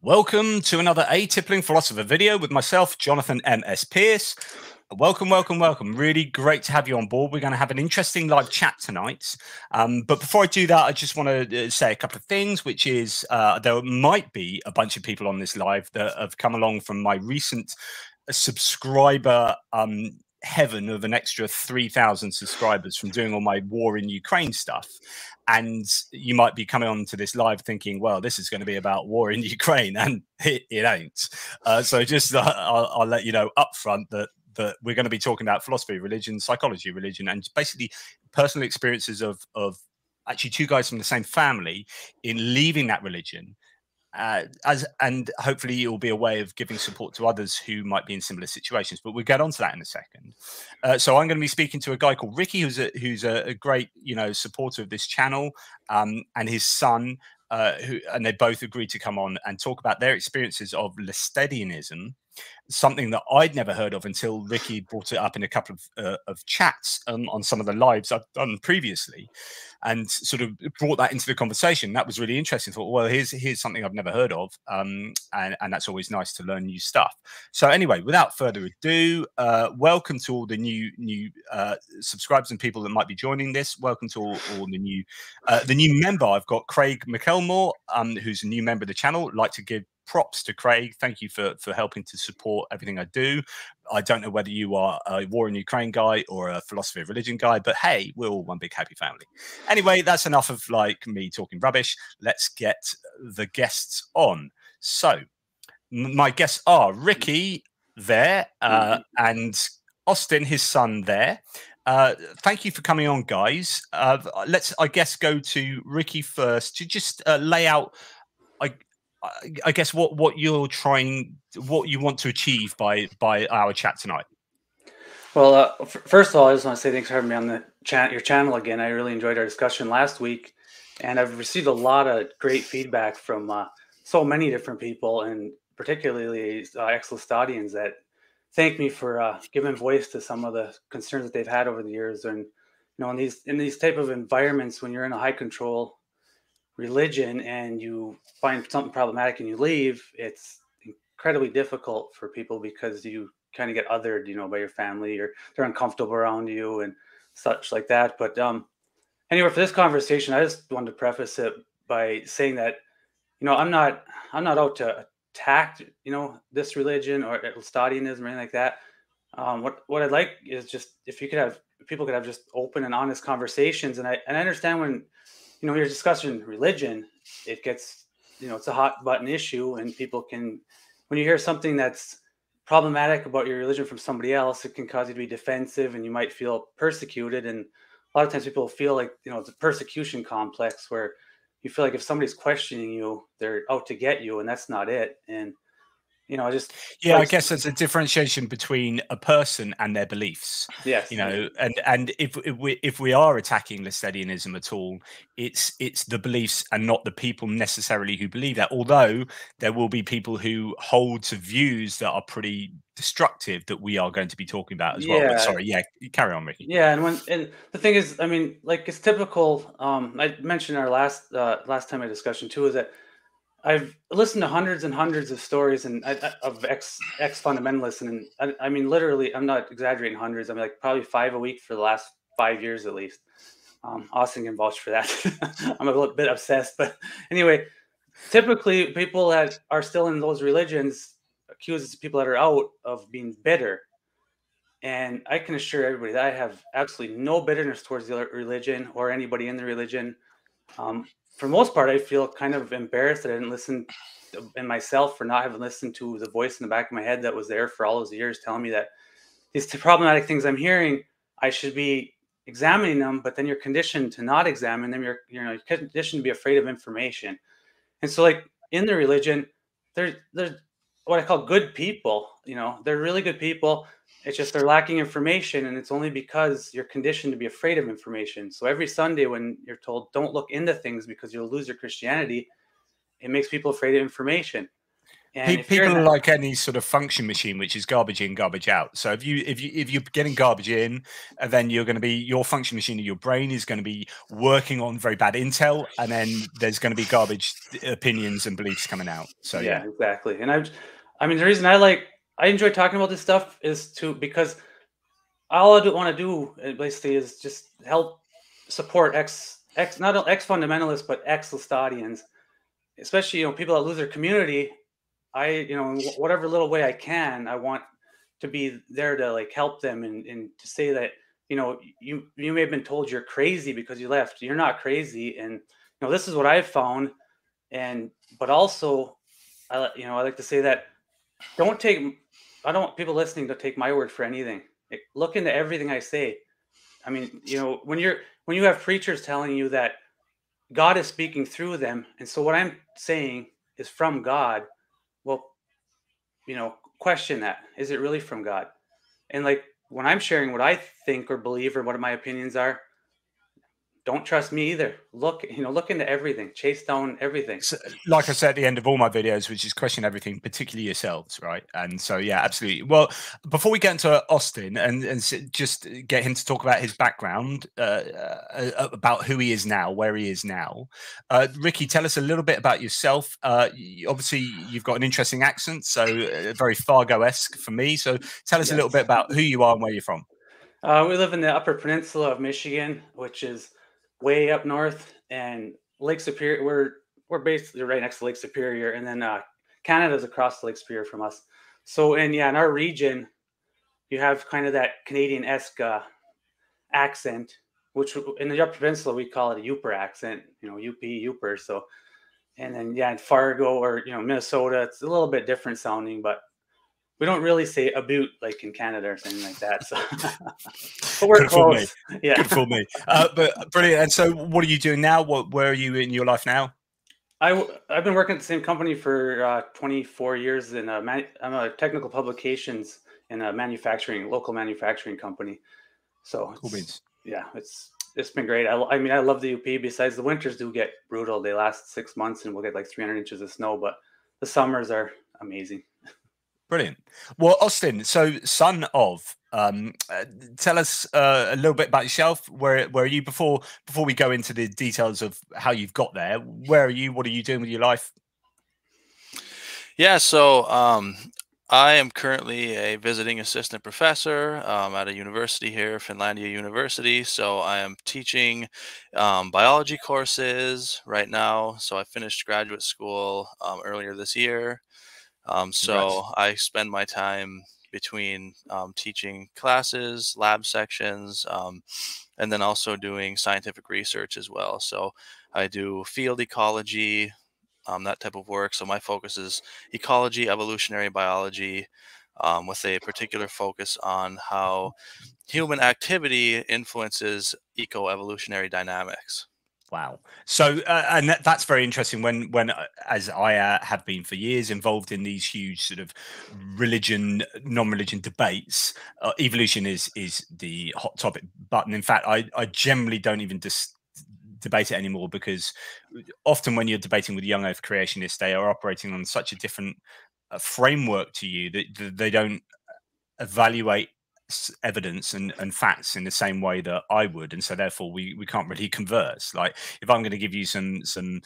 Welcome to another A Tippling Philosopher video with myself, Jonathan M.S. Pearce. Welcome, welcome, welcome. Really great to have you on board. We're going to have an interesting live chat tonight. Um, but before I do that, I just want to uh, say a couple of things, which is uh, there might be a bunch of people on this live that have come along from my recent subscriber um, heaven of an extra 3,000 subscribers from doing all my war in Ukraine stuff and you might be coming on to this live thinking, well, this is going to be about war in Ukraine, and it, it ain't. Uh, so just uh, I'll, I'll, let you know up front that that we're going to be talking about philosophy, religion, psychology, religion, and basically personal experiences of of actually two guys from the same family in leaving that religion uh, as and hopefully it will be a way of giving support to others who might be in similar situations. But we'll get onto that in a second. Uh, so I'm going to be speaking to a guy called Ricky, who's a who's a, a great you know supporter of this channel, um, and his son, uh, who and they both agreed to come on and talk about their experiences of Laestadianism something that I'd never heard of until Ricky brought it up in a couple of, uh, of chats um, on some of the lives I've done previously, and sort of brought that into the conversation. That was really interesting. I thought, well, here's here's something I've never heard of, um, and and that's always nice to learn new stuff. So anyway, without further ado, uh, welcome to all the new new uh, subscribers and people that might be joining this. Welcome to all, all the new uh, the new member. I've got Craig McElmore, um, who's a new member of the channel. Like to give props to Craig. Thank you for for helping to support everything I do. I don't know whether you are a war in Ukraine guy or a philosophy of religion guy, but hey, we're all one big happy family. Anyway, that's enough of like me talking rubbish. Let's get the guests on. So, my guests are Ricky there uh, mm-hmm. and Austin, his son there. Uh, thank you for coming on, guys. Uh, let's, I guess, go to Ricky first to just uh, lay out I guess what what you're trying, what you want to achieve by by our chat tonight. Well, uh, f- first of all, I just want to say thanks for having me on the chat your channel again. I really enjoyed our discussion last week, and I've received a lot of great feedback from uh, so many different people, and particularly uh, ex-Laestadians that thank me for uh, giving voice to some of the concerns that they've had over the years. And you know, in these in these type of environments, when you're in a high control religion and you find something problematic and you leave, it's incredibly difficult for people because you kind of get othered, you know, by your family or they're uncomfortable around you and such like that. But um, anyway, for this conversation, I just wanted to preface it by saying that, you know, I'm not I'm not out to attack, you know, this religion or Laestadianism or anything like that. Um, what what I'd like is just if you could have people could have just open and honest conversations. And I and I understand when you know, when you're discussing religion, it gets, you know, it's a hot button issue, and people can, when you hear something that's problematic about your religion from somebody else, it can cause you to be defensive, and you might feel persecuted. And a lot of times, people feel like, you know, it's a persecution complex where you feel like if somebody's questioning you, they're out to get you, and that's not it. And you know, I just yeah, I guess there's a differentiation between a person and their beliefs. Yes, you know, and and if, if we if we are attacking Laestadianism at all, it's it's the beliefs and not the people necessarily who believe that. Although there will be people who hold to views that are pretty destructive that we are going to be talking about as yeah. well. But sorry, yeah, carry on, Ricky. Yeah, and when and the thing is, I mean, like it's typical. Um, I mentioned our last uh, last time I discussion too is that I've listened to hundreds and hundreds of stories and of ex ex fundamentalists, and I, I, mean, literally, I'm not exaggerating hundreds. I'm like probably five a week for the last five years at least. Um, Austin can vouch for that. I'm a little bit obsessed, but anyway, typically people that are still in those religions accuse people that are out of being bitter. And I can assure everybody that I have absolutely no bitterness towards the religion or anybody in the religion. Um, for most part, I feel kind of embarrassed that I didn't listen in myself for not having listened to the voice in the back of my head that was there for all those years telling me that these problematic things I'm hearing, I should be examining them, but then you're conditioned to not examine them. You're, you know, you're conditioned to be afraid of information. And so like in the religion, there's, there's what I call good people, you know, they're really good people it's just they're lacking information, and it's only because you're conditioned to be afraid of information. So every Sunday, when you're told don't look into things because you'll lose your Christianity, it makes people afraid of information. And people are like any sort of function machine, which is garbage in, garbage out. So if you if you if you're getting garbage in, and then you're going to be your function machine your brain is going to be working on very bad intel, and then there's going to be garbage opinions and beliefs coming out. So yeah, yeah. exactly. And I, I mean, the reason I like I enjoy talking about this stuff is to because all I want to do uh, basically is just help support ex ex not ex fundamentalists but ex Laestadians, especially you know people that lose their community I, you know, whatever little way I can, I want to be there to like help them and, and to say that, you know, you you may have been told you're crazy because you left. You're not crazy. And you know, this is what I've found. And but also I you know, I like to say that don't take I don't want people listening to take my word for anything. Like, look into everything I say. I mean, you know, when you're when you have preachers telling you that God is speaking through them, and so what I'm saying is from God, well, you know, question that. Is it really from God? And like when I'm sharing what I think or believe or what my opinions are, don't trust me either. Look, you know, look into everything, chase down everything. So, like I said at the end of all my videos, which is question everything, particularly yourselves, right? And so, yeah, absolutely. Well, before we get into Austin and, and just get him to talk about his background, uh, uh, about who he is now, where he is now, uh, Ricky, tell us a little bit about yourself. Uh, obviously, you've got an interesting accent, so uh, very Fargo esque for me. So, tell us yes. a little bit about who you are and where you're from. Uh, we live in the Upper Peninsula of Michigan, which is way up north, and Lake Superior. We're we're basically right next to Lake Superior, and then uh, Canada's across Lake Superior from us. So, and yeah, in our region, you have kind of that Canadian esque uh, accent, which in the Upper Peninsula we call it a Yooper accent. You know, UP Yooper. So, and then yeah, in Fargo or you know Minnesota, it's a little bit different sounding, but we don't really say a boot like in Canada or something like that. So, but we're Good close. Yeah. Good for me. Uh, but brilliant. And so, what are you doing now? What where are you in your life now? I I've been working at the same company for uh, 24 years, and I'm a technical publications in a manufacturing local manufacturing company. So cool beans. yeah, it's it's been great. I, I mean, I love the UP. Besides, the winters do get brutal. They last six months, and we'll get like 300 inches of snow. But the summers are amazing. Brilliant. Well, Austin, so son of, um, uh, tell us uh, a little bit about yourself. Where where are you before before we go into the details of how you've got there? Where are you? What are you doing with your life? Yeah, so um, I am currently a visiting assistant professor um, at a university here, Finlandia University. So I am teaching um, biology courses right now. So I finished graduate school um, earlier this year. Um, so I spend my time between um, teaching classes, lab sections, um, and then also doing scientific research as well. So I do field ecology, um, that type of work. So my focus is ecology, evolutionary biology, um, with a particular focus on how human activity influences eco-evolutionary dynamics. Wow. So, uh, and that, that's very interesting. When, when, uh, as I uh, have been for years, involved in these huge sort of religion, non-religion debates, uh, evolution is is the hot topic. But in fact, I I generally don't even dis- debate it anymore because often when you're debating with young Earth creationists, they are operating on such a different uh, framework to you that, that they don't evaluate evidence and, and facts in the same way that I would, and so therefore we we can't really converse. Like if I'm going to give you some some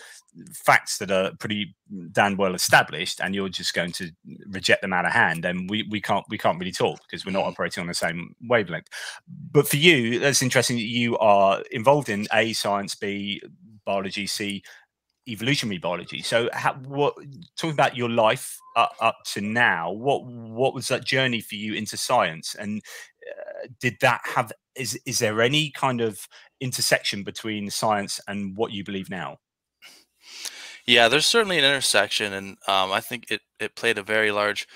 facts that are pretty damn well established, and you're just going to reject them out of hand, then we we can't we can't really talk because we're not mm. operating on the same wavelength. But for you, that's interesting that you are involved in a science, b biology, c evolutionary biology. So, how, what talking about your life up, to now? What what was that journey for you into science, and uh, did that have is is there any kind of intersection between science and what you believe now? Yeah, there's certainly an intersection, and um, I think it it played a very large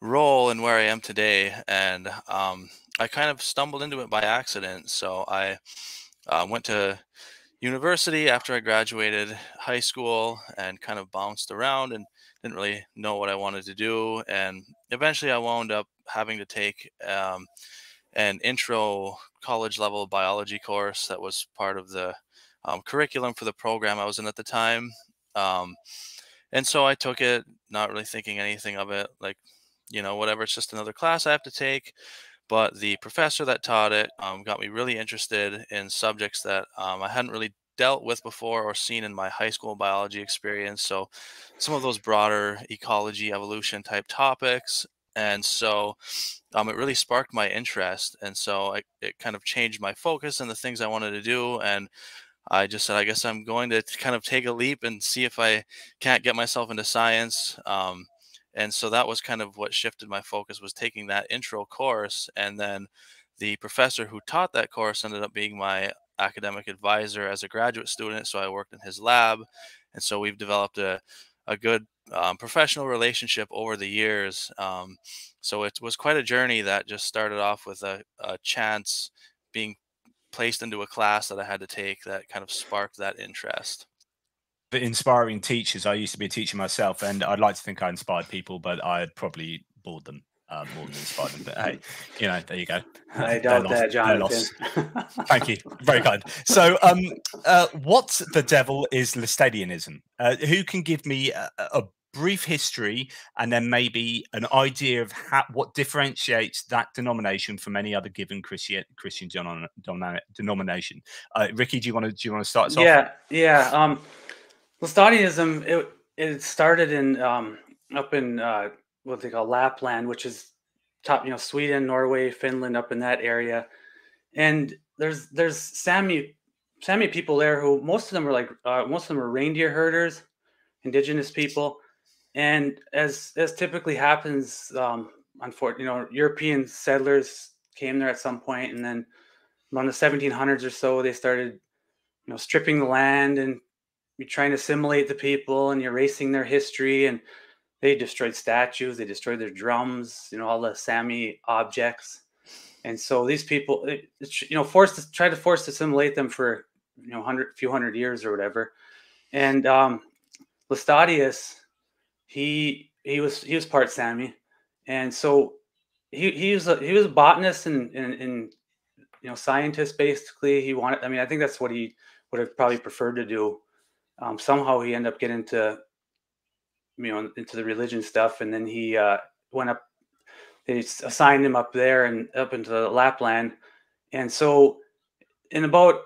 role in where I am today. And um, I kind of stumbled into it by accident. So I uh, went to university after I graduated high school and kind of bounced around and didn't really know what I wanted to do. And eventually I wound up having to take um, an intro college level biology course that was part of the um, curriculum for the program I was in at the time. Um, and so I took it, not really thinking anything of it, like, you know, whatever. It's just another class I have to take. But the professor that taught it um, got me really interested in subjects that um, I hadn't really dealt with before or seen in my high school biology experience. So, some of those broader ecology, evolution type topics. And so, um, it really sparked my interest. And so, I, it kind of changed my focus and the things I wanted to do. And I just said, I guess I'm going to kind of take a leap and see if I can't get myself into science. Um, and so that was kind of what shifted my focus was taking that intro course and then the professor who taught that course ended up being my academic advisor as a graduate student so i worked in his lab and so we've developed a, a good um, professional relationship over the years um, so it was quite a journey that just started off with a, a chance being placed into a class that i had to take that kind of sparked that interest inspiring teachers. I used to be a teacher myself, and I'd like to think I inspired people, but I had probably bored them uh, more than inspired them. But hey, you know, there you go. I doubt that, Jonathan. Thank you, very kind. So, um, uh, what the devil is Laestadianism? Uh, who can give me a, a, brief history and then maybe an idea of how, what differentiates that denomination from any other given Christian Christian denomination? Uh, Ricky, do you want to do you want to start us yeah, off? Yeah, yeah. Um, Laestadianism it it started in um, up in uh, what they call Lapland, which is top you know Sweden, Norway, Finland, up in that area, and there's there's Sami Sami people there who most of them are like uh, most of them are reindeer herders, indigenous people, and as as typically happens, um, unfortunately, you know, European settlers came there at some point, and then around the 1700s or so, they started you know stripping the land and you're trying to assimilate the people and you're erasing their history and they destroyed statues they destroyed their drums you know all the sami objects. And so these people it, you know forced to try to force to assimilate them for you know hundred few hundred years or whatever. And um Laestadius he he was he was part sami. And so he, he was a he was a botanist and, and, and you know scientist basically. He wanted i mean i think that's what he would have probably preferred to do um, somehow he ended up getting into you know into the religion stuff and then he uh, went up they assigned him up there and up into the lapland. And so in about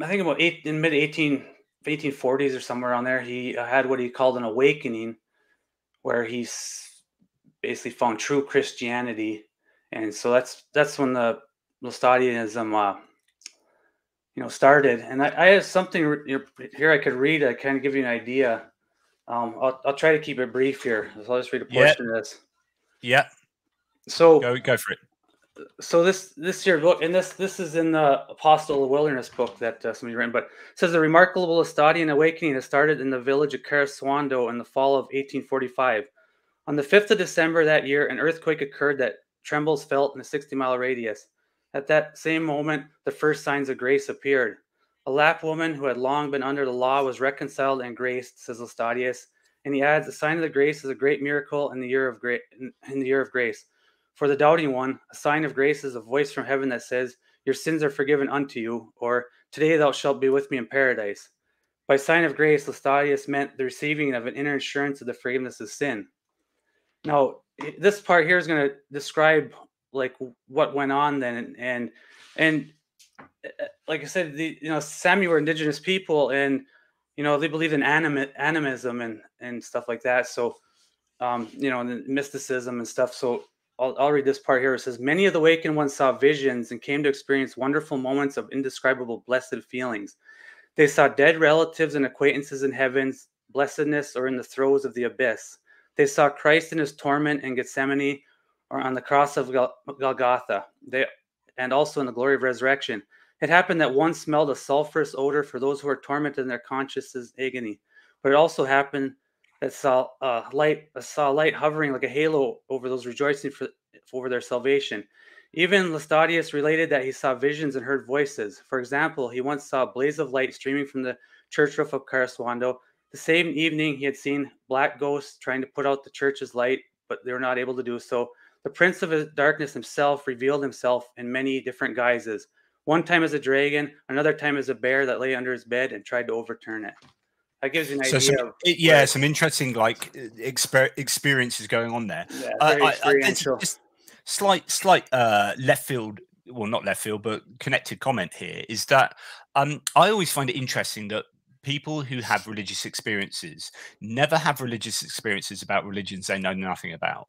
i think about eight in mid 18 1840s or somewhere around there he uh, had what he called an awakening where he's basically found true christianity. And so that's that's when the Laestadianism uh, you know started. And i, I have something here i could read i kind of give you an idea. Um, I'll, I'll try to keep it brief here. So i'll just read a portion of this. Yeah. So go go for it. So this this year book and this this is in the apostle of the wilderness book that uh, somebody written but says the remarkable Laestadian awakening has started in the village of Karesuando in the fall of 1845 on the 5th of december that year an earthquake occurred that trembles felt in a 60 mile radius at that same moment, the first signs of grace appeared. A Lapp woman who had long been under the law was reconciled and graced, says Laestadius, and he adds, "The sign of the grace is a great miracle in the year of grace. In the year of grace, for the doubting one, a sign of grace is a voice from heaven that says, "Your sins are forgiven unto you," or "Today thou shalt be with me in paradise." By sign of grace, Laestadius meant the receiving of an inner assurance of the forgiveness of sin. Now, this part here is going to describe like what went on then and and eh, eh, like I said, the you know Sami were indigenous people and you know they believed in anim- animism and and stuff like that. So um, you know and mysticism and stuff. So I'll, I'll read this part here. It says many of the awakened ones saw visions and came to experience wonderful moments of indescribable blessed feelings. They saw dead relatives and acquaintances in heavens, blessedness, or in the throes of the abyss. They saw Christ in his torment in Gethsemane or on the cross of Golgotha, they, and also in the glory of resurrection. It happened that one smelled a sulfurous odor for those who were tormented in their conscience's agony, but it also happened that saw uh, light saw a light hovering like a halo over those rejoicing for, over their salvation. Even Laestadius related that he saw visions and heard voices. For example, he once saw a blaze of light streaming from the church roof of Karesuando. The same evening, he had seen black ghosts trying to put out the church's light, but they were not able to do so. The prince of darkness himself revealed himself in many different guises. One time as a dragon, another time as a bear that lay under his bed and tried to overturn it. that gives you an So idea. some, it- yeah, some interesting like exper- experiences going on there. yeah, Uh, I- I- just slight, slight uh, left field. Well, not left field, but connected comment here is that um, I always find it interesting that people who have religious experiences never have religious experiences about religions they know nothing about.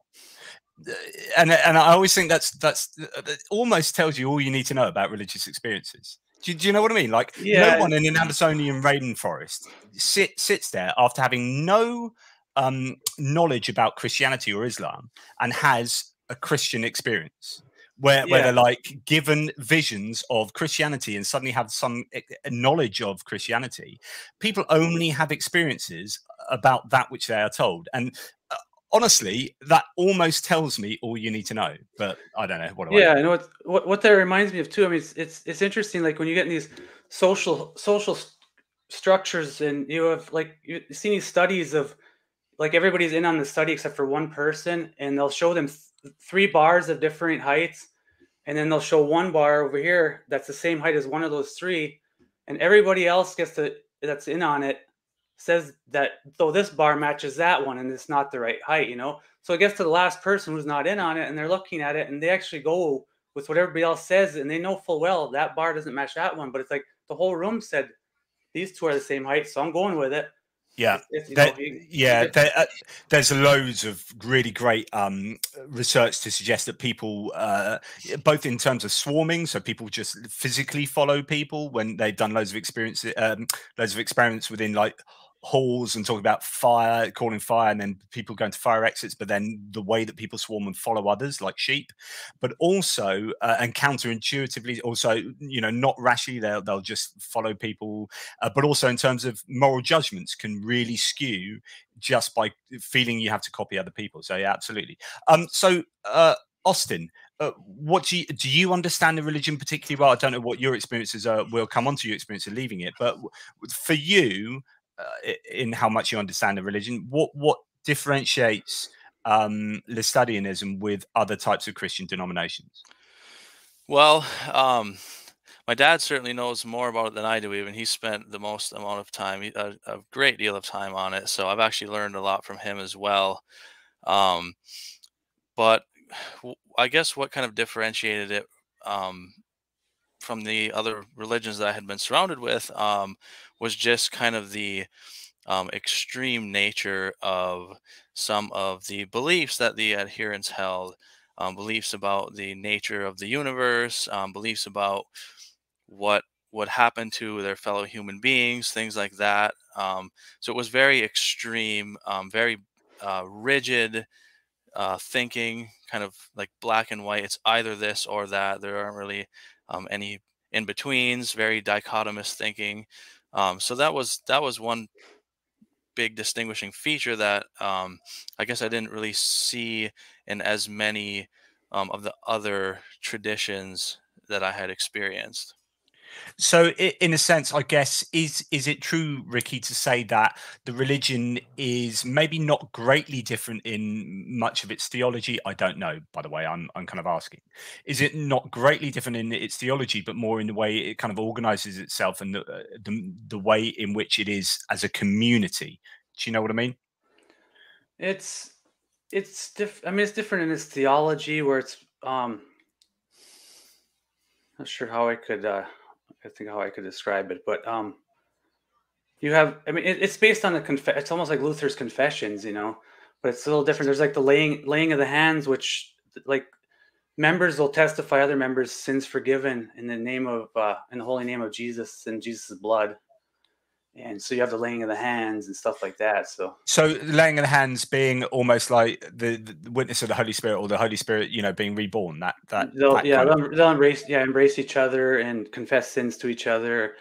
And and I always think that's that's that almost tells you all you need to know about religious experiences. Do, you- do you know what I mean? Like Yeah. no one in an Amazonian rainforest sit, sits there after having no um, knowledge about Christianity or Islam and has a Christian experience where, where they're like given visions of Christianity and suddenly have some e- knowledge of Christianity. People only have experiences about that which they are told. And uh, honestly, that almost tells me all you need to know. But I don't know. What do yeah, I know what, what that reminds me of too. I mean, it's it's it's interesting. Like when you get in these social social s- structures, and you have like you see these studies of like everybody's in on the study except for one person, and they'll show them th- three bars of different heights, and then they'll show one bar over here that's the same height as one of those three, and everybody else gets to that's in on it says that though this bar matches that one and it's not the right height, you know. So it gets to the last person who's not in on it and they're looking at it and they actually go with what everybody else says and they know full well that bar doesn't match that one, but it's like the whole room said these two are the same height, so I'm going with it. Yeah. It's- it's, you know, you- yeah, there, uh, there's loads of really great um, research to suggest that people, uh, both in terms of swarming, so people just physically follow people when they've done loads of experience, um, loads of experiments within like halls and talking about fire, calling fire, and then people going to fire exits. But then the way that people swarm and follow others, like sheep, but also uh, and counterintuitively, also you know not rashly, they'll they'll just follow people. Uh, but also in terms of moral judgments can really skew just by feeling you have to copy other people. So yeah absolutely. Um so uh austin uh, what do you do you understand the religion particularly well? I don't know what your experiences are we'll come on to your experience of leaving it but for you uh, in how much you understand the religion what what differentiates um Laestadianism with other types of christian denominations Well, um, my dad certainly knows more about it than I do. Even he spent the most amount of time, a, a great deal of time on it. So I've actually learned a lot from him as well. Um, but I guess what kind of differentiated it um, from the other religions that I had been surrounded with um, was just kind of the um, extreme nature of some of the beliefs that the adherents held um, beliefs about the nature of the universe, um, beliefs about what would happen to their fellow human beings, things like that. Um, so it was very extreme, um, very uh, rigid uh, thinking, kind of like black and white. It's either this or that. There aren't really um, any in betweens. Very dichotomous thinking. Um, so that was that was one big distinguishing feature that um, I guess I didn't really see in as many um, of the other traditions that I had experienced. So, in a sense, I guess is is it true, Ricky, to say that the religion is maybe not greatly different in much of its theology? I don't know. By the way, I'm I'm kind of asking. Is it not greatly different in its theology, but more in the way it kind of organizes itself and the uh, the, the way in which it is as a community? Do you know what I mean? It's it's diff. I mean, it's different in its theology, where it's um. Not sure how I could. uh I think how I could describe it, but um. You have. I mean, it, it's based on the conf. It's almost like Luther's Confessions, you know, but it's a little different. There's like the laying laying of the hands, which like members will testify other members' sins forgiven in the name of uh in the holy name of Jesus and Jesus' blood. And so you have the laying of the hands and stuff like that. So So, laying of the hands being almost like the, the witness of the Holy Spirit, or the Holy Spirit, you know, being reborn. That that, they'll that yeah they'll, they'll embrace yeah embrace each other and confess sins to each other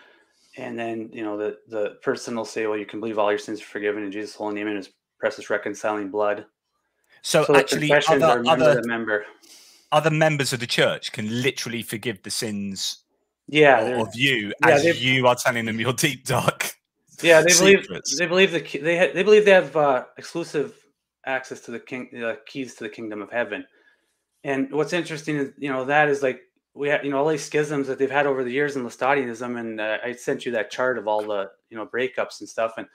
and then you know the the person will say well you can believe all your sins are forgiven in jesus holy name and his precious reconciling blood so, so actually, other, member other member other members of the church can literally forgive the sins yeah of you yeah, as you are telling them your deep dark. Yeah they believe secrets. they believe the they ha- they believe they have uh, exclusive access to the king uh, keys to the kingdom of heaven and what's interesting is you know that is like we have you know all these schisms that they've had over the years in Laestadianism, and uh, I sent you that chart of all the you know breakups and stuff, and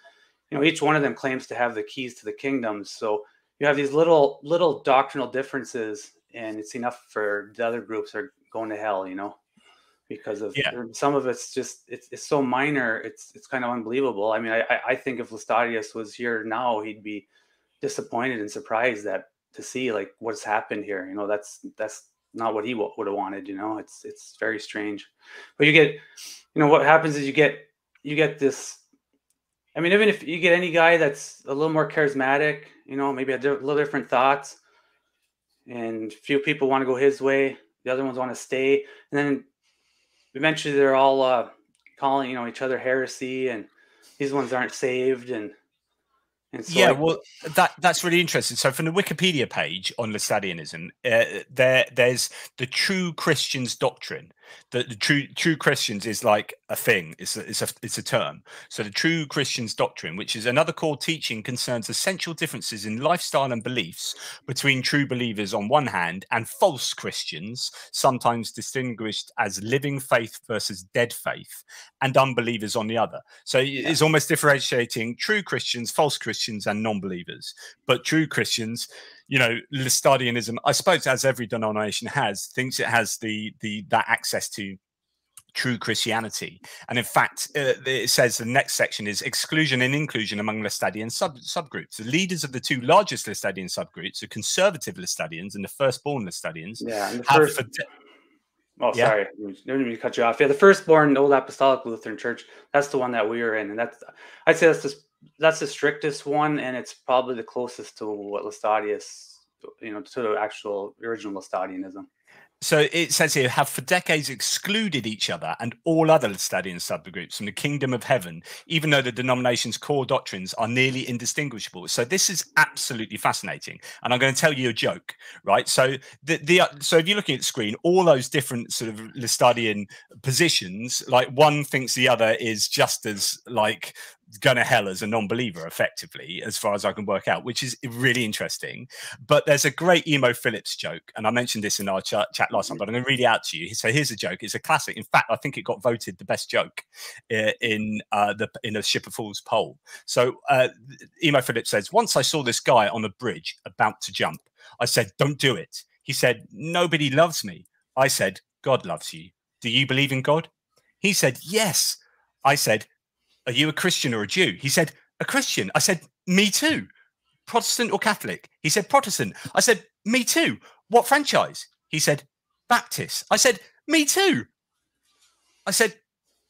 you know each one of them claims to have the keys to the kingdom. So you have these little little doctrinal differences, and it's enough for the other groups are going to hell. You know because of yeah. some of it's just it's, it's so minor it's it's kind of unbelievable. I mean i i think if Laestadius was here now he'd be disappointed and surprised that to see like what's happened here you know that's that's not what he would have wanted you know? It's it's very strange. But you get you know what happens is you get you get this i mean even if you get any guy that's a little more charismatic you know maybe a little different thoughts and few people want to go his way the other ones want to stay and then eventually they're all uh, calling you know each other heresy, and these ones aren't saved, and and so yeah, well, that that's really interesting. So, from the Wikipedia page on Laestadianism, uh, there there's the true Christian's doctrine, the, the true true Christians is like a thing. It's a, it's a it's a term. So the true Christians doctrine, which is another core teaching, concerns essential differences in lifestyle and beliefs between true believers on one hand and false Christians, sometimes distinguished as living faith versus dead faith, and unbelievers on the other. So it's almost differentiating true Christians, false Christians, and non-believers. But true Christians you know, Laestadianism, I suppose, as every denomination has, thinks it has the the that access to true Christianity. And in fact, uh, it says the next section is exclusion and inclusion among Laestadian sub subgroups. The leaders of the two largest Laestadian subgroups, the conservative Laestadians and the firstborn Laestadians, yeah, and the first. Oh, yeah. sorry. No need to cut you off. Yeah, the firstborn Old Apostolic Lutheran Church. That's the one that we are in, and that's I'd say that's just that's the strictest one, and it's probably the closest to what Laestadius, you know, to the actual original Laestadianism. So it says here, have for decades excluded each other and all other Laestadian subgroups from the kingdom of heaven, even though the denomination's core doctrines are nearly indistinguishable. So this is absolutely fascinating. And I'm going to tell you a joke, right? So the, the so if you're looking at the screen, all those different sort of Laestadian positions, like one thinks the other is just as like to hell as a non-believer effectively as far as i can work out which is really interesting. But there's a great emo philips joke and i mentioned this in our ch chat last time but i'm going to read it out to you. So here's a joke. It's a classic. In fact i think it got voted the best joke uh, in uh, the in a ship of fools poll. So uh, emo philips says once i saw this guy on the bridge about to jump i said don't do it he said nobody loves me i said god loves you. Do you believe in god he said yes i said are you a Christian or a Jew? He said, A Christian. I said, Me too. Protestant or Catholic? He said, Protestant. I said, Me too. What franchise? He said, Baptist. I said, Me too. I said,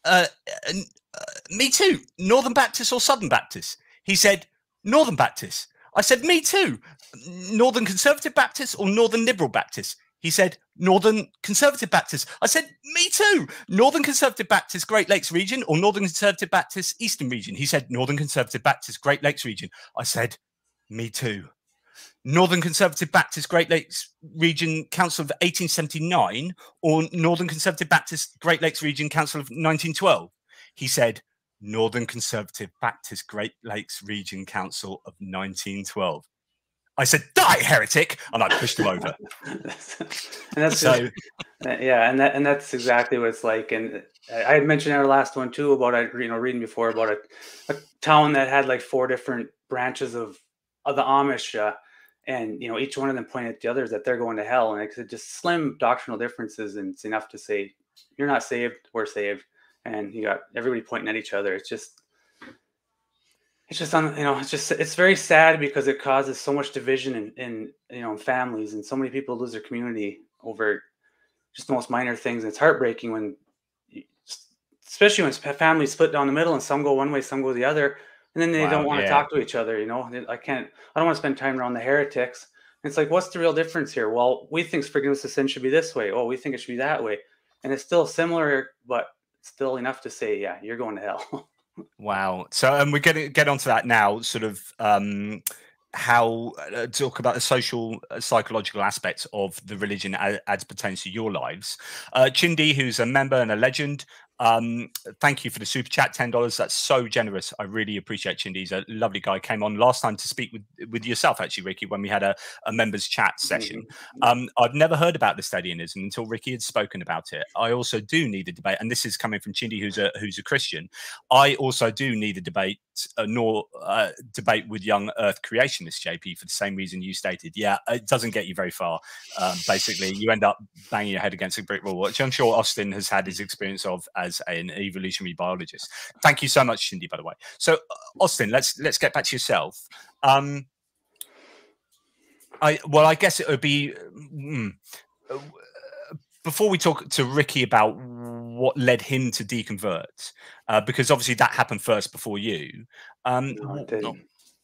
uh, uh, uh, Me too. Northern Baptist or Southern Baptist? He said, Northern Baptist. I said, Me too. Northern Conservative Baptist or Northern Liberal Baptist? He said, Northern Conservative Baptist. I said, Me too. Northern Conservative Baptist, Great Lakes region, or Northern Conservative Baptist, Eastern region. He said, Northern Conservative Baptist, Great Lakes region. I said, Me too. Northern Conservative Baptist Great Lakes Region Council of 1879 or Northern Conservative Baptist Great Lakes Region Council of 1912? He said, Northern Conservative Baptist Great Lakes Region Council of 1912. I said, "Die, heretic!" and I pushed him over. and that's so, uh, yeah, and that and that's exactly what it's like. And uh, I had mentioned our last one too about I you know reading before about a, a town that had like four different branches of of the Amish, uh, and you know each one of them pointed at the others that they're going to hell, and it's just slim doctrinal differences, and it's enough to say you're not saved, we're saved, and you got everybody pointing at each other. It's just it's just on you know it's just it's very sad because it causes so much division in, in you know families and so many people lose their community over just the most minor things. And it's heartbreaking when especially when families split down the middle and some go one way some go the other and then they wow, don't want yeah. to talk to each other you know? I can't i don't want to spend time around the heretics. And it's like what's the real difference here? Well we think forgiveness of sin should be this way. Oh we think it should be that way. And it's still similar but still enough to say yeah you're going to hell Wow. So, and um, we're going to get onto that now, sort of um, how uh, talk about the social, uh, psychological aspects of the religion as, as pertains to your lives. Uh, Chindi, who's a member and a legend, um, thank you for the super chat, ten dollars. That's so generous. I really appreciate Chindi. He's a lovely guy. Came on last time to speak with with yourself, actually, Ricky, when we had a, a members chat session. Um, I've never heard about Laestadianism until Ricky had spoken about it. I also do need a debate, and this is coming from Chindi, who's a who's a Christian. I also do need a debate uh, nor uh, debate with young Earth creationists, JP, for the same reason you stated. Yeah, it doesn't get you very far. Um, basically, you end up banging your head against a brick wall, which I'm sure Austin has had his experience of as an evolutionary biologist. Thank you so much, Shindy, by the way. So, uh, Austin, let's let's get back to yourself. Um, I well, I guess it would be. Mm, before we talk to Ricky about what led him to deconvert, uh, because obviously that happened first before you. Um, no,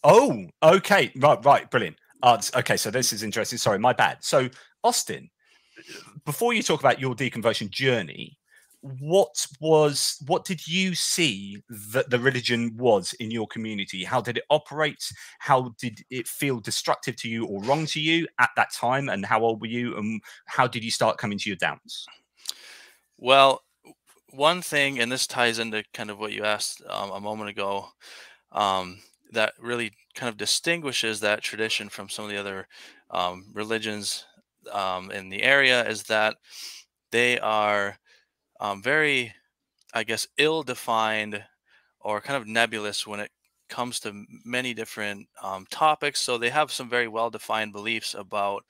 oh, okay, right, right, brilliant. Uh, okay, so this is interesting. Sorry, my bad. So, Austin, before you talk about your deconversion journey, what was what did you see that the religion was in your community how did it operate how did it feel destructive to you or wrong to you at that time and how old were you and how did you start coming to your doubts well one thing and this ties into kind of what you asked um, a moment ago um, that really kind of distinguishes that tradition from some of the other um, religions um, in the area is that they are um, very, I guess, ill defined or kind of nebulous when it comes to many different um, topics. So they have some very well defined beliefs about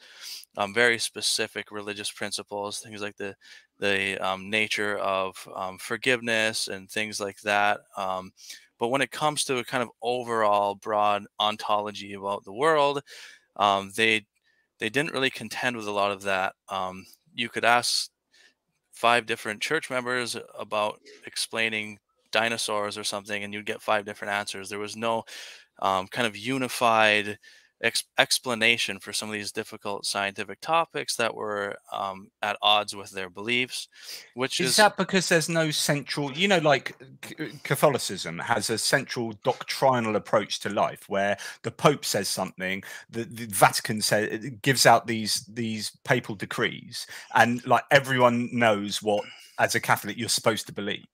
very specific religious principles, things like the the um, nature of um, forgiveness and things like that. Um, but when it comes to a kind of overall broad ontology about the world, um, they they didn't really contend with a lot of that. you could ask five different church members about explaining dinosaurs or something, and you'd get five different answers. There was no um, kind of unified ex- explanation for some of these difficult scientific topics that were um, at odds with their beliefs. Which is, is that because there's no central, you know, like Catholicism has a central doctrinal approach to life, where the Pope says something, the, the Vatican says gives out these these papal decrees, and like everyone knows what as a Catholic you're supposed to believe.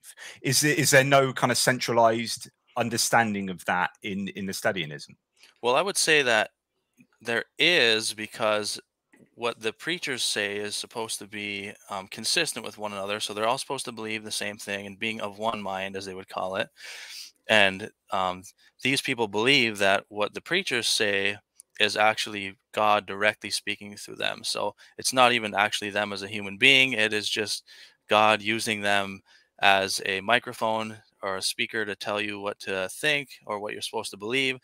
Is there, is there no kind of centralized understanding of that in in the Nestorianism? Well, I would say that there is because what the preachers say is supposed to be um, consistent with one another. So they're all supposed to believe the same thing and being of one mind, as they would call it. And um, these people believe that what the preachers say is actually God directly speaking through them. So it's not even actually them as a human being, it is just God using them as a microphone or a speaker to tell you what to think or what you're supposed to believe.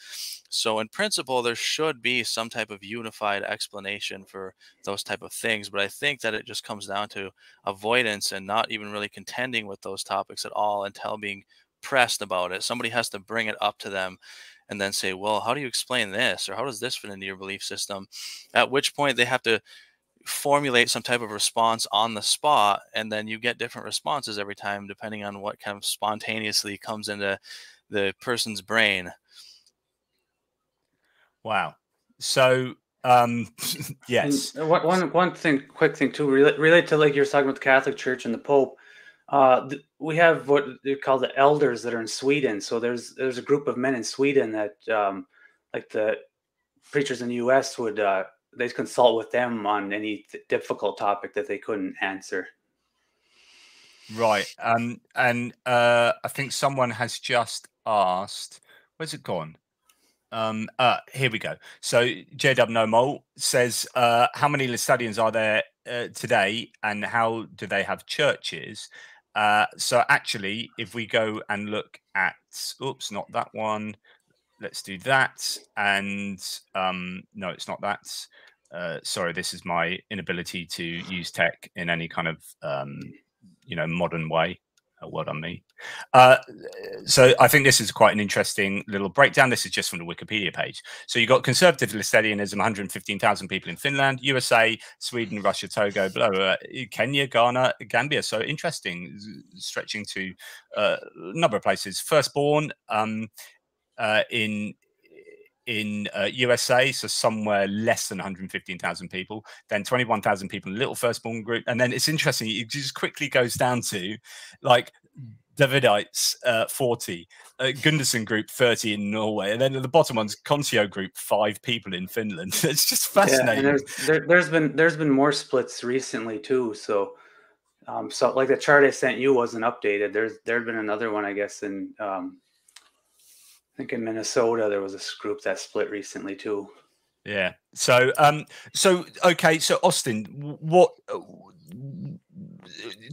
So in principle, there should be some type of unified explanation for those type of things. But I think that it just comes down to avoidance and not even really contending with those topics at all until being pressed about it. Somebody has to bring it up to them and then say, well, how do you explain this? Or how does this fit into your belief system? At which point they have to formulate some type of response on the spot and then you get different responses every time depending on what kind of spontaneously comes into the person's brain. Wow. So um yes. and one one thing quick thing too relate, relate to like you're talking about the catholic church and the pope. Uh th- we have what they call the elders that are in sweden. So there's there's a group of men in sweden that um like the preachers in the us would uh they consult with them on any th- difficult topic that they couldn't answer. Right. Um, and uh, I think someone has just asked, where's it gone? Um, uh, here we go. So JW No says, uh, how many Laestadians are there uh, today and how do they have churches? Uh, so actually, if we go and look at, oops, not that one. Let's do that. And um, no, it's not that. Uh, sorry, this is my inability to use tech in any kind of um, you know modern way. Uh, well done me. Uh, so I think this is quite an interesting little breakdown. This is just from the Wikipedia page. So you've got conservative Laestadianism, 115,000 people in Finland, USA, Sweden, Russia, Togo, blah, blah, blah, Kenya, Ghana, Gambia. So interesting, stretching to uh, a number of places. Firstborn um, uh, in in uh, USA, so somewhere less than 115,000 people, then 21,000 people in Little Firstborn group, and then it's interesting. It just quickly goes down to like Davidites uh, 40, uh, Gunderson group 30 in Norway, and then at the bottom one's Contio group five people in Finland. it's just fascinating. Yeah, there's, there, there's been there's been more splits recently too. So, um, so like the chart I sent you wasn't updated. There's there'd been another one I guess in um, I think in Minnesota there was a group that split recently too. Yeah. So, um, so okay. So, Austin, what? Uh,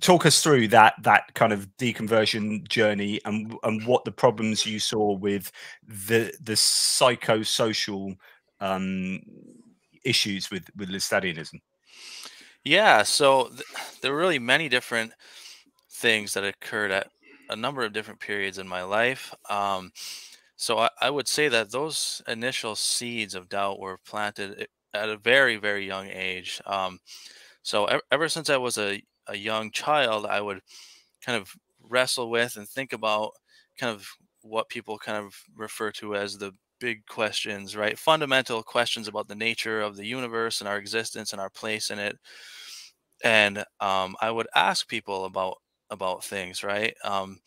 talk us through that that kind of deconversion journey and and what the problems you saw with the the psychosocial um, issues with with Laestadianism. Yeah. So th- there were really many different things that occurred at a number of different periods in my life. Um, so I, I would say that those initial seeds of doubt were planted at a very, very young age. Um, so ever, ever since I was a, a young child, I would kind of wrestle with and think about kind of what people kind of refer to as the big questions, right? Fundamental questions about the nature of the universe and our existence and our place in it. And um, I would ask people about about things, right? Um,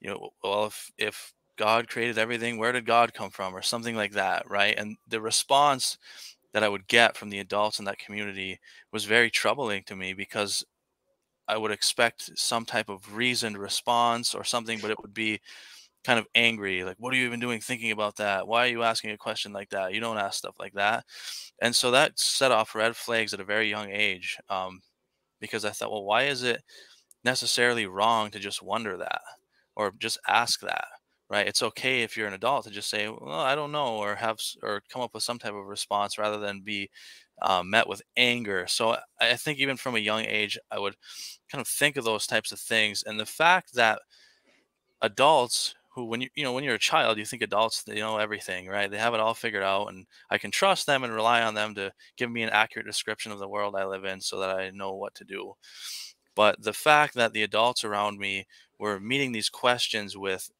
you know, well, if if God created everything. Where did God come from? Or something like that, right? And the response that I would get from the adults in that community was very troubling to me because I would expect some type of reasoned response or something, but it would be kind of angry like what are you even doing thinking about that why are you asking a question like that you don't ask stuff like that and so that set off red flags at a very young age um, because i thought well why is it necessarily wrong to just wonder that or just ask that right? It's okay if you're an adult to just say, "Well, I don't know," or have or come up with some type of response rather than be um, met with anger. So I think even from a young age, I would kind of think of those types of things, and the fact that adults who when you you know when you're a child you think adults they know everything right they have it all figured out and i can trust them and rely on them to give me an accurate description of the world i live in so that i know what to do but the fact that the adults around me were meeting these questions with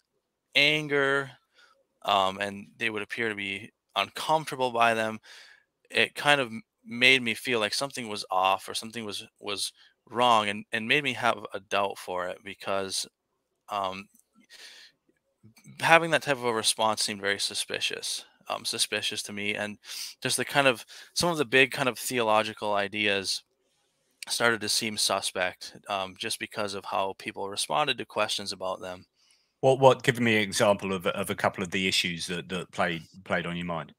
anger, um, and they would appear to be uncomfortable by them. It kind of made me feel like something was off or something was was wrong, and and made me have a doubt for it because um, having that type of a response seemed very suspicious. Um, suspicious to me, and just the kind of some of the big kind of theological ideas started to seem suspect um, just because of how people responded to questions about them. What what give me an example of of a couple of the issues that that played played on your mind?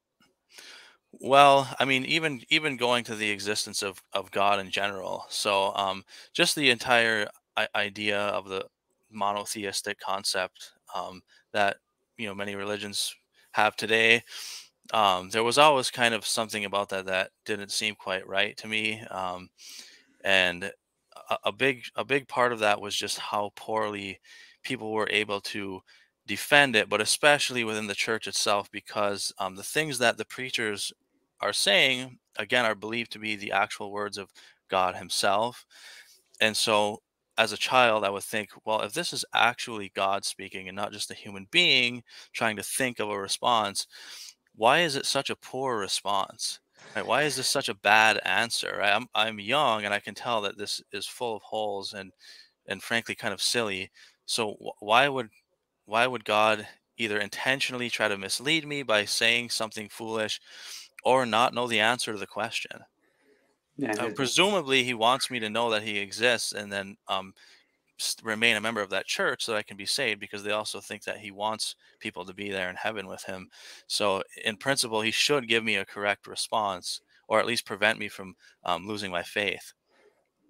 Well, I mean, even even going to the existence of of God in general. So, um, just the entire idea of the monotheistic concept um, that you know many religions have today. Um, there was always kind of something about that that didn't seem quite right to me, um, and a, a big a big part of that was just how poorly people were able to defend it, but especially within the church itself, because um, the things that the preachers are saying, again, are believed to be the actual words of God Himself. And so, as a child, I would think, well, if this is actually God speaking and not just a human being trying to think of a response, why is it such a poor response? Right? Why is this such a bad answer? Right? I'm I'm young and I can tell that this is full of holes and and frankly kind of silly. So why would why would God either intentionally try to mislead me by saying something foolish or not know the answer to the question? Yeah, uh, presumably he wants me to know that he exists and then um, remain a member of that church so that I can be saved because they also think that he wants people to be there in heaven with him. So in principle, he should give me a correct response or at least prevent me from um, losing my faith.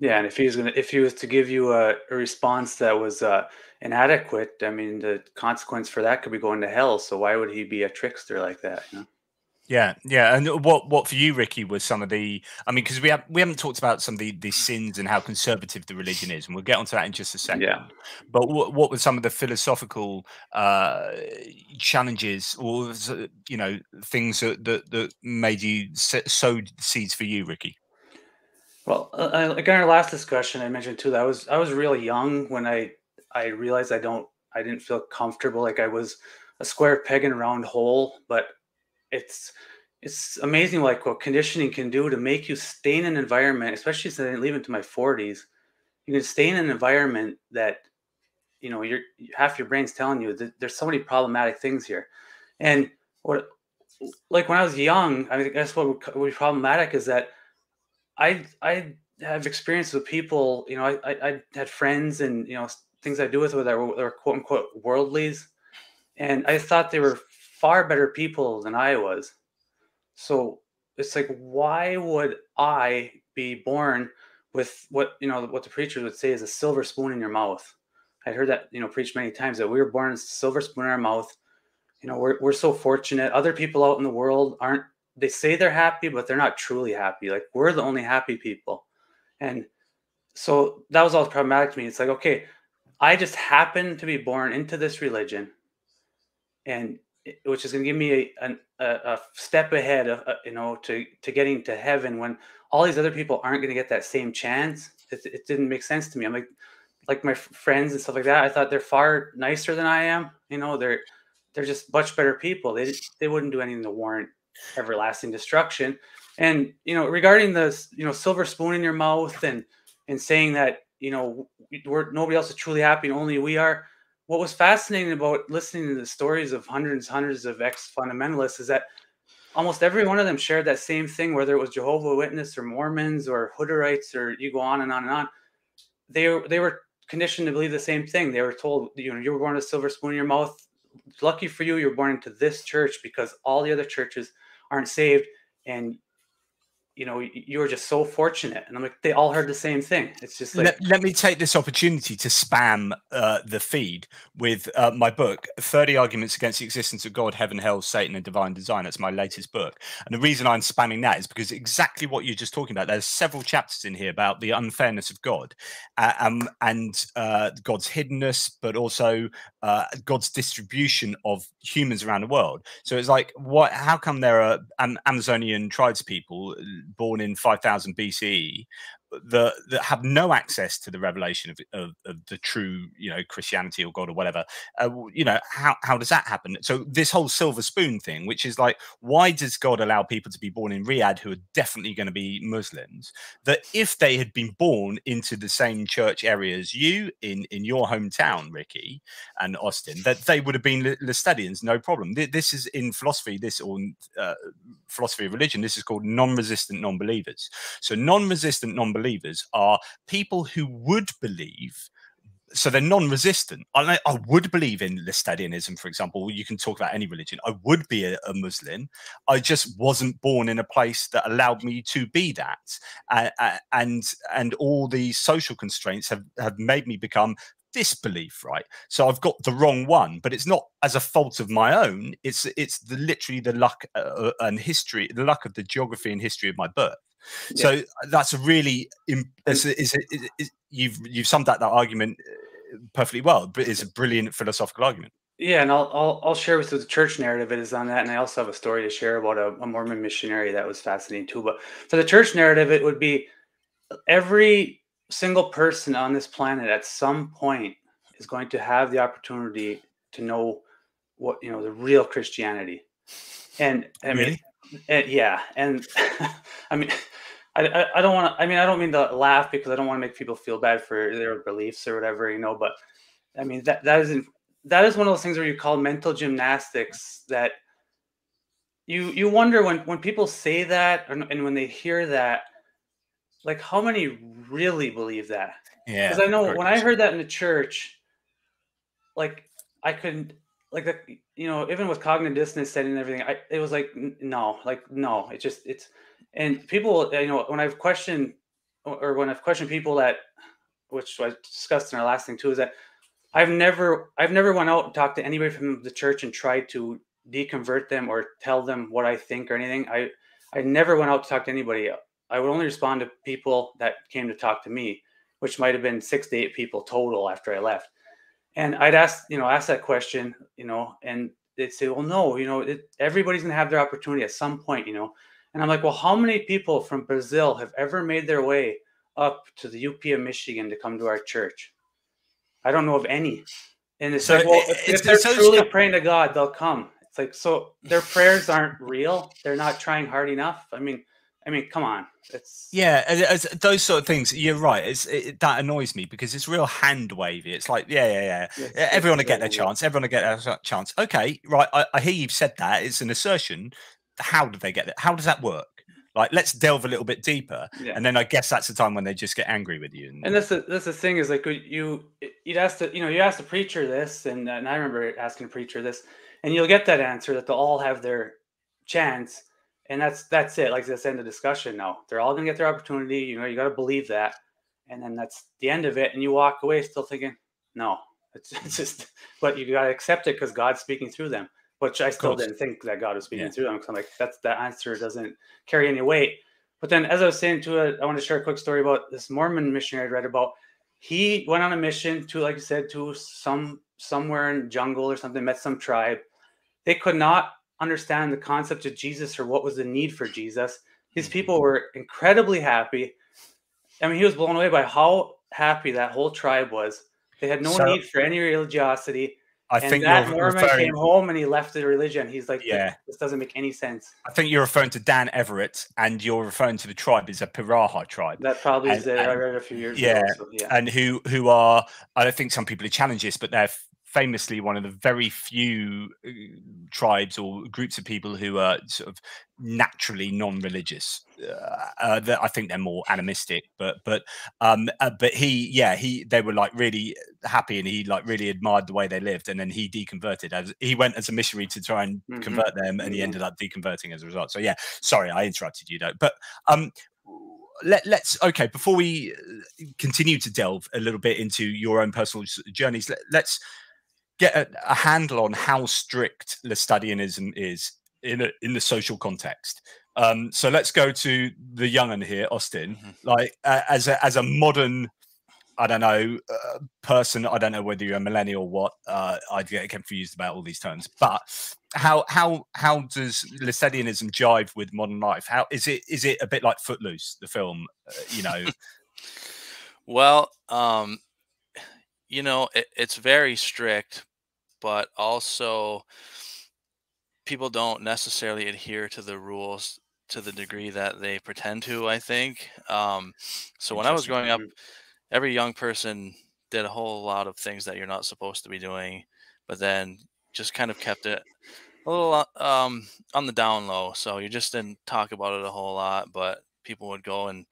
Yeah, and if he was gonna, if he was to give you a, a response that was uh, inadequate, I mean, the consequence for that could be going to hell. So why would he be a trickster like that? You know? Yeah, yeah. And what what for you, Ricky, was some of the? I mean, because we have we haven't talked about some of the, the sins and how conservative the religion is, and we'll get onto that in just a second. Yeah. But what what were some of the philosophical uh, challenges, or you know, things that that, that made you sowed seeds for you, Ricky? Well, uh, like in our last discussion, I mentioned too that I was I was really young when I I realized I don't I didn't feel comfortable. Like I was a square peg in a round hole. But it's it's amazing like what conditioning can do to make you stay in an environment, especially since I didn't leave into my 40s. You can stay in an environment that you know you're half your brain's telling you that there's so many problematic things here. And what like when I was young, I, mean, what would be problematic is that I I have experience with people. You know, I, I, I had friends and you know things I do with that were, that were quote unquote worldlies, and I thought they were far better people than I was. So it's like, why would I be born with what you know what the preachers would say is a silver spoon in your mouth? I heard that you know preached many times that we were born with a silver spoon in our mouth. You know, we're we're so fortunate. Other people out in the world aren't. They say they're happy, but they're not truly happy. Like we're the only happy people, and so that was all problematic to me. It's like, okay, I just happen to be born into this religion, and which is going to give me a, a, a step ahead of uh, you know to to getting to heaven when all these other people aren't going to get that same chance. It, it didn't make sense to me. I'm like, like my friends and stuff like that. I thought they're far nicer than I am. You know, they're they're just much better people. They they wouldn't do anything to warrant everlasting destruction. And you know, regarding the you know silver spoon in your mouth and and saying that you know we're nobody else is truly happy only we are what was fascinating about listening to the stories of hundreds hundreds of ex fundamentalists is that almost every one of them shared that same thing whether it was jehovah witness or mormons or hutterites or you go on and on and on. They, they were conditioned to believe the same thing. They were told you know you were born with a silver spoon in your mouth. Lucky for you you're born into this church because all the other churches aren't saved and you know, you were just so fortunate. And I'm like, they all heard the same thing. It's just like. Let, let me take this opportunity to spam uh, the feed with uh, my book, 30 Arguments Against the Existence of God, Heaven, Hell, Satan, and Divine Design. That's my latest book. And the reason I'm spamming that is because exactly what you're just talking about. There's several chapters in here about the unfairness of God uh, um, and uh, God's hiddenness, but also uh, God's distribution of humans around the world. So it's like, what? how come there are um, Amazonian tribespeople born in 5000 BCE that that have no access to the revelation of, of, of, the true you know christianity or god or whatever uh, you know how, how does that happen? So this whole silver spoon thing which is like why does god allow people to be born in riyadh who are definitely going to be muslims that if they had been born into the same church area as you in in your hometown ricky and austin that they would have been Laestadians no problem. This is in philosophy this or uh, philosophy of religion this is called non-resistant non-believers. So non-resistant non-believers believers are people who would believe so they're non-resistant. I, I, would believe in Laestadianism, for example. You can talk about any religion. I would be a, a, Muslim. I just wasn't born in a place that allowed me to be that, uh, and and all the social constraints have have made me become disbelief, right? So I've got the wrong one, but it's not as a fault of my own. It's it's the literally the luck uh, and history, the luck of the geography and history of my birth. So uh, that's a really is, you've you've summed up that argument uh, perfectly well. But it's a brilliant philosophical argument. Yeah, and I'll, I'll I'll share with you the church narrative it is on that, and I also have a story to share about a, a Mormon missionary that was fascinating too. But for the church narrative, it would be every single person on this planet at some point is going to have the opportunity to know what you know the real Christianity, and I mean, really? and, yeah, and I mean, I, I, don't want to. I mean, I don't mean to laugh because I don't want to make people feel bad for their beliefs or whatever, you know. But I mean that that isn't that is one of those things where you call mental gymnastics that you you wonder when when people say that and, and when they hear that, like how many really believe that? Yeah. Because I know when I heard that in the church, like I couldn't like the you know even with cognitive dissonance setting and everything, I it was like no, like no, it just it's and people, you know, when I've questioned or when I've questioned people that, which I discussed in our last thing too, is that I've never, I've never went out and talked to anybody from the church and tried to deconvert them or tell them what I think or anything. I, I never went out to talk to anybody. I would only respond to people that came to talk to me, which might have been six to eight people total after I left. And I'd ask, you know, ask that question, you know, and they'd say, well, no, you know, it, everybody's going to have their opportunity at some point, you know. And I'm like, well, how many people from Brazil have ever made their way up to the UP of Michigan to come to our church? I don't know of any. And it's so like, well, if, if they're truly praying to God, they'll come. It's like, so their prayers aren't real. They're not trying hard enough. I mean, I mean, come on. It's yeah, as, those sort of things. You're right. It's it, that annoys me because it's real hand wavy. It's like, yeah, yeah, yeah. Yes, everyone will get their chance. Everyone will get their chance. Okay, right. I, I hear you've said that. It's an assertion how do they get it? How does that work? Like, let's delve a little bit deeper, yeah. and then I guess that's the time when they just get angry with you. And, and that's the that's the thing is like you you'd ask the you know you ask the preacher this, and and I remember asking the preacher this, and you'll get that answer that they'll all have their chance, and that's that's it. Like that's end of discussion. Now they're all gonna get their opportunity. You know, you got to believe that, and then that's the end of it. And you walk away still thinking, no, it's, it's just, but you got to accept it because God's speaking through them. Which I still didn't think that God was speaking yeah. through them because I'm like, that's that answer doesn't carry any weight. But then, as I was saying to it, I want to share a quick story about this Mormon missionary I read about. He went on a mission to, like I said, to some somewhere in jungle or something, met some tribe. They could not understand the concept of Jesus or what was the need for Jesus. These mm-hmm. people were incredibly happy. I mean, he was blown away by how happy that whole tribe was. They had no so, need for any religiosity. I and think that Mormon referring... came home and he left the religion. He's like, yeah, this doesn't make any sense. I think you're referring to Dan Everett, and you're referring to the tribe is a Piraha tribe. That probably and, is it. I read a few years yeah, ago. So, yeah, and who who are I don't think some people challenge this, but they're famously one of the very few uh, tribes or groups of people who are sort of naturally non-religious. Uh, uh, I think they're more animistic, but but um, uh, but he, yeah, he they were like really happy, and he like really admired the way they lived, and then he deconverted as he went as a missionary to try and mm-hmm. convert them, and mm-hmm. he ended up deconverting as a result. So yeah, sorry, I interrupted you though, but um, let, us okay before we continue to delve a little bit into your own personal journeys let, us get a, a handle on how strict Laestadianism is in a, in the social context. Um, so let's go to the young young'un here, Austin. Mm-hmm. Like uh, as a as a modern, I don't know, uh, person. I don't know whether you're a millennial or what. Uh, I get confused about all these terms. But how how how does Laestadianism jive with modern life? How is it is it a bit like Footloose, the film? Uh, you know. well, um, you know, it, it's very strict, but also people don't necessarily adhere to the rules to the degree that they pretend to. I think. Um, so when I was growing up, every young person did a whole lot of things that you're not supposed to be doing, but then just kind of kept it a little um, on the down low. So you just didn't talk about it a whole lot, but people would go and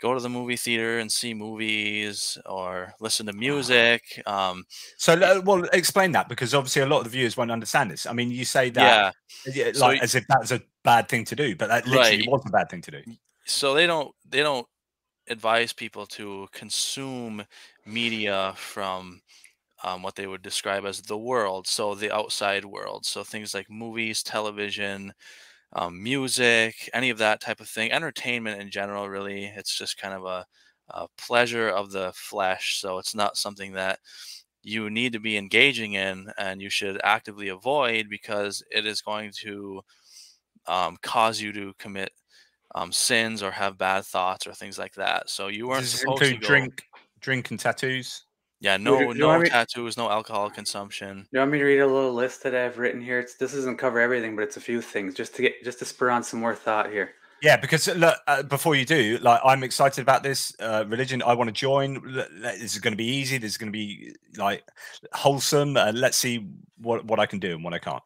go to the movie theater and see movies or listen to music. Um, so, well, explain that because obviously a lot of the viewers won't understand this. I mean, you say that yeah, like so, as if that's a bad thing to do, but that literally right. was a bad thing to do. So they don't they don't advise people to consume media from um, what they would describe as the world, so the outside world. So things like movies, television, um, music, any of that type of thing, entertainment in general, really. It's just kind of a, a pleasure of the flesh. So it's not something that you need to be engaging in and you should actively avoid because it is going to um, cause you to commit um, sins or have bad thoughts or things like that. So you weren't supposed to go... drink, drink and tattoos. Yeah, no, no tattoos, no alcohol consumption. You want me to read a little list that I've written here? It's, this doesn't cover everything, but it's a few things just to get just to spur on some more thought here. Yeah, because uh, look, uh, before you do, like, I'm excited about this uh, religion. I want to join. This is going to be easy. This is going to be like wholesome. Uh, let's see what what I can do and what I can't.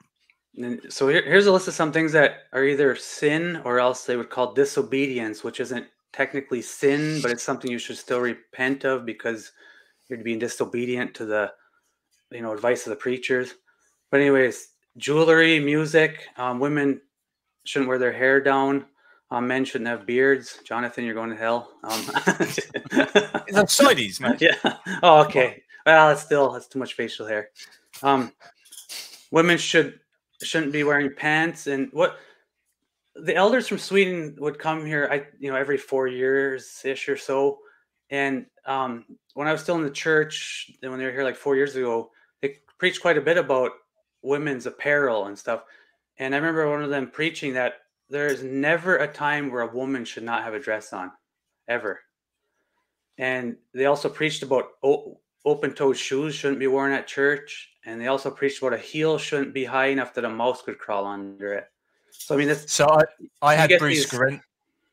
And so here, here's a list of some things that are either sin or else they would call disobedience, which isn't technically sin, but it's something you should still repent of because you're being disobedient to the you know advice of the preachers. But anyways jewelry music um, women shouldn't wear their hair down. Um, men shouldn't have beards. Jonathan you're going to hell. Um, that's sideys man. Yeah. Oh okay. Well it's still that's too much facial hair. Um, women should shouldn't be wearing pants and what the elders from sweden would come here i you know every four years ish or so and um, when I was still in the church, and when they were here like four years ago, they preached quite a bit about women's apparel and stuff. And I remember one of them preaching that there is never a time where a woman should not have a dress on, ever. And they also preached about open-toed shoes shouldn't be worn at church, and they also preached about a heel shouldn't be high enough that a mouse could crawl under it. So I mean, so I, I had Bruce these,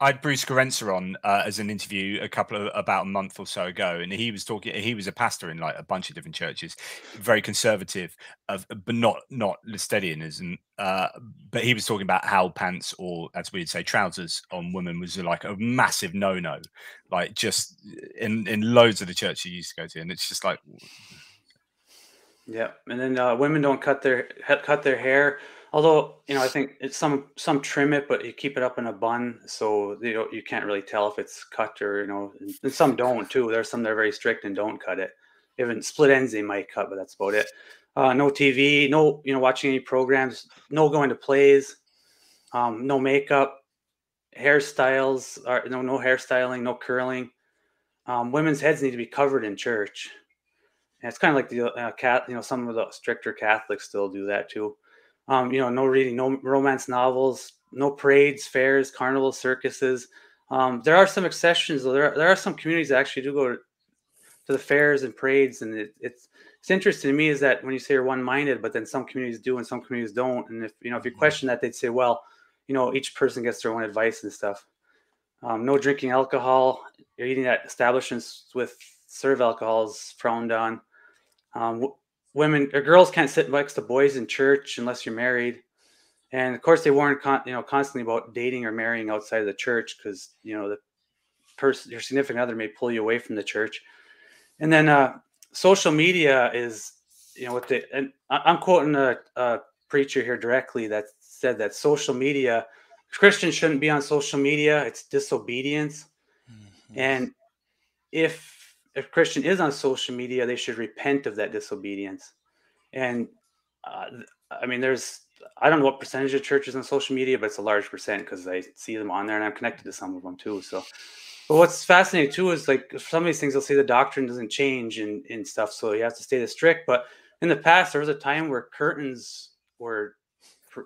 I had Bruce Gerencser on uh, as an interview a couple of about a month or so ago, and he was talking. He was a pastor in like a bunch of different churches, very conservative, of, but not not Laestadianism. Uh, but he was talking about how pants or, as we'd say, trousers on women was like a massive no no, like just in in loads of the churches he used to go to, and it's just like Yeah, and then uh, women don't cut their cut their hair. Although you know, I think it's some some trim it, but you keep it up in a bun, so you know you can't really tell if it's cut or you know. And some don't too. There's some that are very strict and don't cut it. Even split ends they might cut, but that's about it. Uh, no TV, no you know watching any programs, no going to plays, um, no makeup, hairstyles are no no hairstyling, no curling. Um, women's heads need to be covered in church. And it's kind of like the uh, cat, you know, some of the stricter Catholics still do that too. Um, you know, no reading, no romance novels, no parades, fairs, carnivals, circuses. Um, there are some exceptions, though. There are, there are some communities that actually do go to, to the fairs and parades, and it, it's it's interesting to me is that when you say you're one-minded, but then some communities do and some communities don't. And if you know if you mm-hmm. question that, they'd say, well, you know, each person gets their own advice and stuff. Um, no drinking alcohol. You're eating at establishments with serve alcohol is frowned on. Um, women or girls can't sit next to boys in church unless you're married. And of course, they warn con- you know constantly about dating or marrying outside of the church because you know the person, your significant other, may pull you away from the church. And then uh, social media is, you know, with the and I'm quoting a, a preacher here directly that said that social media Christians shouldn't be on social media. It's disobedience. Mm-hmm. And if a Christian is on social media, they should repent of that disobedience. And uh, I mean, there's I don't know what percentage of churches on social media, but it's a large percent because I see them on there and I'm connected to some of them too. So, but what's fascinating too is like some of these things they'll say the doctrine doesn't change and, and stuff, so you have to stay the strict. But in the past, there was a time where curtains were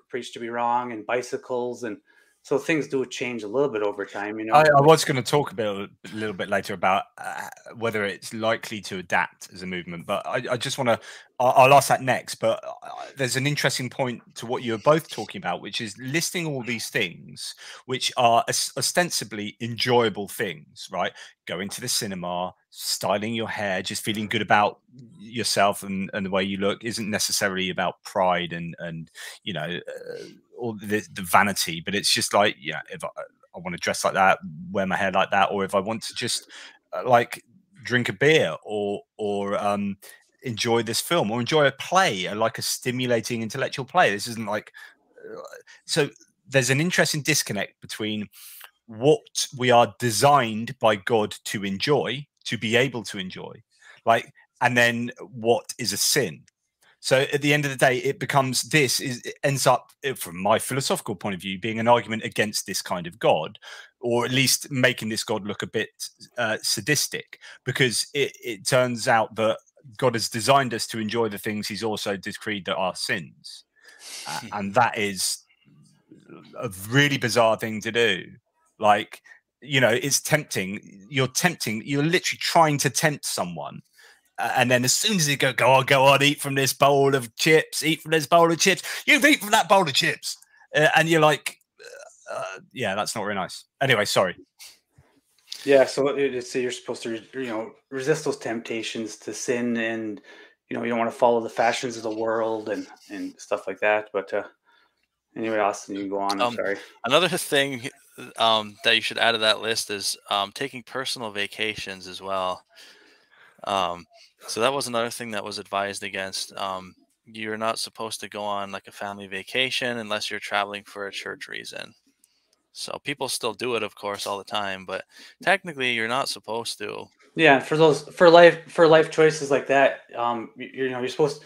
preached to be wrong and bicycles and so things do change a little bit over time you know? I, I was going to talk a bit a little bit later about uh, whether it's likely to adapt as a movement but i, I just want to I'll, ask that next but uh, there's an interesting point to what you're both talking about which is listing all these things which are ostensibly enjoyable things right? Going to the cinema styling your hair just feeling good about yourself and, and the way you look isn't necessarily about pride and and you know uh, all the, the vanity, but it's just like, yeah, if I, I want to dress like that, wear my hair like that, or if I want to just uh, like drink a beer or or um, enjoy this film or enjoy a play, uh, like a stimulating intellectual play. This isn't like uh, so. There's an interesting disconnect between what we are designed by God to enjoy, to be able to enjoy, like, and then what is a sin. So at the end of the day, it becomes this is it ends up, eh, from my philosophical point of view, being an argument against this kind of God, or at least making this God look a bit uh, sadistic, because it, it turns out that God has designed us to enjoy the things He's also decreed that are sins, uh, and that is a really bizarre thing to do. Like you know, it's tempting. You're tempting. You're literally trying to tempt someone and then as soon as you go, go on, go on, eat from this bowl of chips, eat from this bowl of chips. You've eaten from that bowl of chips, uh, and you're like, uh, uh, yeah, that's not very nice. Anyway, sorry. Yeah, so it's you're supposed to, you know, resist those temptations to sin, and you know, you don't want to follow the fashions of the world and and stuff like that. But uh, anyway, Austin, you can go on. I'm um, sorry. Another thing um, that you should add to that list is um, taking personal vacations as well. Um, so that was another thing that was advised against. Um, you're not supposed to go on like a family vacation unless you're traveling for a church reason. So people still do it, of course, all the time, but technically you're not supposed to. Yeah, for those for life for life choices like that, um, you, you know, you're supposed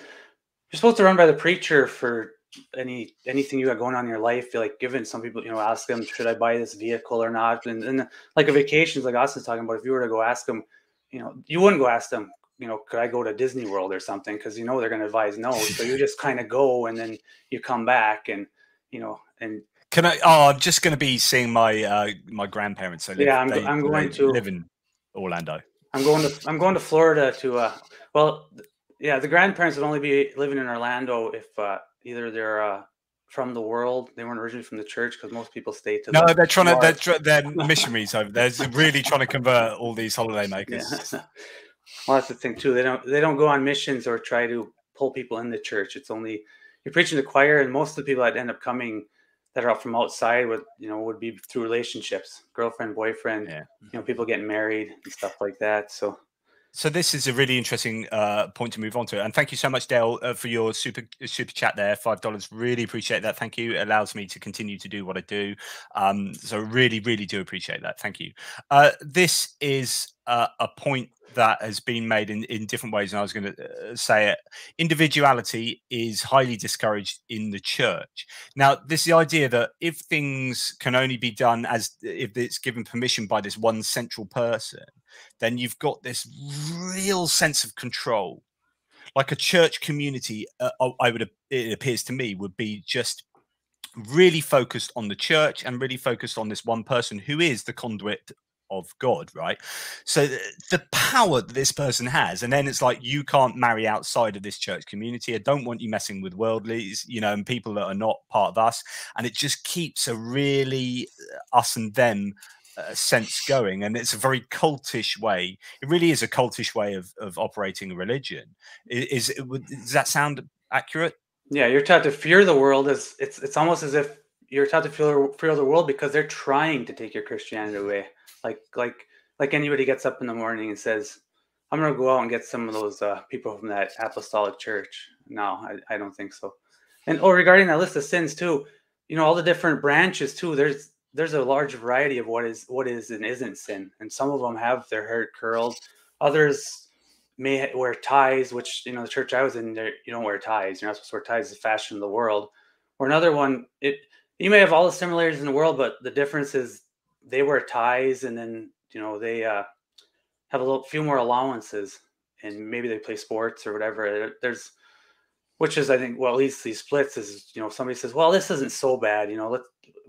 you're supposed to run by the preacher for any anything you got going on in your life. Like given some people, you know, ask them, should I buy this vehicle or not? And then like a vacations, like Austin's talking about, if you were to go ask them, you know, you wouldn't go ask them, you know, could I go to Disney World or something? Because you know they're going to advise no. So you just kind of go and then you come back and you know and. Can I? Oh, I'm just going to be seeing my uh, my grandparents. So yeah, I'm, they, I'm going to live in Orlando. I'm going to I'm going to Florida to uh well yeah the grandparents would only be living in Orlando if uh, either they're uh, from the world. They weren't originally from the church because most people stay to. No, the they're trying north. to. They're, they're missionaries over there. They're really trying to convert all these holiday makers. Yeah. Well, that's the thing too. They don't. They don't go on missions or try to pull people in the church. It's only you're preaching the choir, and most of the people that end up coming that are from outside would you know would be through relationships, girlfriend, boyfriend. Yeah. You know, people getting married and stuff like that. So So this is a really interesting uh, point to move on to, and thank you so much, Dale, uh, for your super super chat there. Five dollars, really appreciate that. Thank you. It allows me to continue to do what I do. Um, so really, really do appreciate that. Thank you. Uh, this is uh, a point that has been made in, in different ways, and I was going to uh, say it. Individuality is highly discouraged in the church. Now, this is the idea that if things can only be done as if it's given permission by this one central person, then you've got this real sense of control. Like a church community, uh, I would it appears to me would be just really focused on the church and really focused on this one person who is the conduit of God, right? So the power that this person has, and then it's like you can't marry outside of this church community. I don't want you messing with worldlies, you know, and people that are not part of us. And it just keeps a really uh, us and them uh, sense going and it's a very cultish way it really is a cultish way of, of operating a religion is, is does that sound accurate yeah you're taught to fear the world as it's it's almost as if you're taught to fear, fear the world because they're trying to take your christianity away like like like anybody gets up in the morning and says i'm going to go out and get some of those uh, people from that apostolic church no I, I don't think so and oh regarding that list of sins too you know all the different branches too there's there's a large variety of what is what is and isn't sin, and some of them have their hair curled. Others may wear ties, which you know the church I was in, there you don't wear ties. You're not supposed to wear ties. The fashion of the world. Or another one, it you may have all the similarities in the world, but the difference is they wear ties, and then you know they uh, have a little few more allowances, and maybe they play sports or whatever. There's which is I think well at least these splits is you know somebody says well this isn't so bad you know let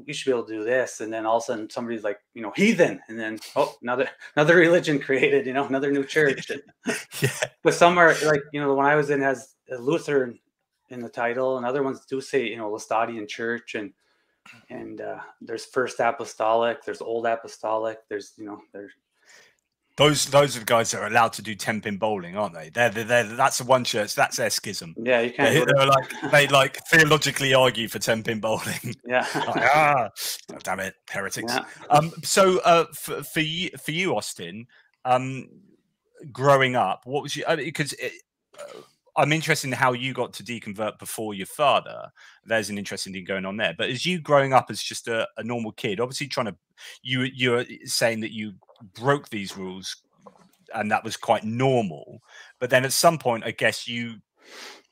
we should be able to do this and then all of a sudden somebody's like you know heathen and then oh another another religion created you know another new church yeah. but some are like you know the one i was in has lutheran in the title and other ones do say you know Laestadian church and and uh, there's first apostolic there's old apostolic there's you know there's those those are the guys that are allowed to do ten pin bowling, aren't they? They're, they're, they're that's the one church. That's their schism. Yeah, you can't. They, are like they like theologically argue for ten pin bowling. Yeah. like, ah, oh, damn it, heretics. Yeah. Um. So, uh, for, for you, for you, Austin, um, growing up, what was you? Because. Uh, I'm interested in how you got to deconvert before your father. There's an interesting thing going on there. But as you growing up as just a, a normal kid, obviously trying to, you you're saying that you broke these rules and that was quite normal. But then at some point, I guess you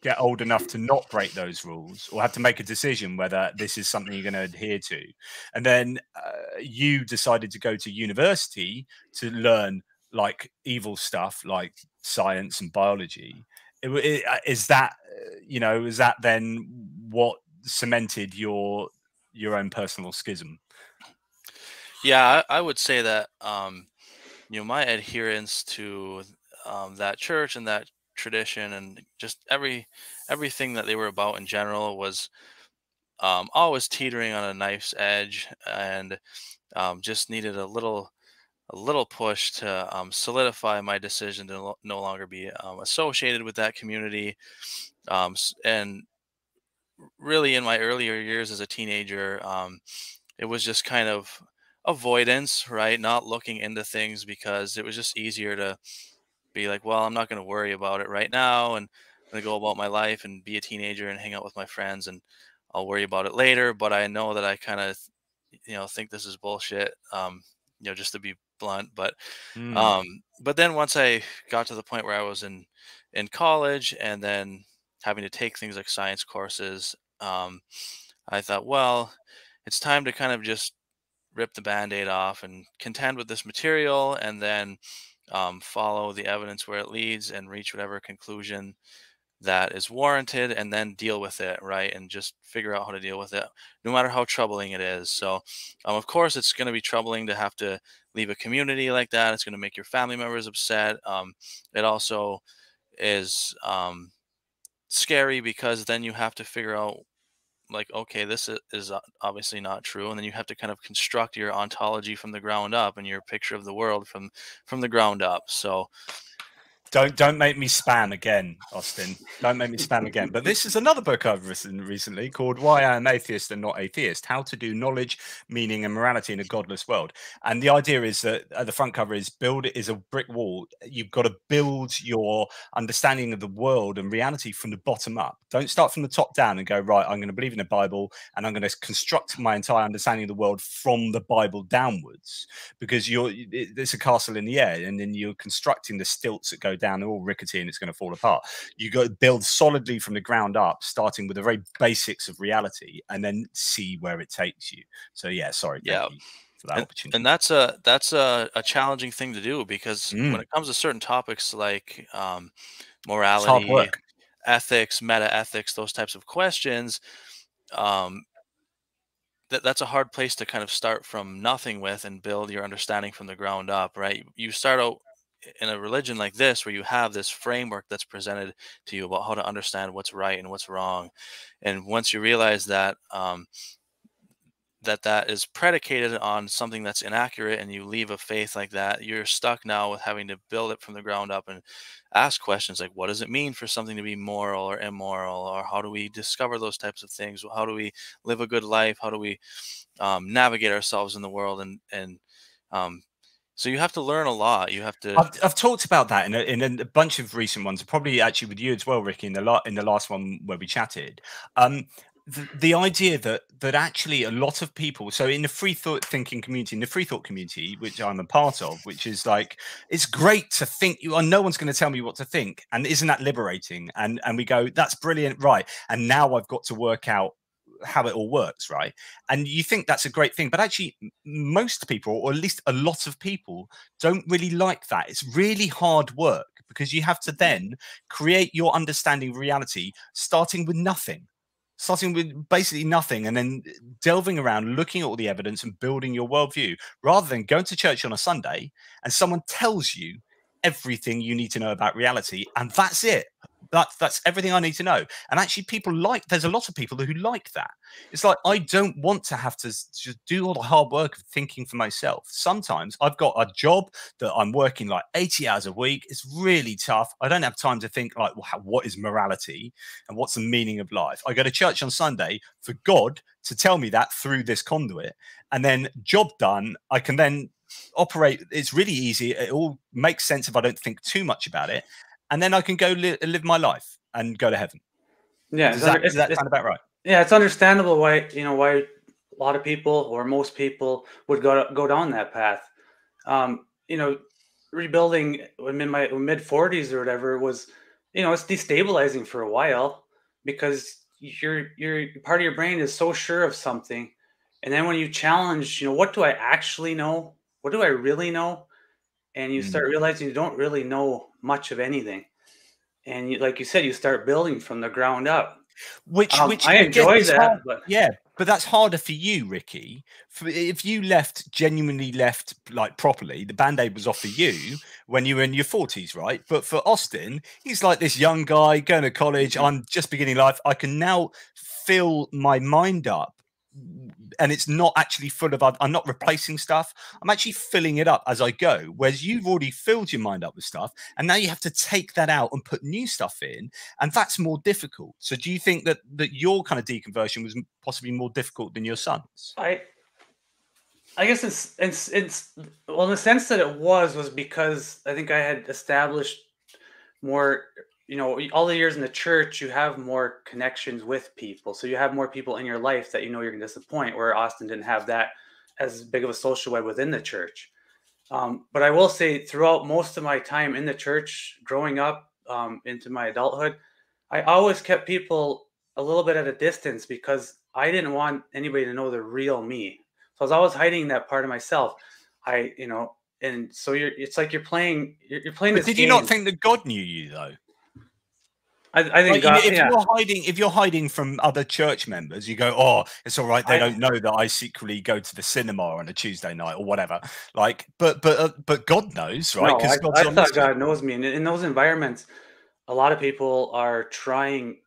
get old enough to not break those rules or have to make a decision whether this is something you're going to adhere to. And then uh, you decided to go to university to learn like evil stuff like science and biology. Uh, is that, uh, you know, is that then what cemented your your own personal schism? Yeah, I, I would say that um, you know my adherence to um, that church and that tradition and just every everything that they were about in general was um, always teetering on a knife's edge and um, just needed a little a little push to um, solidify my decision to no longer be um, associated with that community um, and really in my earlier years as a teenager um, it was just kind of avoidance, right? Not looking into things because it was just easier to be like, well, I'm not going to worry about it right now and I'm going to go about my life and be a teenager and hang out with my friends and I'll worry about it later. But I know that I kind of, you know, think this is bullshit, um, you know, just to be blunt. But, mm. um, but then once I got to the point where I was in, in college and then having to take things like science courses, um, I thought, well, it's time to kind of just rip the band-aid off and contend with this material and then um, follow the evidence where it leads and reach whatever conclusion that is warranted and then deal with it right and just figure out how to deal with it no matter how troubling it is so um, of course it's going to be troubling to have to leave a community like that it's going to make your family members upset um, it also is um, scary because then you have to figure out like okay this is obviously not true and then you have to kind of construct your ontology from the ground up and your picture of the world from from the ground up so don't don't make me spam again, Austin. Don't make me spam again. But this is another book I've written recently called "Why I Am Atheist and Not Atheist: How to Do Knowledge, Meaning, and Morality in a Godless World." And the idea is that at the front cover is build is a brick wall. You've got to build your understanding of the world and reality from the bottom up. Don't start from the top down and go right. I'm going to believe in the Bible and I'm going to construct my entire understanding of the world from the Bible downwards because you're it's a castle in the air, and then you're constructing the stilts that go down, they're all rickety and it's going to fall apart. You go build solidly from the ground up, starting with the very basics of reality, and then see where it takes you. So yeah, sorry. Yeah. For that and, opportunity. and that's a that's a, a challenging thing to do because mm. when it comes to certain topics like um, morality, ethics, meta ethics, those types of questions, um, that that's a hard place to kind of start from nothing with and build your understanding from the ground up, right? You start out in a religion like this where you have this framework that's presented to you about how to understand what's right and what's wrong and once you realize that um, that that is predicated on something that's inaccurate and you leave a faith like that you're stuck now with having to build it from the ground up and ask questions like what does it mean for something to be moral or immoral? Or how do we discover those types of things? How do we live a good life? How do we um, navigate ourselves in the world? And and um, so you have to learn a lot. You have to. I've, I've talked about that in a, in a bunch of recent ones, probably actually with you as well, Ricky, in the la- in the last one where we chatted. Um, the, the idea that that actually a lot of people so in the free thought thinking community in the free thought community which i'm a part of which is like it's great to think you are no one's going to tell me what to think and isn't that liberating and and we go that's brilliant right and now i've got to work out how it all works, right? And you think that's a great thing, but actually, most people, or at least a lot of people, don't really like that. It's really hard work because you have to mm. then create your understanding of reality, starting with nothing, starting with basically nothing, and then delving around, looking at all the evidence, and building your worldview, rather than going to church on a Sunday and someone tells you everything you need to know about reality, and that's it that's that's everything I need to know. And actually, people like there's a lot of people who like that. It's like I don't want to have to just do all the hard work of thinking for myself. Sometimes I've got a job that I'm working like 80 hours a week. It's really tough. I don't have time to think like, well, what is morality and what's the meaning of life. I go to church on Sunday for God to tell me that through this conduit, and then job done. I can then operate it's really easy it all makes sense if i don't think too much about it and then I can go li- live my life and go to heaven. Yeah, does that, that sound about right? Yeah, it's understandable why you know why a lot of people or most people would go go down that path. Um, you know, rebuilding in my mid forties or whatever was, you know, it's destabilizing for a while because your your part of your brain is so sure of something, and then when you challenge, you know, what do I actually know? What do I really know? And you mm. start realizing you don't really know much of anything. And you, like you said, you start building from the ground up. Which, um, which I enjoy that. Hard, but... Yeah, but that's harder for you, Ricky. For, if you left genuinely left like properly, the band aid was off for you when you were in your forties, right? But for Austin, he's like this young guy going to college. Mm-hmm. I'm just beginning life. I can now fill my mind up and it's not actually full of i'm not replacing stuff. I'm actually filling it up as i go whereas you've already filled your mind up with stuff and now you have to take that out and put new stuff in and that's more difficult. So do you think that that your kind of deconversion was possibly more difficult than your son's? I i guess it's it's it's well in the sense that it was was because i think i had established more you know all the years in the church you have more connections with people. So you have more people in your life that you know you're going to disappoint where austin didn't have that as big of a social web within the church. Um, but i will say throughout most of my time in the church growing up um, into my adulthood i always kept people a little bit at a distance because i didn't want anybody to know the real me. So i was always hiding that part of myself. I you know and so you're it's like you're playing you're, you're playing but did game. you not think that god knew you though I, I think like, God, if yeah. you're hiding, if you're hiding from other church members, you go, "Oh, it's all right. They I, don't know that I secretly go to the cinema on a Tuesday night or whatever." Like, but but uh, but God knows, right? Because no, I, I thought God knows me, and in those environments, a lot of people are trying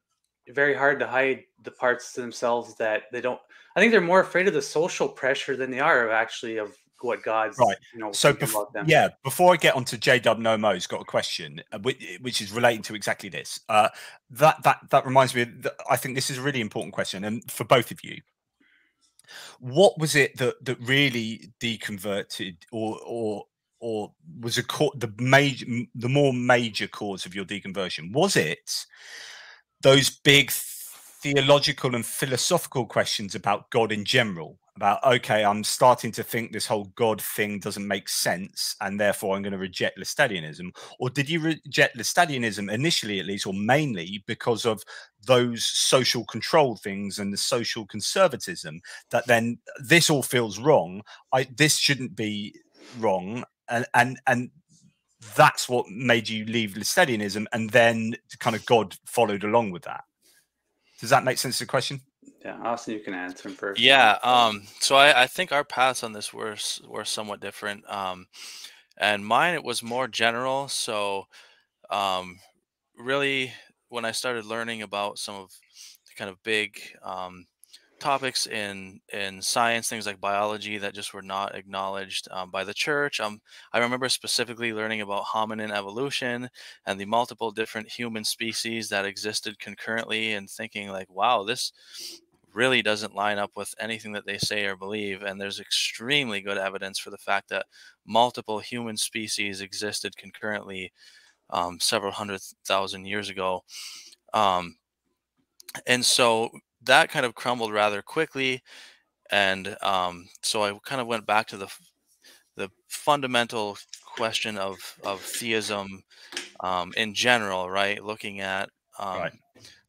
very hard to hide the parts to themselves that they don't. I think they're more afraid of the social pressure than they are of actually of what God's Right. you know So thinking bef- about them. yeah, before I get onto J Dub No Mo's got a question, uh, which, which is relating to exactly this. Uh, that that that reminds me. That I think this is a really important question, and for both of you, what was it that that really deconverted, or or or was a co- the major, the more major cause of your deconversion? Was it those big theological and philosophical questions about God in general? About okay, I'm starting to think this whole God thing doesn't make sense, and therefore I'm going to reject Laestadianism. Or did you reject Laestadianism initially, at least, or mainly because of those social control things and the social conservatism? That then this all feels wrong. I this shouldn't be wrong, and and and that's what made you leave Laestadianism, and then kind of God followed along with that. Does that make sense the question? Yeah, Austin, you can answer him first. Yeah. Um, so I, I think our paths on this were were somewhat different. Um, and mine it was more general. So um, really, when I started learning about some of the kind of big um, topics in in science, things like biology that just were not acknowledged um, by the church. Um, I remember specifically learning about hominin evolution and the multiple different human species that existed concurrently, and thinking like, wow, this really doesn't line up with anything that they say or believe. And there's extremely good evidence for the fact that multiple human species existed concurrently um, several hundred thousand years ago. Um, and so that kind of crumbled rather quickly. And um, so I kind of went back to the the fundamental question of of theism um, in general, right? Looking at um, Right.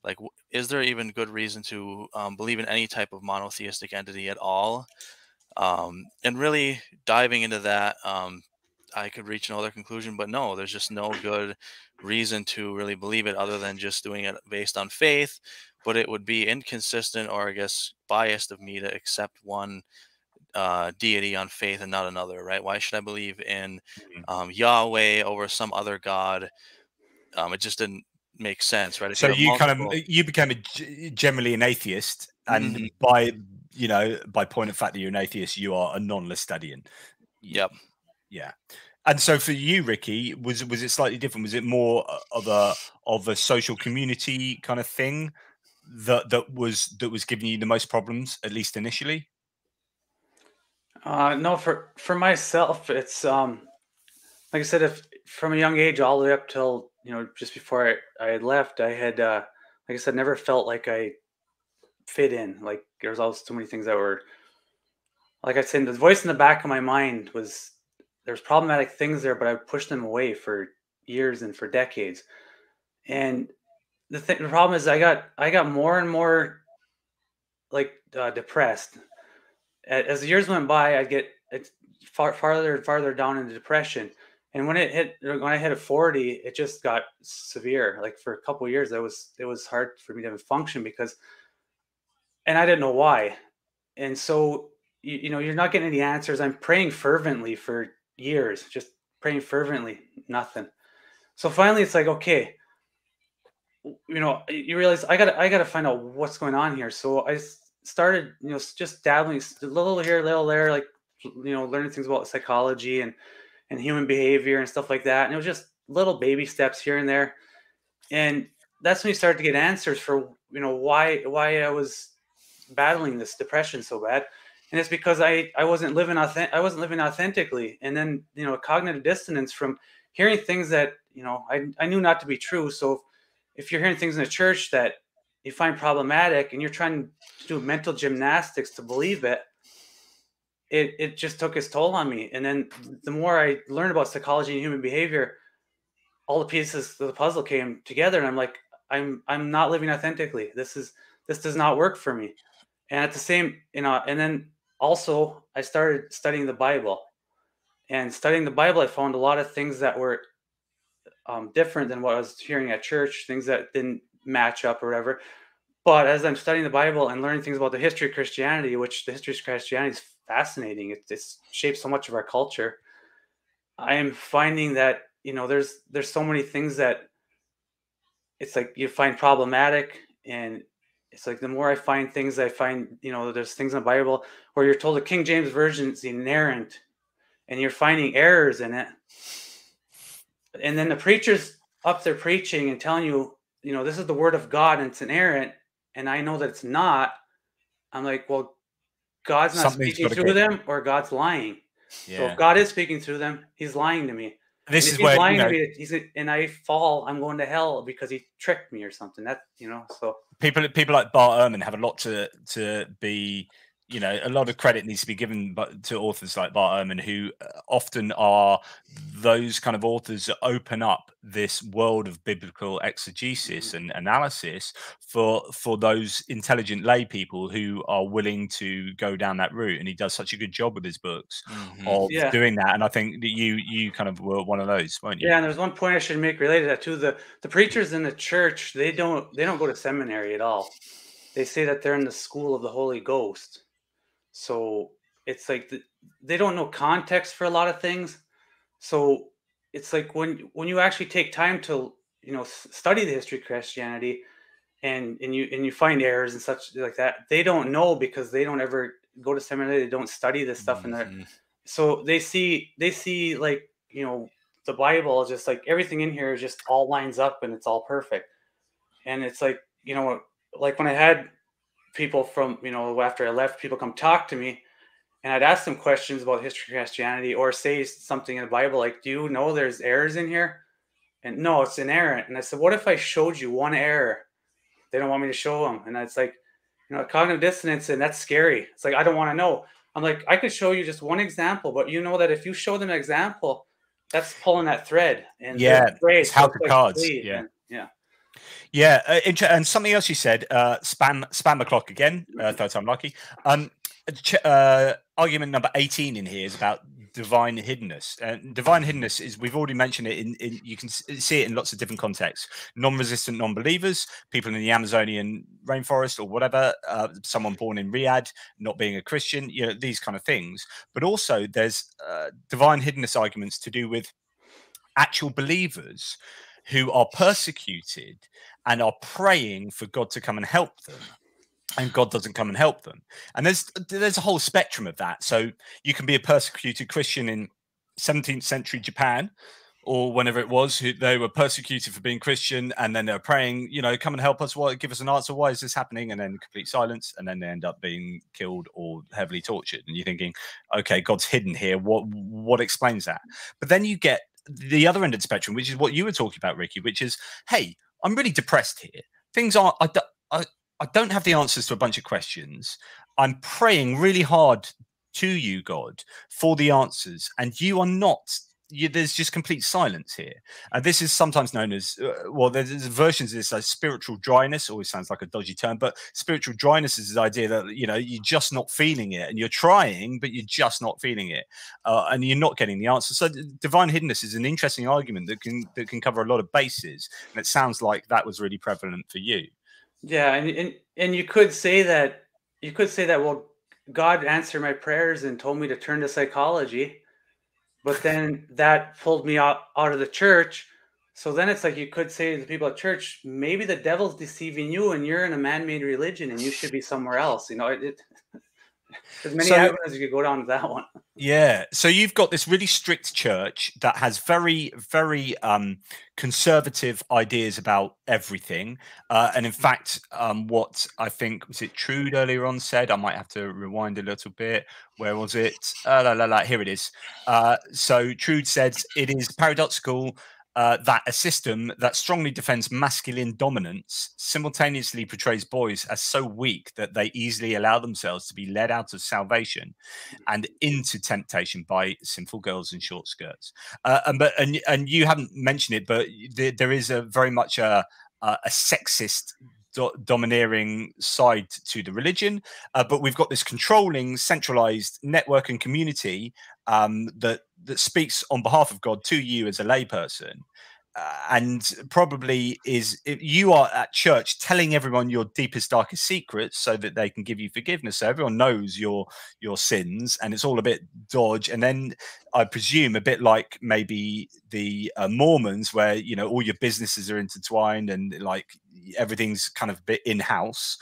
like, is there even good reason to um, believe in any type of monotheistic entity at all? Um, and really diving into that, um, I could reach another conclusion, but no, there's just no good reason to really believe it other than just doing it based on faith. But it would be inconsistent or, I guess, biased of me to accept one uh, deity on faith and not another, right? Why should I believe in Mhm. um, Yahweh over some other god? Um, it just didn't make sense, right? If So have you kind of you became a g- generally an atheist, and Mhm. by you know by point of fact that you're an atheist, you are a non-Laestadian. Yep. Yeah. And so for you, Ricky, was was it slightly different? Was it more of a of a social community kind of thing that that was that was giving you the most problems, at least initially? Uh, no, for for myself, it's um, like I said, if from a young age all the way up till you know just before I, I had left, I had uh, like I said, never felt like I fit in. Like there was always too many things that were, like I said, the voice in the back of my mind was there's problematic things there, but I pushed them away for years and for decades. And the thing, the problem is, I got I got more and more like uh, depressed as the years went by, I'd get it's far farther and farther down into depression. And when it hit uh, when I hit a 40, it just got severe. Like for a couple years, it was it was hard for me to function because and I didn't know why. And so you, you know, you're not getting any answers. I'm praying fervently for years, just praying fervently, nothing. So finally it's like, okay, you know, you realize I gotta I gotta find out what's going on here. So I started, you know, just dabbling a little here, little there, like you know, learning things about psychology and and human behavior and stuff like that. And it was just little baby steps here and there. And that's when you start to get answers for you know why why I was battling this depression so bad. And it's because I I wasn't living authentic I wasn't living authentically. And then you know cognitive dissonance from hearing things that you know I I knew not to be true. So if you're hearing things in the church that you find problematic and you're trying to do mental gymnastics to believe it, it it just took its toll on me. And then the more I learned about psychology and human behavior, all the pieces of the puzzle came together, and I'm like, I'm I'm not living authentically. This is this does not work for me. And at the same, you know, and then also I started studying the Bible. And studying the Bible, I found a lot of things that were um, different than what I was hearing at church, things that didn't match up or whatever. But as I'm studying the Bible and learning things about the history of Christianity, which the history of Christianity is fascinating, it, it shapes so much of our culture. I am finding that you know there's there's so many things that it's like you find problematic, and it's like the more I find things, I find you know there's things in the Bible where you're told the King James version is inerrant and you're finding errors in it. And then the preacher's up there preaching and telling you, you know, this is the word of God and it's inerrant, and I know that it's not. I'm like, well, God's not Something's speaking through them, or God's lying. So if God is speaking through them, He's lying to me. This is he's where lying you know, to me, he's and I fall, I'm going to hell because he tricked me or something. That you know, so people people like Bart Ehrman have a lot to to be you know a lot of credit needs to be given to authors like Bart Ehrman who uh, often are those kind of authors that open up this world of biblical exegesis and analysis for for those intelligent lay people who are willing to go down that route and he does such a good job with his books Mhm. of Yeah. doing that and I think that you you kind of were one of those weren't you yeah. And there's one point I should make related to that too. The the preachers in the church they don't they don't go to seminary at all. They say that they're in the school of the Holy Ghost. So it's like the, they don't know context for a lot of things. So it's like when when you actually take time to you know study the history of Christianity, and and you and you find errors and such like that, they don't know because they don't ever go to seminary. They don't study this stuff in their Mhm. so they see they see like you know the bible is just like everything in here is just all lines up and it's all perfect and it's like you know like when i had people from you know after i left people come talk to me and i'd ask them questions about history of christianity or say something in the bible like do you know there's errors in here and no it's inerrant and i said what if i showed you one error they don't want me to show them and it's like you know cognitive dissonance and that's scary it's like i don't want to know I'm like, I could show you just one example, but you know that if you show them an example, that's pulling that thread. And Yeah, it's how to like, cards, yeah. and- yeah. Yeah, uh, and something else you said, uh, spam spam clock again, uh, third time lucky. Um, uh, argument number eighteen in here is about divine hiddenness. And divine hiddenness is we've already mentioned it. In, in you can see it in lots of different contexts. Non-resistant non-believers, people in the Amazonian rainforest or whatever, uh, someone born in Riyadh not being a Christian, you know these kind of things. But also there's uh, divine hiddenness arguments to do with actual believers who are persecuted and are praying for God to come and help them and God doesn't come and help them. And there's there's a whole spectrum of that. So you can be a persecuted Christian in 17th century Japan or whenever it was who they were persecuted for being Christian and then they're praying you know come and help us why give us an answer why is this happening? And then complete silence and then they end up being killed or heavily tortured. And you're thinking okay God's hidden here. What what explains that? But then you get the other end of the spectrum, which is what you were talking about, Ricky, which is, hey, I'm really depressed here. Things are, I, I, I don't have the answers to a bunch of questions. I'm praying really hard to you, God, for the answers, and you are not. You, there's just complete silence here. And this is sometimes known as, uh, well, there's, there's versions of this as spiritual dryness. Always sounds like a dodgy term, but spiritual dryness is the idea that you know you're just not feeling it, and you're trying, but you're just not feeling it uh, and you're not getting the answer. So divine hiddenness is an interesting argument that can that can cover a lot of bases, and it sounds like that was really prevalent for you. Yeah, and, and and you could say that you could say that well, God answered my prayers and told me to turn to psychology, but then that pulled me out out of the church. So then it's like you could say to the people at church, maybe the devil's deceiving you, and you're in a man-made religion, and you should be somewhere else. You know, it. it there's many So- avenues you could go down to that one. Yeah. So you've got this really strict church that has very, very um, conservative ideas about everything. Uh, and in fact, um, what I think was it Trude earlier on said, I might have to rewind a little bit. Where was it? Uh, la, la, la, here it is. Uh, so Trude said it is paradoxical uh, that a system that strongly defends masculine dominance simultaneously portrays boys as so weak that they easily allow themselves to be led out of salvation and into temptation by sinful girls in short skirts. Uh, and but and and you haven't mentioned it, but there, there is a very much a a, a sexist. Do- domineering side to the religion, uh, but we've got this controlling, centralized network and community um, that that speaks on behalf of God to you as a layperson, uh, and probably is if you are at church telling everyone your deepest, darkest secrets so that they can give you forgiveness. So everyone knows your your sins, and it's all a bit dodge. And then I presume a bit like maybe the uh, Mormons, where you know all your businesses are intertwined and like everything's kind of a bit in house.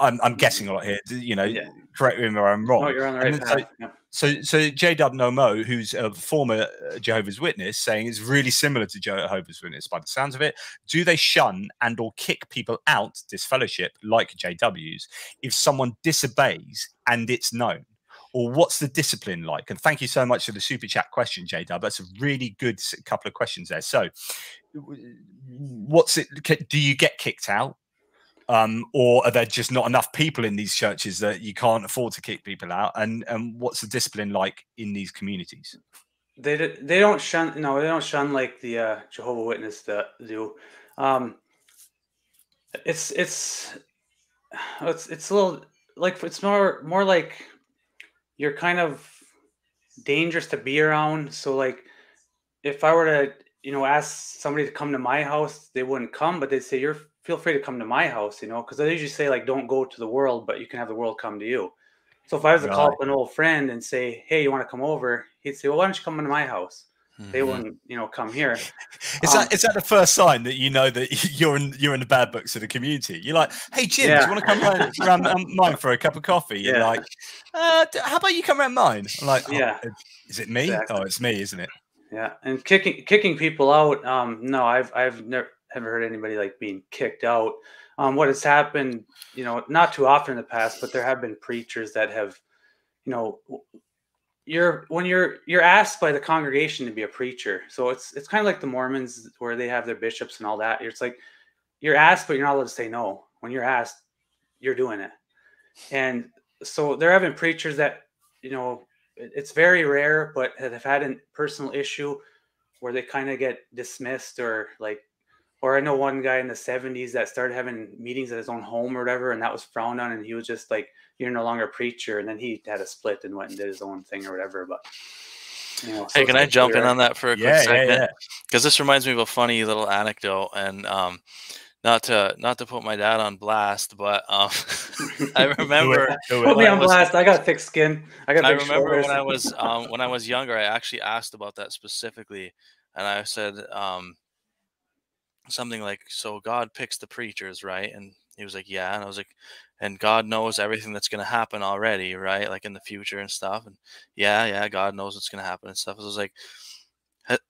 I'm, I'm guessing a lot here. You know, Yeah. correct me if I'm wrong. No, you're on the right so- so J Dub No Mo, who's a former uh, Jehovah's Witness, saying it's really similar to Jehovah's Witness by the sounds of it. Do they shun and or kick people out disfellowship like JWs if someone disobeys and it's known? Or what's the discipline like? And thank you so much for the super chat question, J Dub. That's a really good couple of questions there. So, what's it? Do you get kicked out? Um, or are there just not enough people in these churches that you can't afford to kick people out? And and what's the discipline like in these communities? They they don't shun no they don't shun like the uh, Jehovah Witness do. Um, it's it's it's it's a little like it's more more like you're kind of dangerous to be around. So like if I were to you know ask somebody to come to my house, they wouldn't come, but they'd say you're feel free to come to my house, you know, because I usually say like don't go to the world, but you can have the world come to you. So if I was to right. call up an old friend and say, "Hey, you want to come over?" He'd say, "Well, why don't you come into my house?" Mm-hmm. They wouldn't, you know, come here. is um, that is that the first sign that you know that you're in you're in the bad books of the community? You're like, "Hey, Jim, yeah. do you want to come um, mine for a cup of coffee?" You're yeah. like, uh, "How about you come around mine?" I'm like, oh, "Yeah, is it me? Exactly. Oh, it's me, isn't it?" Yeah, and kicking kicking people out. Um, no, I've I've never haven't heard anybody like being kicked out um, what has happened, you know, not too often in the past, but there have been preachers that have, you know, you're when you're you're asked by the congregation to be a preacher. So it's it's kind of like the Mormons where they have their bishops and all that. It's like you're asked, but you're not allowed to say no. When you're asked, you're doing it. And so there have been preachers that, you know, it's very rare, but have had a personal issue where they kind of get dismissed or like or I know one guy in the 70s that started having meetings at his own home or whatever, and that was frowned on, and he was just like, "You're no longer a preacher," and then he had a split and went and did his own thing or whatever. But you know, so hey, can I jump in on that for a quick yeah, second? Because yeah, yeah. this reminds me of a funny little anecdote, and um, not to not to put my dad on blast, but um, I remember put me on was, blast. I got thick skin. I got. I remember shoulders. when I was um, when I was younger, I actually asked about that specifically, and I said. Um, something like, "So God picks the preachers, right?" And he was like, "Yeah," and I was like, "And God knows everything that's going to happen already, right? Like in the future and stuff." And yeah, yeah, God knows what's going to happen and stuff. So I was like,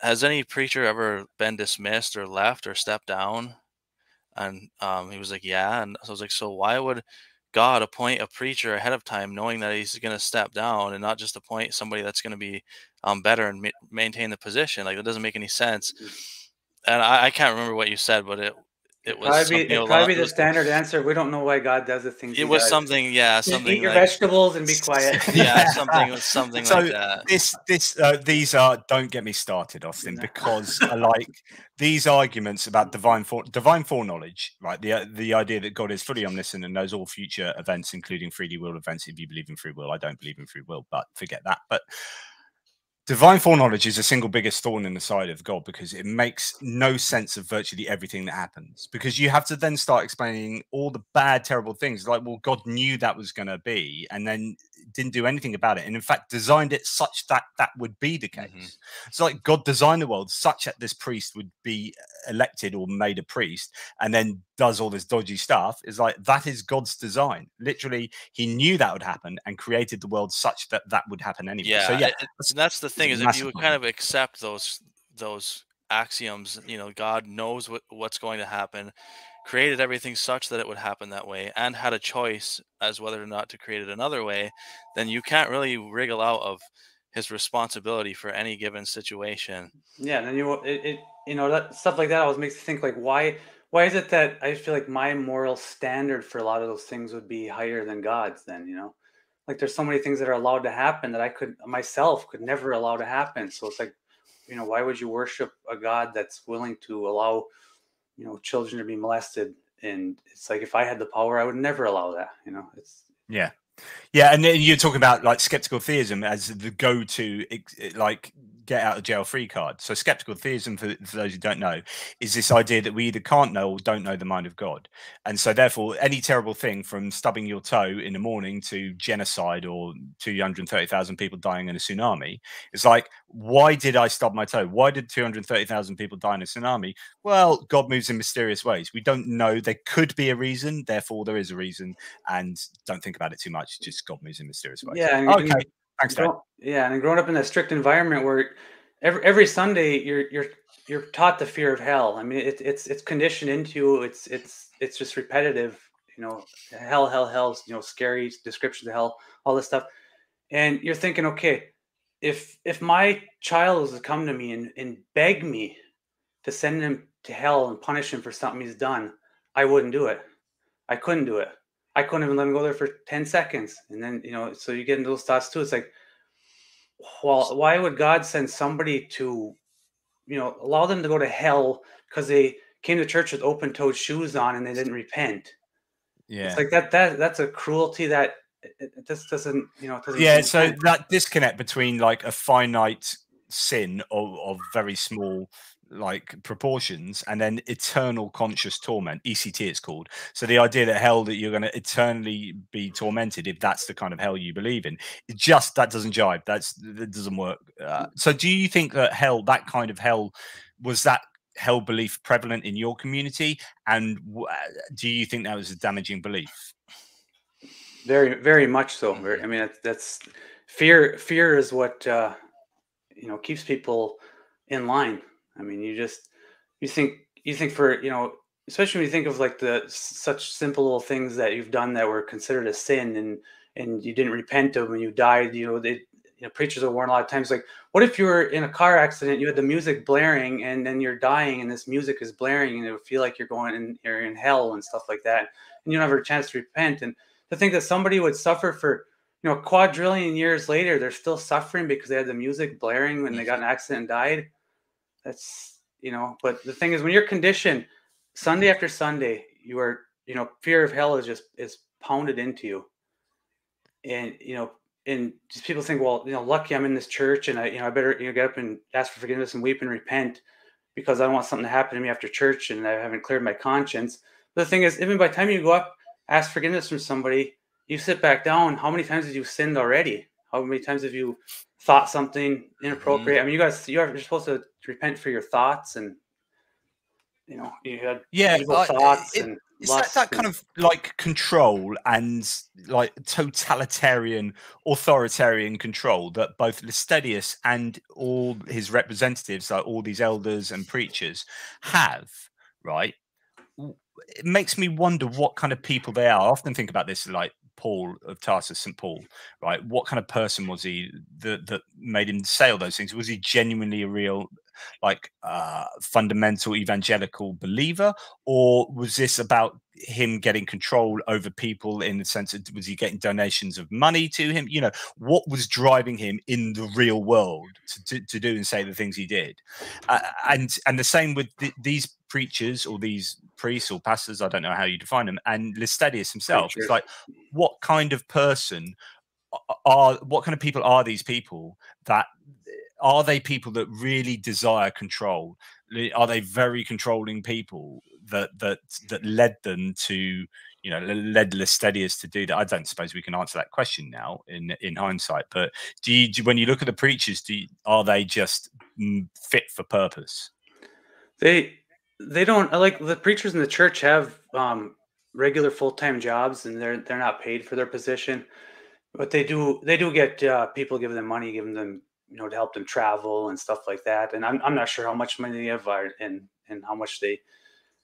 "Has any preacher ever been dismissed or left or stepped down?" And um, he was like, "Yeah," and so I was like, "So why would?" God appoint a preacher ahead of time, knowing that he's going to step down, and not just appoint somebody that's going to be um, better and ma- maintain the position. Like that doesn't make any sense. And I, I, can't remember what you said, but it it was probably, be, probably the standard answer. We don't know why God does the things. It was does. something, yeah, something. Eat your like, vegetables and be quiet. yeah, something, something so like that. This, this, uh, these are. Don't get me started, Austin, because I like these arguments about divine for, divine foreknowledge. Right, the uh, the idea that God is fully omniscient and knows all future events, including freely will events. If you believe in free will, I don't believe in free will, but forget that. But Divine foreknowledge is the single biggest thorn in the side of God because it makes no sense of virtually everything that happens. Because you have to then start explaining all the bad, terrible things. Like, well, God knew that was going to be, and then didn't do anything about it. And in fact, designed it such that that would be the case. Mm-hmm. So, like, God designed the world such that this priest would be elected or made a priest, and then does all this dodgy stuff. Is like that is God's design. Literally, He knew that would happen and created the world such that that would happen anyway. Yeah. So yeah, that's, that's the thing is if you kind of accept those those axioms, you know, God knows what, what's going to happen, created everything such that it would happen that way, and had a choice as whether or not to create it another way, then you can't really wriggle out of his responsibility for any given situation. Yeah, and then you it, it you know that stuff like that always makes you think like why why is it that I feel like my moral standard for a lot of those things would be higher than God's then, you know? Like there's so many things that are allowed to happen that I could myself could never allow to happen. So it's like, you know, why would you worship a God that's willing to allow, you know, children to be molested? And it's like if I had the power, I would never allow that, you know. It's yeah. Yeah, and then you're talking about like skeptical theism as the go-to like get out of jail free card. So skeptical theism, for, for, those who don't know, is this idea that we either can't know or don't know the mind of God, and so therefore any terrible thing from stubbing your toe in the morning to genocide or 230,000 people dying in a tsunami is like, why did I stub my toe? Why did 230,000 people die in a tsunami? Well, God moves in mysterious ways. We don't know. There could be a reason, therefore there is a reason, and don't think about it too much. Just God moves in mysterious ways. Yeah. Okay Thanks, Dad. Yeah, and growing up in a strict environment where every every Sunday you're you're you're taught the fear of hell. I mean, it, it's it's conditioned into you. It's it's it's just repetitive. You know, hell, hell, hell. You know, scary descriptions of hell, all this stuff, and you're thinking, okay, if if my child was to come to me and, and beg me to send him to hell and punish him for something he's done, I wouldn't do it. I couldn't do it. I couldn't even let him go there for 10 seconds. And then, you know, so you get into those thoughts too. It's like, well, why would God send somebody to, you know, allow them to go to hell because they came to church with open toed shoes on and they didn't repent? Yeah. It's like that, that, that's a cruelty that just doesn't, you know, doesn't yeah so sense. that disconnect between like a finite sin of, of very small like proportions and then eternal conscious torment ect it's called so the idea that hell that you're going to eternally be tormented if that's the kind of hell you believe in it just that doesn't jive that's that doesn't work uh, so do you think that hell that kind of hell was that hell belief prevalent in your community and w- do you think that was a damaging belief Very, very much so. I mean, that's, that's fear. Fear is what uh, you know keeps people in line. I mean, you just you think you think for you know, especially when you think of like the such simple little things that you've done that were considered a sin and and you didn't repent of when you died. You know, they you know preachers are warned a lot of times like, what if you were in a car accident, you had the music blaring, and then you're dying, and this music is blaring, and it would feel like you're going and you're in hell and stuff like that, and you don't have a chance to repent and to think that somebody would suffer for you know quadrillion years later they're still suffering because they had the music blaring when they got an accident and died that's you know but the thing is when you're conditioned sunday after sunday you are you know fear of hell is just is pounded into you and you know and just people think well you know lucky i'm in this church and i you know i better you know get up and ask for forgiveness and weep and repent because i don't want something to happen to me after church and i haven't cleared my conscience but the thing is even by the time you go up ask forgiveness from somebody, you sit back down. How many times have you sinned already? How many times have you thought something mm-hmm. inappropriate? I mean, you guys, you're, you're supposed to repent for your thoughts, and you know, you had yeah evil I- thoughts it- and It's that, that kind of like control and like totalitarian, authoritarian control that both Laestadius and all his representatives, like all these elders and preachers, have, right? It makes me wonder what kind of people they are. I often think about this, like Paul of Tarsus, St. Paul, right? What kind of person was he that, that made him say all those things? Was he genuinely a real, like, uh, fundamental evangelical believer? or was this about him getting control over people in the sense of was he getting donations of money to him? You know what was driving him in the real world to, to, to do and say the things he did? Uh, and and the same with th- these preachers or these priests or pastors i don't know how you define them and Laestadius himself. It's like what kind of person are what kind of people are these people that are they people that really desire control are they very controlling people that that that led them to you know le- led Laestadius to do that? I don't suppose we can answer that question now in in hindsight. But do you do, when you look at the preachers, do you, are they just mm, fit for purpose? they they don't like the preachers in the church have um regular full-time jobs and they're they're not paid for their position but they do they do get uh, people giving them money giving them you know to help them travel and stuff like that and i'm, I'm not sure how much money they have uh, and and how much they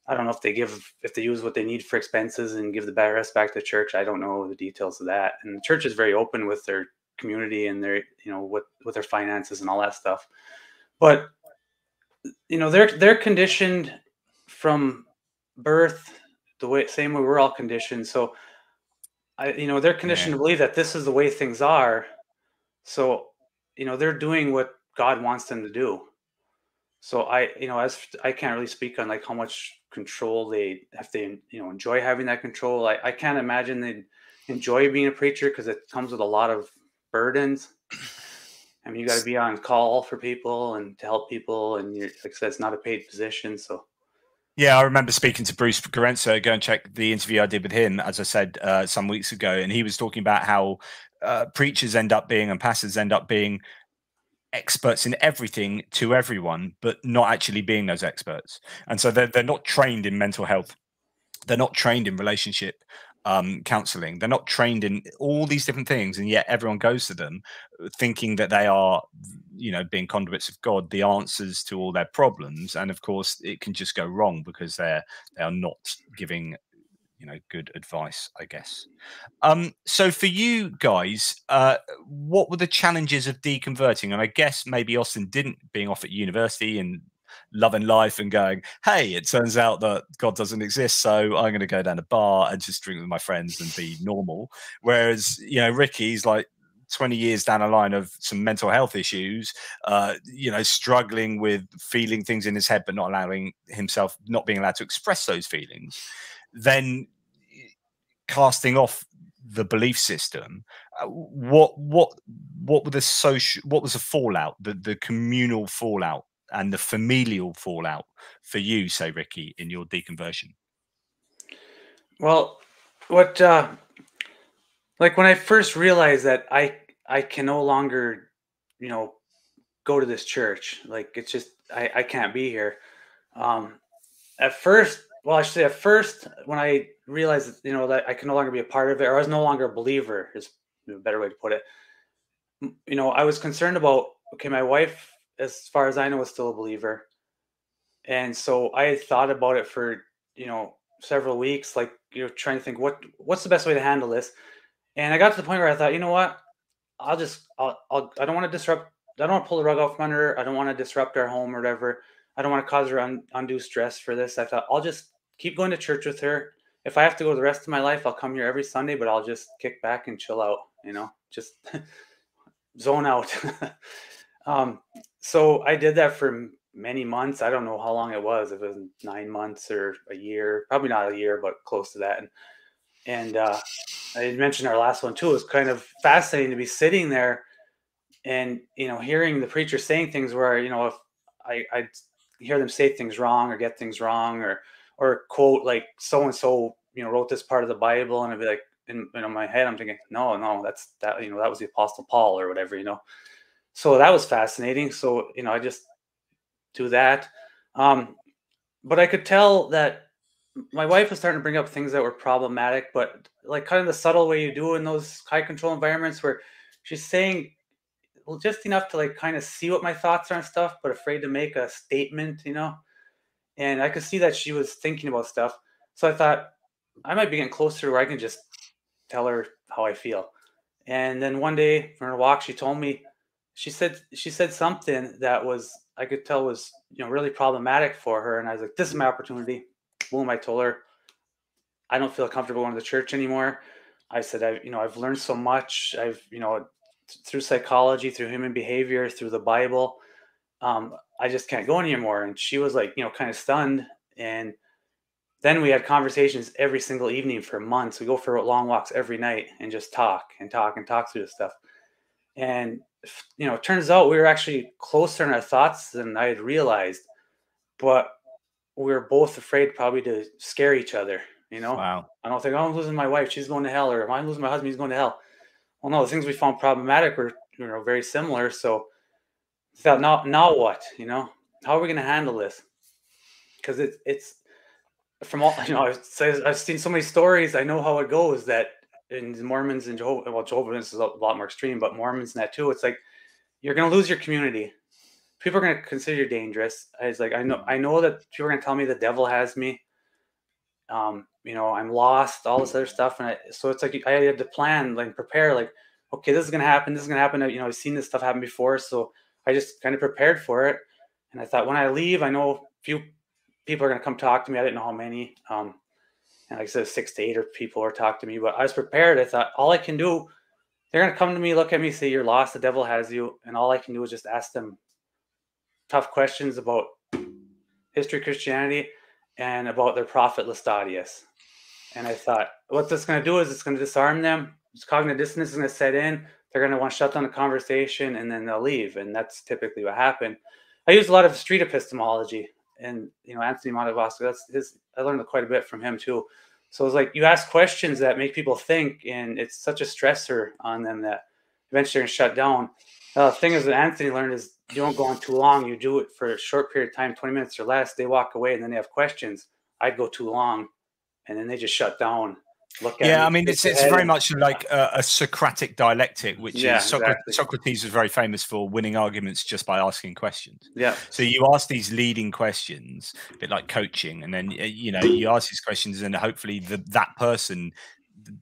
i don't know if they give if they use what they need for expenses and give the rest back to church i don't know the details of that and the church is very open with their community and their you know what with their finances and all that stuff but you know they're they're conditioned from birth the way same way we're all conditioned so i you know they're conditioned Yeah. to believe that this is the way things are so you know they're doing what god wants them to do so i you know as i can't really speak on like how much control they if they you know enjoy having that control i, I can't imagine they enjoy being a preacher because it comes with a lot of burdens I mean, you got to be on call for people and to help people, and like I said, it's not a paid position. So Yeah, I remember speaking to Bruce Gerencser. Go and check the interview I did with him, as I said uh, some weeks ago, and he was talking about how uh, preachers end up being and pastors end up being experts in everything to everyone, but not actually being those experts. And so they're they're not trained in mental health. They're not trained in relationship. um, counseling. They're not trained in all these different things, and yet everyone goes to them uh, thinking that they are, you know, being conduits of God, the answers to all their problems. And of course, it can just go wrong because they're they are not giving, you know, good advice. I guess. Um, so for you guys, uh, what were the challenges of deconverting? And I guess maybe Austin didn't being off at university and loving life and going, hey, it turns out that God doesn't exist, so I'm going to go down a bar and just drink with my friends and be normal. Whereas, you know, Ricky's like 20 years down the line of some mental health issues, uh, you know, struggling with feeling things in his head, but not allowing himself, not being allowed to express those feelings, then casting off the belief system uh, what what what were the social what was the fallout the the communal fallout and the familial fallout for you, say, Ricky, in your deconversion? Well, what uh, like when I first realized that I I can no longer, you know, go to this church. Like it's just I I can't be here. Um, at first, well, I should say at first when I realized that, you know that I can no longer be a part of it, or I was no longer a believer is a better way to put it. You know, I was concerned about okay, my wife as far as I know, is still a believer. And so I had thought about it for, you know, several weeks, like, you know, trying to think what what's the best way to handle this. And I got to the point where I thought, you know what? I'll just I'll, I'll I don't want to disrupt I don't want to pull the rug out from under her. I don't want to disrupt our home or whatever. I don't want to cause her un, undue stress for this. I thought I'll just keep going to church with her. If I have to go the rest of my life, I'll come here every Sunday, but I'll just kick back and chill out, you know, just zone out. um, so I did that for many months. I don't know how long it was. It was nine months or a year, probably not a year, but close to that. And and uh, I mentioned our last one too. It was kind of fascinating to be sitting there and you know hearing the preacher saying things where you know if I I hear them say things wrong or get things wrong or or quote like so and so you know wrote this part of the Bible and I'd be like in, in my head I'm thinking no no that's that you know that was the Apostle Paul or whatever you know so that was fascinating. So you know, I just do that. Um, but I could tell that my wife was starting to bring up things that were problematic, but like kind of the subtle way you do in those high control environments where she's saying well, just enough to like kind of see what my thoughts are and stuff, but afraid to make a statement, you know. And I could see that she was thinking about stuff. So I thought I might be getting closer where I can just tell her how I feel. And then one day from her walk, she told me she said she said something that was I could tell was you know really problematic for her, and I was like, "This is my opportunity." Boom! I told her, "I don't feel comfortable going to the church anymore." I said, "I you know I've learned so much. I've you know through psychology, through human behavior, through the Bible. Um, I just can't go anymore." And she was like, you know, kind of stunned. And then we had conversations every single evening for months. We go for long walks every night and just talk and talk and talk through this stuff. And you know, it turns out we were actually closer in our thoughts than I had realized, but we were both afraid probably to scare each other. You know, wow. I don't think oh, I'm losing my wife; she's going to hell, or if I'm losing my husband; he's going to hell. Well, no, the things we found problematic were you know very similar. So, thought now, now what? You know, how are we going to handle this? Because it's it's from all you know, I've, I've seen so many stories. I know how it goes. That and Mormons and Jehovah, well, Jehovah's is a lot more extreme, but Mormons and that too. It's like you're going to lose your community. People are going to consider you dangerous. It's like I know, I know that people are going to tell me the devil has me. Um, you know, I'm lost, all this other stuff, and I, so it's like I had to plan, like prepare, like okay, this is going to happen. This is going to happen. You know, I've seen this stuff happen before, so I just kind of prepared for it. And I thought when I leave, I know a few people are going to come talk to me. I didn't know how many. Um, and like I said, six to eight or people are talking to me, but I was prepared. I thought all I can do, they're gonna come to me, look at me, say you're lost, the devil has you, and all I can do is just ask them tough questions about history Christianity and about their prophet Laestadius. And I thought, what this is gonna do is it's gonna disarm them. It's cognitive dissonance is gonna set in. They're gonna want to shut down the conversation and then they'll leave. And that's typically what happened. I use a lot of street epistemology and you know Anthony Magnabosco. That's his. I learned quite a bit from him too. So it's like you ask questions that make people think, and it's such a stressor on them that eventually they're gonna shut down. Uh, the thing is that Anthony learned is you don't go on too long. You do it for a short period of time, 20 minutes or less. They walk away and then they have questions. I'd go too long, and then they just shut down. Look at. Yeah, I mean, it's, it's very much like a, a Socratic dialectic, which Yeah, is Socrates, exactly. Socrates was very famous for winning arguments just by asking questions. Yeah, So you ask these leading questions, a bit like coaching, and then uh, you know you ask these questions, and hopefully the, that person,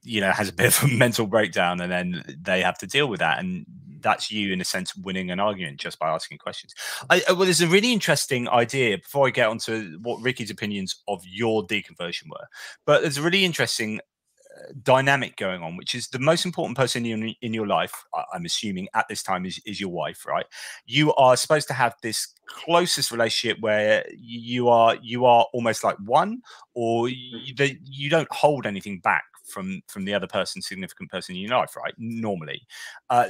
you know, has a bit of a mental breakdown, and then they have to deal with that, and that's you in a sense winning an argument just by asking questions. I, well, there's a really interesting idea before I get onto what Ricky's opinions of your deconversion were, but there's a really interesting dynamic going on, which is the most important person in, in your life. I'm assuming at this time is, is your wife, right? You are supposed to have this closest relationship where you are you are almost like one, or you, the, you don't hold anything back from from the other person, significant person in your life, right? Normally, uh,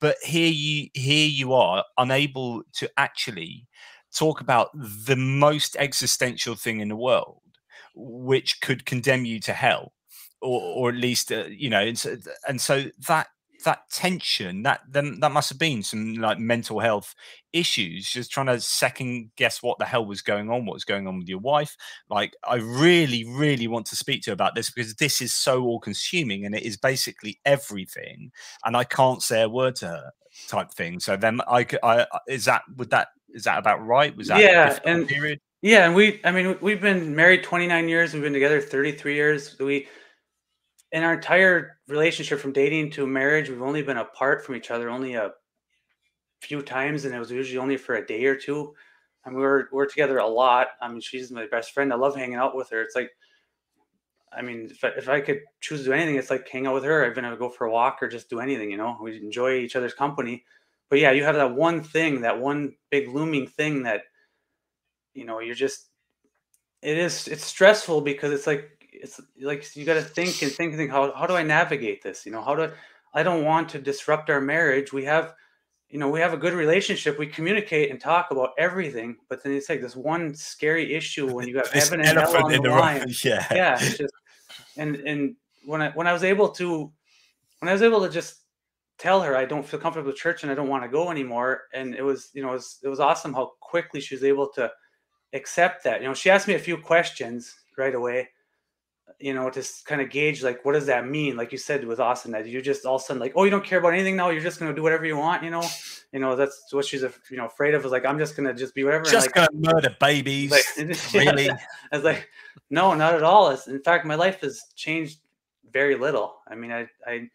but here you here you are unable to actually talk about the most existential thing in the world, which could condemn you to hell or, or at least uh, you know and so, and so that that tension that then that must have been some like mental health issues just trying to second guess what the hell was going on what was going on with your wife like i really really want to speak to you about this because this is so all consuming and it is basically everything and i can't say a word to her type thing so then i I- is that would that is that about right was that Yeah, and- period yeah, and we, I mean, we've been married 29 years. We've been together 33 years. We, in our entire relationship from dating to marriage, we've only been apart from each other only a few times, and it was usually only for a day or two. And we were we're together a lot. I mean, she's my best friend. I love hanging out with her. It's like, I mean, if I, if I could choose to do anything, it's like hang out with her. I've been able to go for a walk or just do anything. You know, we enjoy each other's company. But yeah, you have that one thing, that one big looming thing that, you know, you're just. It is. It's stressful because it's like it's like you got to think and think and think. How how do I navigate this? You know, how do I, I don't want to disrupt our marriage. We have you know, we have a good relationship. We communicate and talk about everything, but then it's like this one scary issue when you got heaven and hell on the the room. line. yeah Yeah, it's just and and when I when I was able to when I was able to just tell her I don't feel comfortable with church and I don't want to go anymore, and it was you know it was it was awesome how quickly she was able to accept that. You know, she asked me a few questions right away, you know, to kind of gauge like what does that mean? Like you said with Austin, that you just all of a sudden like, oh, you don't care about anything now. You're just gonna do whatever you want. You know, you know that's what she's you know afraid of. Is like I'm just gonna just be whatever. just like, gonna murder babies like, really I was like, no, not at all. It's, in fact, my life has changed very little. I mean, I, I,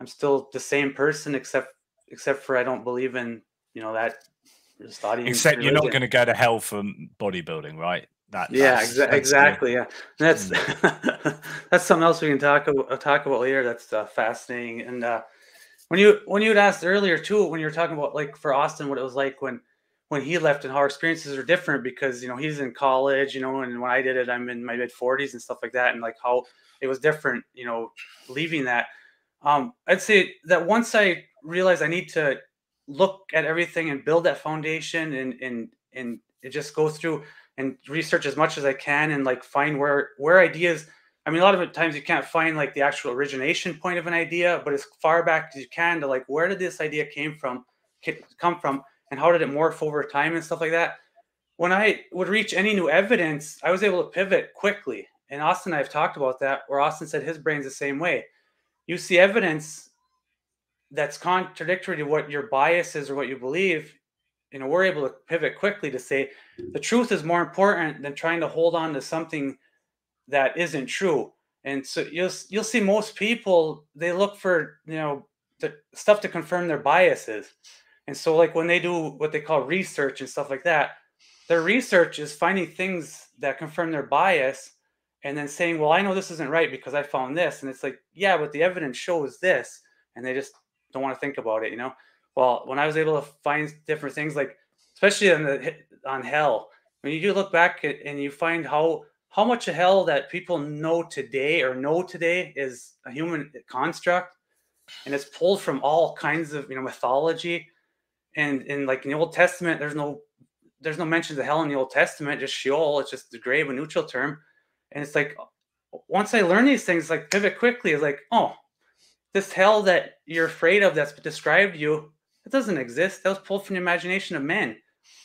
I'm still the same person, except, except for I don't believe in, you know, that. Except you're not going to go to hell for bodybuilding, right? That, Yeah, exa- exactly. Yeah, that's Mm. that's something else we can talk about, talk about later. That's uh, fascinating. And uh, when you when you had asked earlier too, when you were talking about like for Austin, what it was like when when he left and how our experiences are different because you know he's in college, you know, and when I did it, I'm in my mid 40s and stuff like that, and like how it was different, you know, leaving that. Um, I'd say that once I realized I need to look at everything and build that foundation and and and it just go through and research as much as I can and like find where where ideas. I mean, a lot of times you can't find like the actual origination point of an idea, but as far back as you can to like where did this idea came from, come from, and how did it morph over time and stuff like that. When I would reach any new evidence, I was able to pivot quickly. And Austin and I have talked about that, where Austin said his brain's the same way. You see evidence that's contradictory to what your bias is or what you believe, you know, we're able to pivot quickly to say the truth is more important than trying to hold on to something that isn't true. And so you'll you'll see most people they look for you know the stuff to confirm their biases. And so like when they do what they call research and stuff like that, their research is finding things that confirm their bias and then saying, "Well, I know this isn't right because I found this." And it's like, "Yeah, but the evidence shows this." And they just don't want to think about it, you know? Well, when I was able to find different things like especially on the on hell, when you do look back and you find how how much of hell that people know today or know today is a human construct and it's pulled from all kinds of you know mythology. And in like in the old testament there's no there's no mentions of hell in the old testament just sheol it's just the grave a neutral term. And it's like once i learn these things like pivot quickly it's like oh this hell that you're afraid of that's described to you it doesn't exist that was pulled from the imagination of men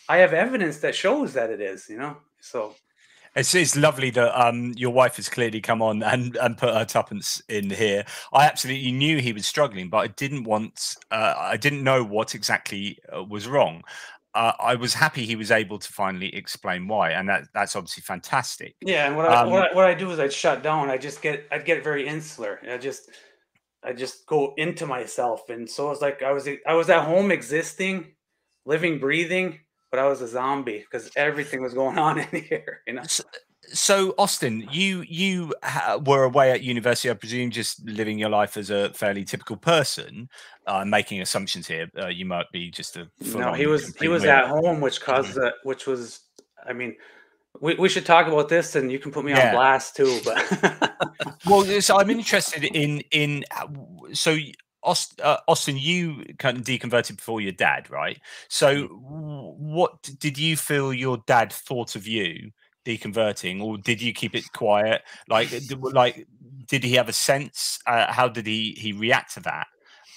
i have evidence that shows that it is you know so It's, it's lovely that um, your wife has clearly come on and, and put her tuppence in here. I absolutely knew he was struggling, but I didn't want, uh, I didn't know what exactly uh, was wrong. Uh, I was happy he was able to finally explain why, and that that's obviously fantastic. Yeah, and what I, um, what, I, what I do is I'd shut down. I just get I'd get very insular. I just I just go into myself, and so it's like I was I was at home existing, living, breathing, but I was a zombie because everything was going on in here. You know. So, so Austin, you you were away at university, I presume, just living your life as a fairly typical person. Uh, making assumptions here, uh, you might be just a no. He was he was at home, which caused mm-hmm. which was, I mean, we, we should talk about this, and you can put me yeah. on blast too. But well, so I'm interested in in so uh, Austin, you kind of deconverted before your dad, right? So, mm. what did you feel your dad thought of you deconverting, or did you keep it quiet? Like, like, did he have a sense? Uh, how did he he react to that?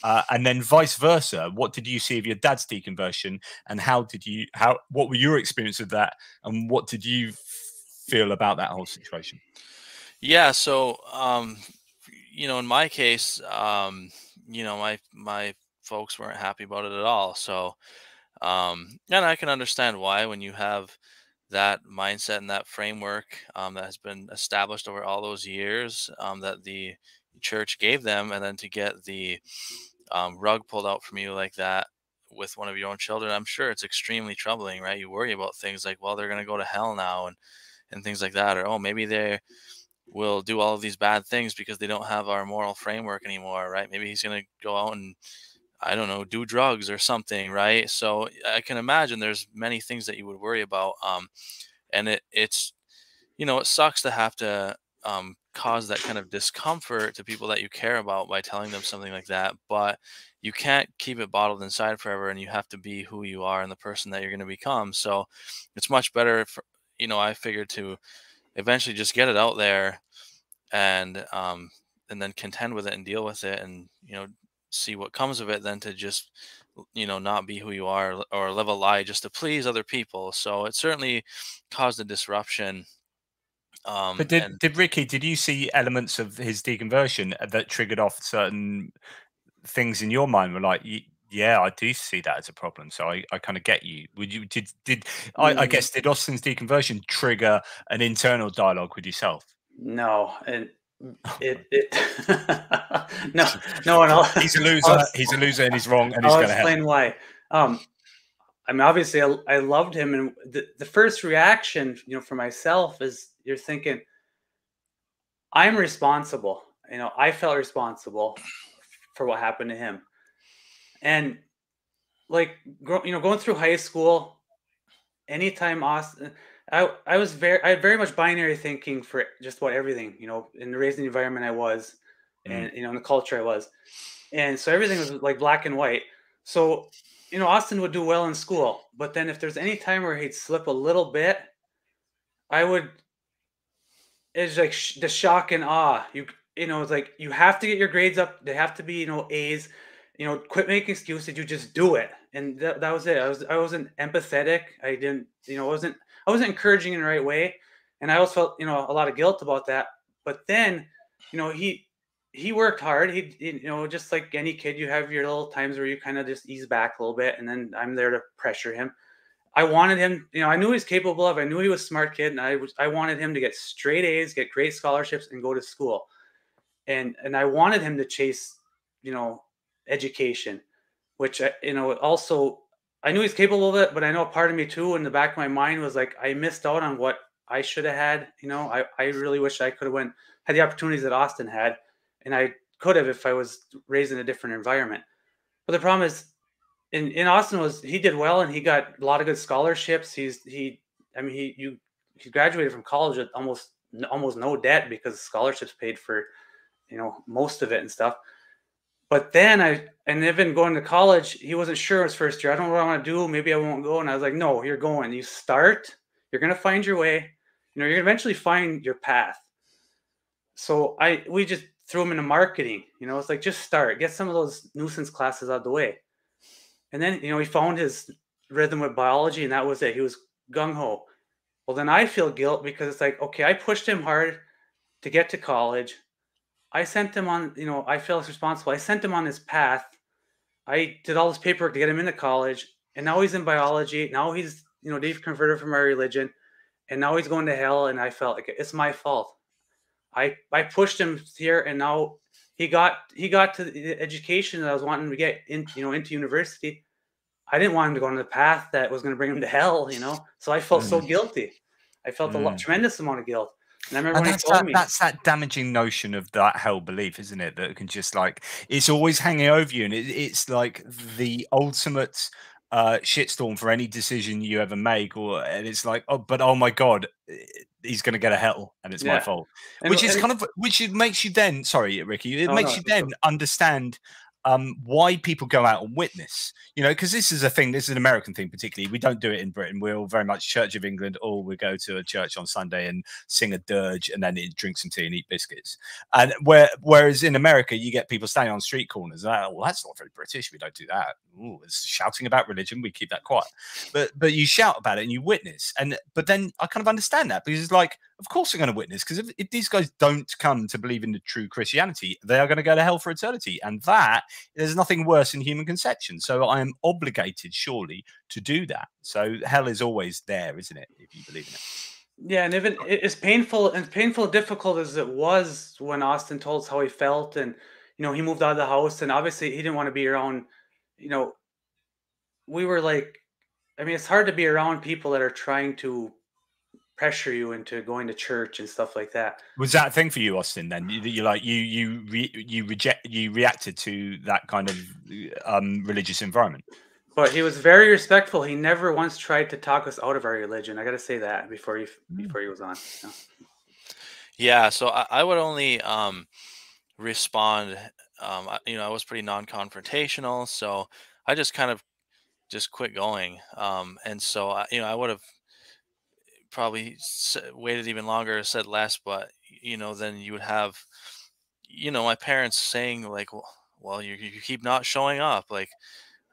Uh, and then vice versa, what did you see of your dad's deconversion, and how did you how what were your experience of that, and what did you feel about that whole situation? Yeah, so um, you know, in my case, um, you know, my my folks weren't happy about it at all. So, um, and I can understand why when you have that mindset and that framework um, that has been established over all those years um, that the church gave them, and then to get the um, rug pulled out from you like that with one of your own children, I'm sure it's extremely troubling, right? You worry about things like, well, they're going to go to hell now, and and things like that, or oh, maybe they will do all of these bad things because they don't have our moral framework anymore, right? Maybe he's going to go out and I don't know, do drugs or something, right? So I can imagine there's many things that you would worry about. Um, and it it's you know it sucks to have to um, cause that kind of discomfort to people that you care about by telling them something like that. But you can't keep it bottled inside forever, and you have to be who you are and the person that you're going to become. So it's much better, for, you know. I figured to eventually just get it out there, and um, and then contend with it and deal with it, and you know see what comes of it, than to just you know not be who you are or live a lie just to please other people. So it certainly caused a disruption um, but did, and, did Ricky, did you see elements of his deconversion that triggered off certain things in your mind? Were like, yeah, I do see that as a problem. So I, I kind of get you. Would you did did I, I mm. guess did Austin's deconversion trigger an internal dialogue with yourself? No, and it it no no one else. He's a loser. he's a loser, and he's wrong, and he's going to explain why. Um, I mean, obviously, I, I loved him, and the, the first reaction, you know, for myself is you're thinking, I'm responsible. You know, I felt responsible for what happened to him. And like, you know, going through high school, anytime Austin, I, I was very, I had very much binary thinking for just about everything, you know, in the raising environment I was mm. and, you know, in the culture I was. And so everything was like black and white. So, you know, Austin would do well in school, but then if there's any time where he'd slip a little bit, I would is like sh- the shock and awe. You you know, it's like you have to get your grades up. They have to be you know A's. You know, quit making excuses. You just do it, and that, that was it. I was I wasn't empathetic. I didn't you know wasn't I wasn't encouraging in the right way, and I always felt you know a lot of guilt about that. But then, you know, he he worked hard. He, you know, just like any kid, you have your little times where you kind of just ease back a little bit, and then I'm there to pressure him. I wanted him, you know, I knew he was capable of. I knew he was a smart kid, and I was I wanted him to get straight A's, get great scholarships, and go to school. And and I wanted him to chase, you know, education, which I, you know, also I knew he's capable of it, but I know part of me too, in the back of my mind, was like I missed out on what I should have had. You know, I I really wish I could have went had the opportunities that Austin had, and I could have if I was raised in a different environment. But the problem is in in Austin was he did well and he got a lot of good scholarships. He's he I mean he you he graduated from college with almost almost no debt because scholarships paid for you know most of it and stuff. But then I and even going to college, he wasn't sure his first year. I don't know what I want to do. Maybe I won't go. And I was like, no, you're going. You start. You're gonna find your way. You know, you're gonna eventually find your path. So I we just threw him into marketing. You know, it's like just start, get some of those nuisance classes out of the way. And then, you know, he found his rhythm with biology, and that was it. He was gung ho. Well, then I feel guilt because it's like, okay, I pushed him hard to get to college. I sent him on, you know, I feel responsible. I sent him on his path. I did all this paperwork to get him into college, and now he's in biology. Now he's, you know, deconverted from my religion, and now he's going to hell. And I felt like it's my fault. I I pushed him here, and now he got he got to the education that I was wanting to get in, you know, into university. I didn't want him to go on the path that was going to bring him to hell, you know. So I felt mm. so guilty. I felt mm. a lot, tremendous amount of guilt. And I remember and that's, that, that's that damaging notion of that hell belief, isn't it? That it can just like it's always hanging over you, and it, it's like the ultimate uh, shitstorm for any decision you ever make, or and it's like, oh, but oh my god, he's going to get a hell, and it's yeah. my fault, and, which is kind of which it makes you then, sorry, Ricky, it oh, makes no, you then understand um, why people go out and witness. You know, because this is a thing. This is an American thing, particularly. We don't do it in Britain. We're all very much Church of England, or we go to a church on Sunday and sing a dirge, and then drink some tea and eat biscuits. And where, whereas in America, you get people standing on street corners. And, well, that's not very British. We don't do that. Ooh, it's shouting about religion. We keep that quiet. But but you shout about it and you witness. And but then I kind of understand that because it's like of course they're going to witness because if, if, these guys don't come to believe in the true Christianity, they are going to go to hell for eternity. And that there's nothing worse in human conception. So I am obligated, surely, to do that. So hell is always there, isn't it? If you believe in it. Yeah, and even as painful and painful, difficult as it was when Austin told us how he felt, and you know he moved out of the house, and obviously he didn't want to be around. You know, we were like, I mean, it's hard to be around people that are trying to pressure you into going to church and stuff like that. Was that a thing for you, Austin? Then you, you like you you re, you reject you reacted to that kind of um, religious environment. But he was very respectful. He never once tried to talk us out of our religion. I got to say that before he mm. before he was on. Yeah, yeah so I, I, would only um, respond. Um, you know, I was pretty non-confrontational, so I just kind of just quit going. Um, and so, I, you know, I would have probably waited even longer, said less, but you know, then you would have, you know, my parents saying like, well, you, you keep not showing up, like,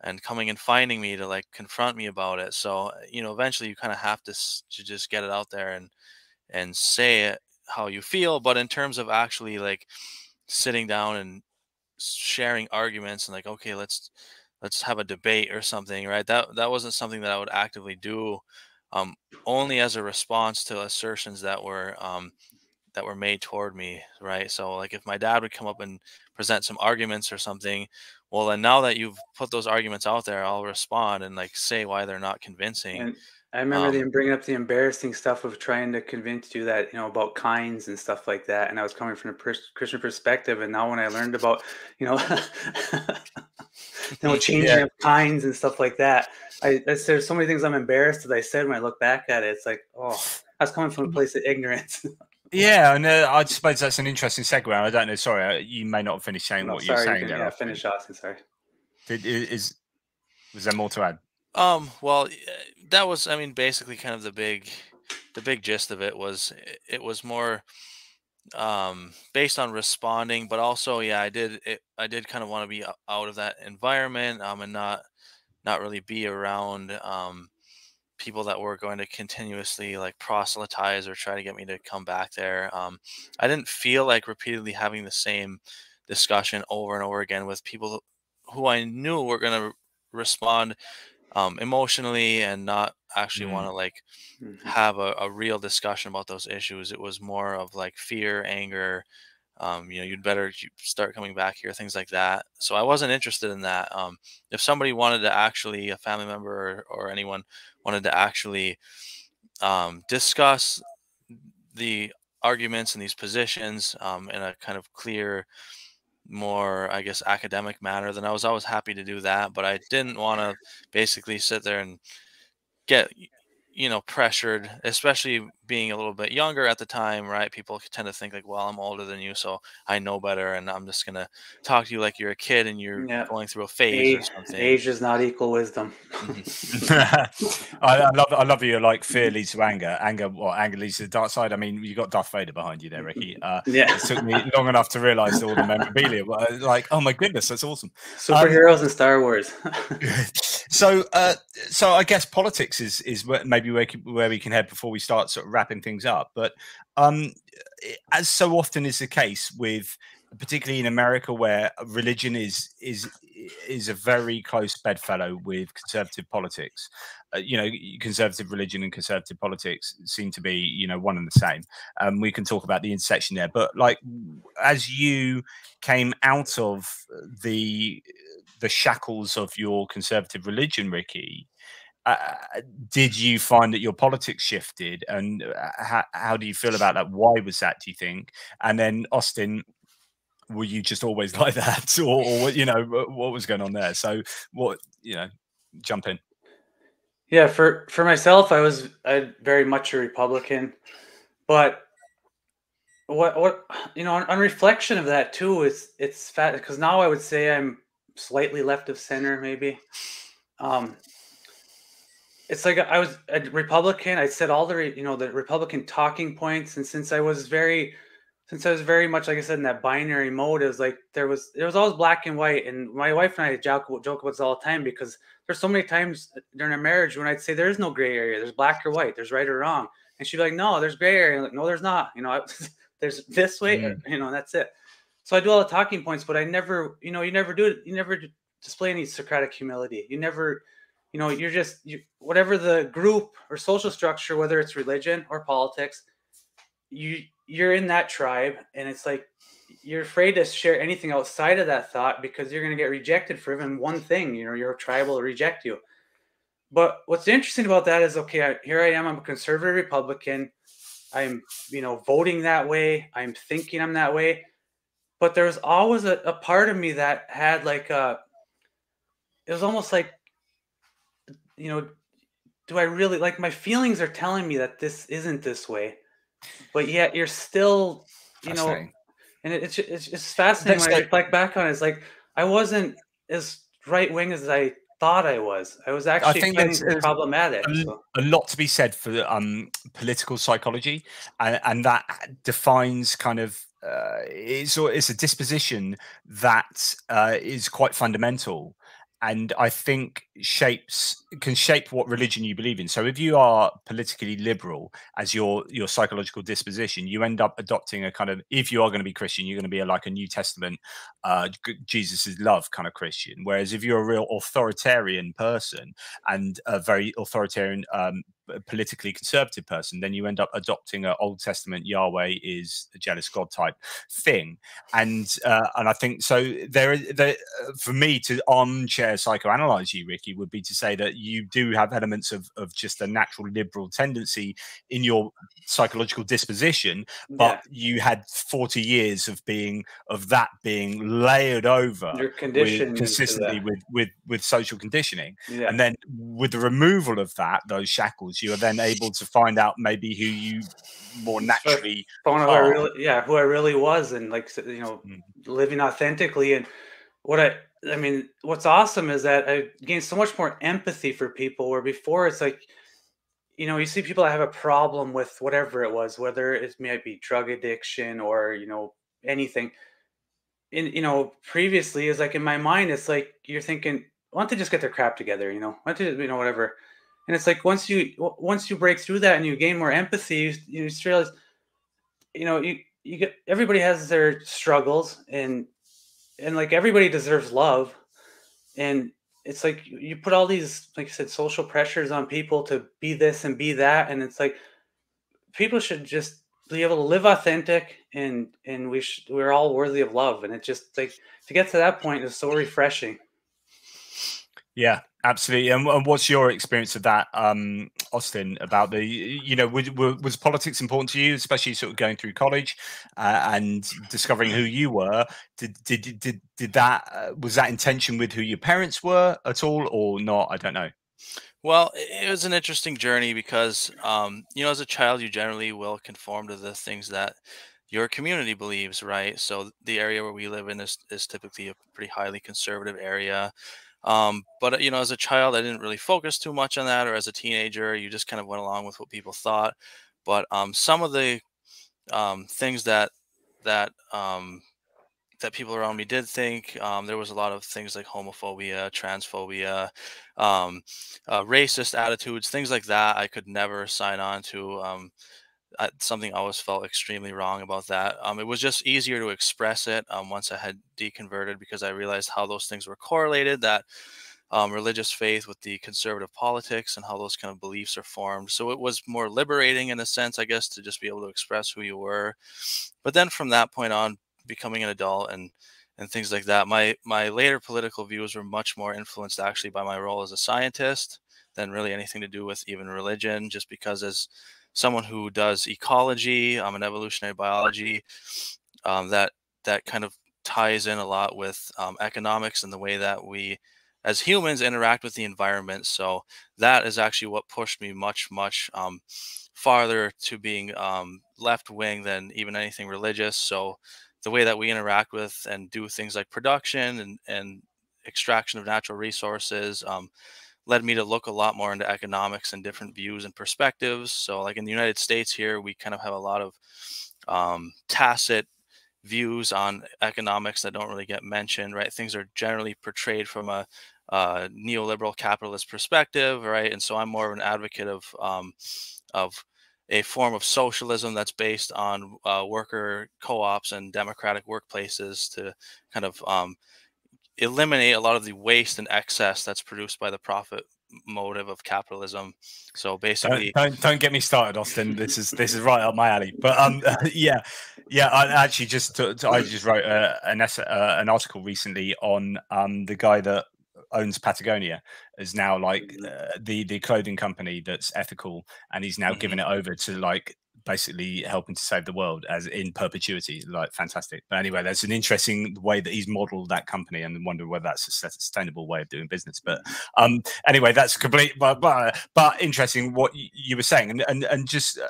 and coming and finding me to like confront me about it. So, uh, you know, eventually you kind of have to, to just get it out there and, and say it how you feel. But in terms of actually like sitting down and sharing arguments and like, okay, let's, let's have a debate or something, right? That, that wasn't something that I would actively do um, only as a response to assertions that were um, that were made toward me, right? So, like if my dad would come up and present some arguments or something, well, then now that you've put those arguments out there, I'll respond and like say why they're not convincing. And I remember um, them bringing up the embarrassing stuff of trying to convince you that you know about kinds and stuff like that, and I was coming from a Christian perspective, and now when I learned about you know, you know changing yeah. of kinds and stuff like that, I, there's so many things I'm embarrassed that I said when I look back at it. It's like, oh, I was coming from a mm-hmm. place of ignorance. yeah, and uh, I suppose that's an interesting segue. I don't know. Sorry, uh, you may not have finished saying no, what sorry, you're saying. You yeah, finish, asking. Sorry. Did, is was there more to add? Um. Well, that was. I mean, basically, kind of the big, the big gist of it was it was more um based on responding but also yeah i did it i did kind of want to be out of that environment um and not not really be around um, people that were going to continuously like proselytize or try to get me to come back there. Um, I didn't feel like repeatedly having the same discussion over and over again with people who I knew were going to respond um, emotionally and not actually mm. want to like mm-hmm. have a, a, real discussion about those issues. It was more of like fear, anger, um, you know, you'd better start coming back here, things like that. So I wasn't interested in that. Um, if somebody wanted to actually, a family member or, or anyone wanted to actually um, discuss the arguments and these positions um, in a kind of clear, more, I guess, academic manner, then I was always happy to do that. But I didn't want to basically sit there and get you know pressured especially being a little bit younger at the time right? People tend to think like well i'm older than you so i know better and i'm just gonna talk to you like you're a kid and you're yeah. going through a phase age, or something. age does not equal wisdom. Mm-hmm. I, I, love i love you like fear leads to anger. Anger what? Anger leads to the dark side? I mean you got darth vader behind you there ricky. Uh, yeah. it took me long enough to realize all the memorabilia like oh my goodness that's awesome. Superheroes um, in star wars. So, uh, so I guess politics is is maybe where where we can head before we start sort of wrapping things up. But um, as so often is the case with particularly in America, where religion is is is a very close bedfellow with conservative politics. Uh, you know, conservative religion and conservative politics seem to be you know one and the same. Um, we can talk about the intersection there, but like as you came out of the the shackles of your conservative religion, Ricky. Uh, did you find that your politics shifted? And uh, how, how do you feel about that? Why was that do you think? And then austin were you just always like that? Or, or you know what was going on there? So what you know jump in. Yeah for for myself i was very much a republican. But what what you know on, on reflection of that too is it's fat because now i would say i'm slightly left of center maybe. Um it's like i was a republican i said all the you know the republican talking points and since i was very since I was very much like I said in that binary mode, it was like there was there was always black and white. And my wife and I joke, joke about this all the time because there's so many times during our marriage when I'd say there is no gray area, there's black or white, there's right or wrong, and she'd be like, no, there's gray area. Like, no, there's not. You know, there's this way, mm. you know, and that's it. So I do all the talking points, but I never, you know, you never do it. You never display any Socratic humility. You never, you know, you're just you, whatever the group or social structure, whether it's religion or politics, you you're in that tribe and it's like you're afraid to share anything outside of that thought because you're going to get rejected for even one thing you know your tribe will reject you. But what's interesting about that is okay here i am i'm a conservative republican. I'm you know voting that way. I'm thinking i'm that way. But there's always a, a part of me that had like a it was almost like you know do i really like my feelings are telling me that this isn't this way but yet you're still, you know, and it, it's it's it's fascinating That's when like, I reflect back on it. It's like I wasn't as right wing as I thought I was. I was actually I think that's problematic. A, so. a, lot to be said for um, political psychology, and, and that defines kind of uh, it's it's a disposition that uh, is quite fundamental and I think shapes can shape what religion you believe in. So if you are politically liberal as your your psychological disposition, you end up adopting a kind of if you are going to be Christian, you're going to be a, like a New Testament uh, Jesus' love kind of Christian. Whereas if you're a real authoritarian person and a very authoritarian um, politically conservative person, then you end up adopting an Old Testament Yahweh is a jealous God type thing. And uh, and I think so. There, there, for me to armchair psychoanalyze you, Ricky, would be to say that you do have elements of of just a natural liberal tendency in your psychological disposition, but yeah. you had forty years of being of that being layered over your condition consistently with with with social conditioning, yeah. and then with the removal of that, those shackles you are then able to find out maybe who you more naturally out who I really, yeah, who I really was, and like you know, mm. living authentically. And what I, I mean, what's awesome is that I gained so much more empathy for people. Where before it's like, you know, you see people that have a problem with whatever it was, whether it might be drug addiction or you know anything. In you know, previously is like in my mind, it's like you're thinking, why don't they just get their crap together? You know, why don't they, you know, whatever and it's like once you once you break through that and you gain more empathy you, you realize you know you you get everybody has their struggles and and like everybody deserves love. And it's like you put all these like i said social pressures on people to be this and be that. And it's like people should just be able to live authentic and and we should we're all worthy of love. And it just like to get to that point is so refreshing yeah, absolutely. And, and, what's your experience of that, um, Austin? About the, you know, was, was, politics important to you, especially sort of going through college uh, and discovering who you were? Did did did did that uh, was that intention with who your parents were at all, or not? I don't know. Well, it was an interesting journey because, um, you know, as a child, you generally will conform to the things that your community believes, right? So the area where we live in is, is typically a pretty highly conservative area. Um, but uh, you know, as a child, I didn't really focus too much on that, or as a teenager, you just kind of went along with what people thought. But um, some of the um, things that that um, that people around me did think. Um, there was a lot of things like homophobia, transphobia, um, uh, racist attitudes, things like that. I could never sign on to. Um, I, something I always felt extremely wrong about that. Um, it was just easier to express it um, once I had deconverted because I realized how those things were correlated. That um, religious faith with the conservative politics and how those kind of beliefs are formed. So it was more liberating in a sense, I guess, to just be able to express who you were. But then from that point on, becoming an adult and and things like that, my my later political views were much more influenced actually by my role as a scientist than really anything to do with even religion. Just because as someone who does ecology, I'm um, an evolutionary biology, um, that that kind of ties in a lot with um, economics and the way that we as humans interact with the environment. So that is actually what pushed me much, much um, farther to being um, left wing than even anything religious. So the way that we interact with and do things like production and, and extraction of natural resources um, led me to look a lot more into economics and different views and perspectives. So, like in the United States here, we kind of have a lot of um, tacit views on economics that don't really get mentioned, right? Things are generally portrayed from a uh, neoliberal capitalist perspective, right? And so I'm more of an advocate of um, of a form of socialism that's based on uh, worker co-ops and democratic workplaces to kind of um, eliminate a lot of the waste and excess that's produced by the profit motive of capitalism. So basically, don't, don't, don't get me started, Austin. This is this is right up my alley. But um, yeah, yeah. I actually just to, to, I just wrote uh, an essay, uh, an article recently on um the guy that owns Patagonia is now like mm-hmm. uh, the the clothing company that's ethical, and he's now mm-hmm. given it over to like basically helping to save the world as in perpetuity like fantastic. But anyway there's an interesting way that he's modeled that company and wonder whether that's a sustainable way of doing business. But um anyway that's complete but but, interesting what you were saying. And and, and just uh,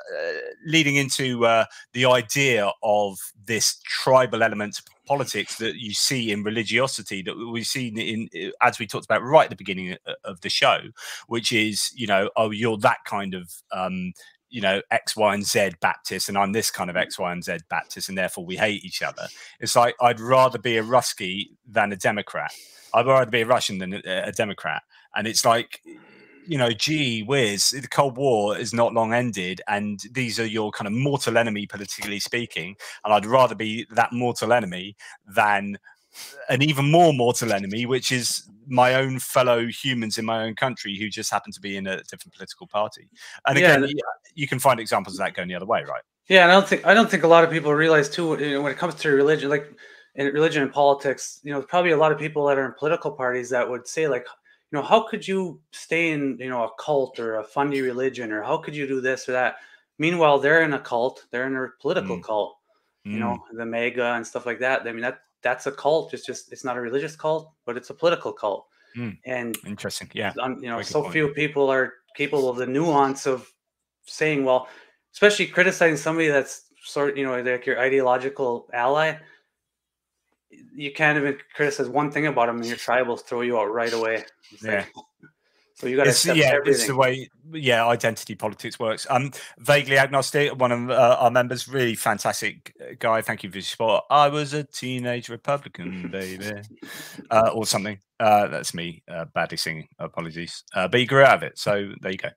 leading into uh, the idea of this tribal element politics that you see in religiosity that we've seen in as we talked about right at the beginning of the show which is you know oh you're that kind of um you know X, Y, and Z Baptist, and I'm this kind of X, Y, and Z Baptist, and therefore we hate each other. It's like I'd rather be a Rusky than a Democrat. I'd rather be a Russian than a, a Democrat. And it's like, you know, gee whiz, the Cold War is not long ended, and these are your kind of mortal enemy, politically speaking. And I'd rather be that mortal enemy than an even more mortal enemy, which is my own fellow humans in my own country who just happen to be in a different political party. And again, yeah, you can find examples of that going the other way, right? Yeah, and I don't think I don't think a lot of people realize too you know, when it comes to religion, like in religion and politics, you know, probably a lot of people that are in political parties that would say like, you know, how could you stay in you know a cult or a fundy religion or how could you do this or that? Meanwhile, they're in a cult, they're in a political mm. cult, you mm. know, the MAGA and stuff like that. I mean, that that's a cult. It's just it's not a religious cult, but it's a political cult. Mm. And interesting, yeah. you know, so point. few people are capable of the nuance of saying, well, especially criticizing somebody that's sort, you know, like your ideological ally. You can't even criticize one thing about them, and your tribals throw you out right away. yeah. So you got to accept yeah, everything. it's the way yeah identity politics works. Um, vaguely agnostic, one of uh, our members, really fantastic uh, guy. Thank you for your support. I was a teenage Republican, baby, uh, or something. Uh, that's me uh, badly singing. Apologies, uh, but you grew out of it, so there you go.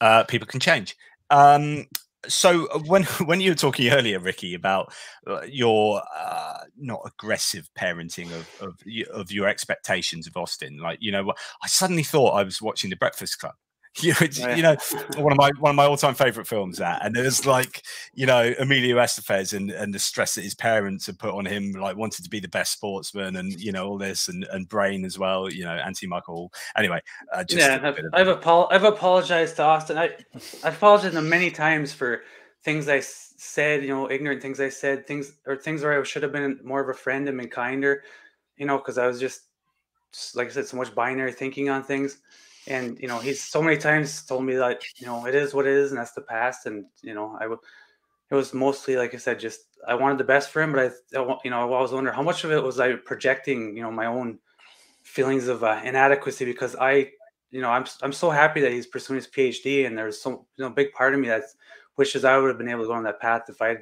Uh, people can change. Um, so uh, when when you were talking earlier, Ricky, about uh, your uh, not aggressive parenting of, of of your expectations of Austin, like you know, I suddenly thought I was watching The Breakfast Club you know, you know, one of my one of my all time favorite films. That and it was like you know Emilio Estevez and and the stress that his parents had put on him, like wanted to be the best sportsman and you know all this and and Brian as well. You know, Anthony Michael. Anyway, uh, just yeah, I've I've, apol- I've apologized to Austin. I I've apologized to him many times for things I said. You know, ignorant things I said, things or things where I should have been more of a friend and been kinder. You know, because I was just like I said, so much binary thinking on things and you know he's so many times told me that you know it is what it is and that's the past and you know I would it was mostly like I said just I wanted the best for him but I, you know I was wondering how much of it was I projecting you know my own feelings of uh, inadequacy because I you know I'm I'm so happy that he's pursuing his PhD and there's so you know big part of me that wishes I would have been able to go on that path if I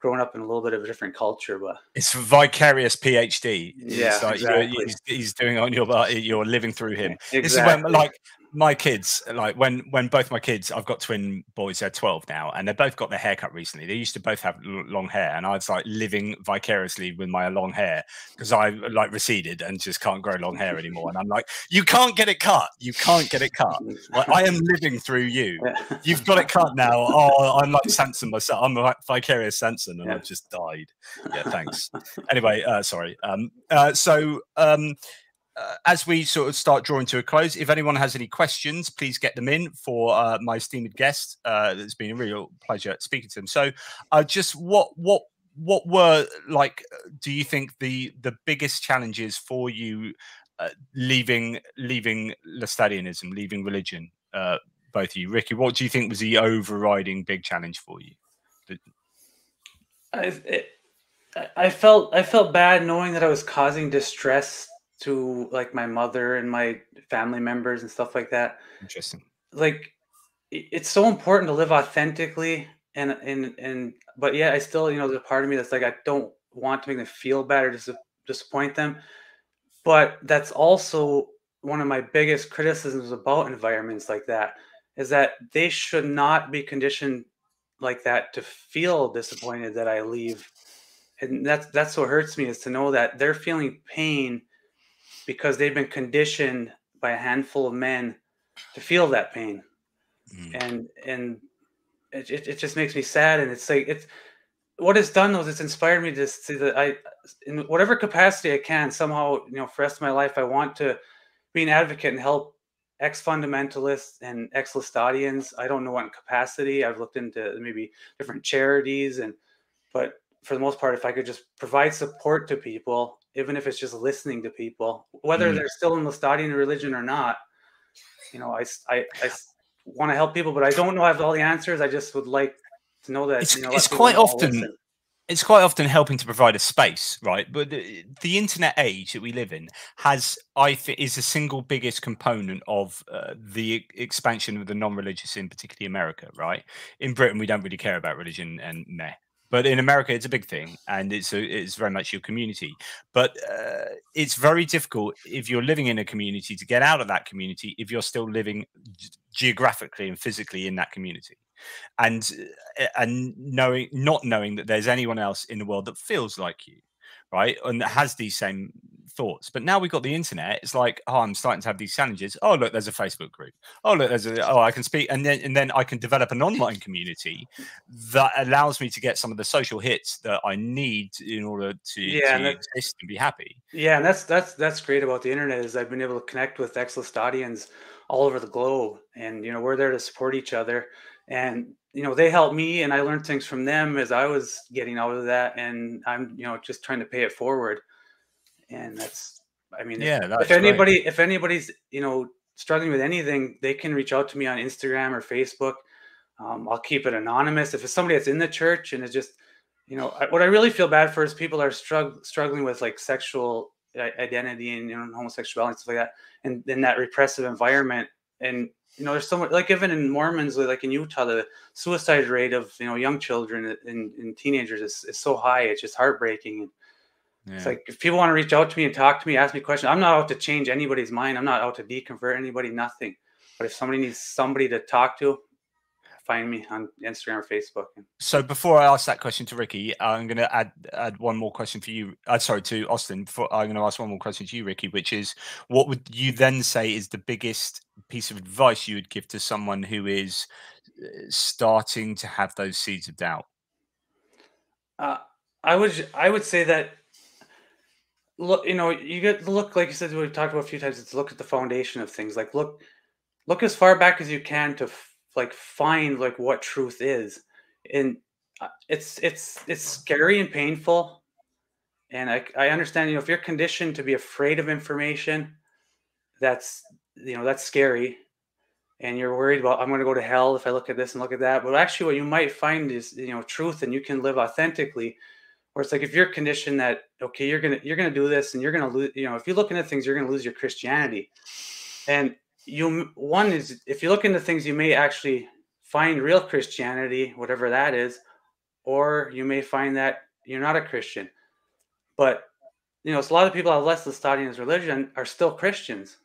growing up in a little bit of a different culture. But it's vicarious PhD. Yeah, like exactly. he's, he's, doing on your uh, you're living through him. Exactly. This is when like my kids, like when when both my kids, I've got twin boys. They're twelve now, and they both got their hair cut recently. They used to both have long hair, and I was like living vicariously with my long hair because I like receded and just can't grow long hair anymore. And I'm like, you can't get it cut. You can't get it cut. Like, I am living through you. You've got it cut now. Oh, I'm like Samson myself. I'm a vicarious Samson, and yeah. I've just died. Yeah, thanks. anyway, uh, sorry. Um, uh, so. Um, uh, as we sort of start drawing to a close, if anyone has any questions, please get them in for uh, my esteemed guest. Uh, it's been a real pleasure speaking to them. So, uh, just what what what were like? Do you think the the biggest challenges for you uh, leaving leaving Laestadianism, leaving religion? Uh, both of you, Ricky. What do you think was the overriding big challenge for you? I, it, I felt I felt bad knowing that I was causing distress to like my mother and my family members and stuff like that. Interesting. Like it's so important to live authentically and and and but yeah, I still, you know, there's a part of me that's like I don't want to make them feel bad or dis- disappoint them. But that's also one of my biggest criticisms about environments like that is that they should not be conditioned like that to feel disappointed that I leave. And that's that's what hurts me is to know that they're feeling pain because they've been conditioned by a handful of men to feel that pain mm. and and it, it, it, just makes me sad and it's like it's what it's done though is it's inspired me to see that i in whatever capacity i can somehow you know for the rest of my life i want to be an advocate and help ex-fundamentalists and ex-Laestadians. I don't know what capacity. I've looked into maybe different charities and but for the most part, if I could just provide support to people even if it's just listening to people, whether mm. they're still in the Laestadian religion or not. You know, I, I, I want to help people, but I don't know I have all the answers. I just would like to know that it's, you know, it's quite often it's quite often helping to provide a space, right? But the, the, internet age that we live in has, I think, is the single biggest component of uh, the expansion of the non-religious in particularly America, right? In Britain, we don't really care about religion and meh but in America, it's a big thing, and it's a, it's very much your community. But uh, it's very difficult if you're living in a community to get out of that community if you're still living geographically and physically in that community, and uh, and knowing not knowing that there's anyone else in the world that feels like you, right, and that has these same thoughts. But now we've got the internet. It's like, oh, I'm starting to have these challenges. Oh, look, there's a Facebook group. Oh, look, there's a oh, I can speak, and then and then I can develop an online community that allows me to get some of the social hits that I need in order to, yeah, to exist and be happy. Yeah, and that's that's that's great about the internet is I've been able to connect with ex-Laestadians all over the globe, and you know we're there to support each other, and you know they helped me, and I learned things from them as I was getting out of that, and I'm you know just trying to pay it forward and that's I mean, yeah. If, if anybody, if anybody's you know struggling with anything, they can reach out to me on Instagram or Facebook. Um, I'll keep it anonymous. If it's somebody that's in the church and it's just, you know, what I really feel bad for is people are strugg- struggling with like sexual identity and you know homosexuality and stuff like that, and in that repressive environment. And you know, there's so much like even in Mormons, like in Utah, the suicide rate of you know young children and, and teenagers is, is so high. It's just heartbreaking. Yeah. It's like if people want to reach out to me and talk to me, ask me questions, I'm not out to change anybody's mind. I'm not out to deconvert anybody, nothing. But if somebody needs somebody to talk to, find me on Instagram or Facebook. So before I ask that question to Ricky, I'm going to add add one more question for you. Uh, sorry, to Austin. Before, I'm going to ask one more question to you, Ricky, which is, what would you then say is the biggest piece of advice you would give to someone who is uh, starting to have those seeds of doubt? Uh, I would I would say that look, you know, you get look like you said we've talked about a few times. It's look at the foundation of things. Like look, look as far back as you can to like find like what truth is, and uh, it's it's it's scary and painful. And I I understand you know if you're conditioned to be afraid of information, that's you know that's scary, and you're worried about I'm going to go to hell if I look at this and look at that. But actually, what you might find is you know truth, and you can live authentically where it's like if you're conditioned that okay you're gonna you're gonna do this and you're gonna lose you know if you look into things you're gonna lose your christianity and you one is if you look into things you may actually find real christianity whatever that is or you may find that you're not a Christian. But you know, so a lot of people have less the studying as religion are still Christians.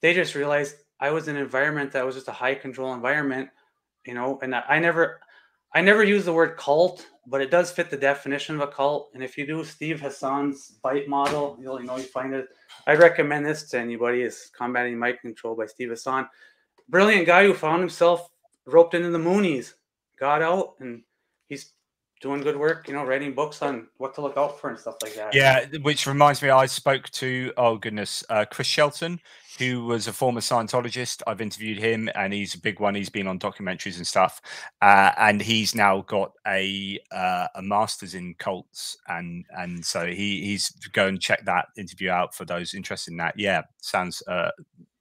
They just realized I was in an environment that was just a high control environment, you know, and I never I never use the word cult, but it does fit the definition of a cult. And if you do Steve Hassan's BITE model, you'll you know you find it. I recommend this to anybody. Is Combating Mind Control by Steve Hassan. Brilliant guy who found himself roped into the Moonies, got out, and doing good work, you know, writing books on what to look out for and stuff like that. Yeah, which reminds me, I spoke to, oh goodness, uh, Chris Shelton, who was a former Scientologist. I've interviewed him, and he's a big one. He's been on documentaries and stuff, uh, and he's now got a uh, a master's in cults, and and so he he's go and check that interview out for those interested in that. Yeah, sounds uh,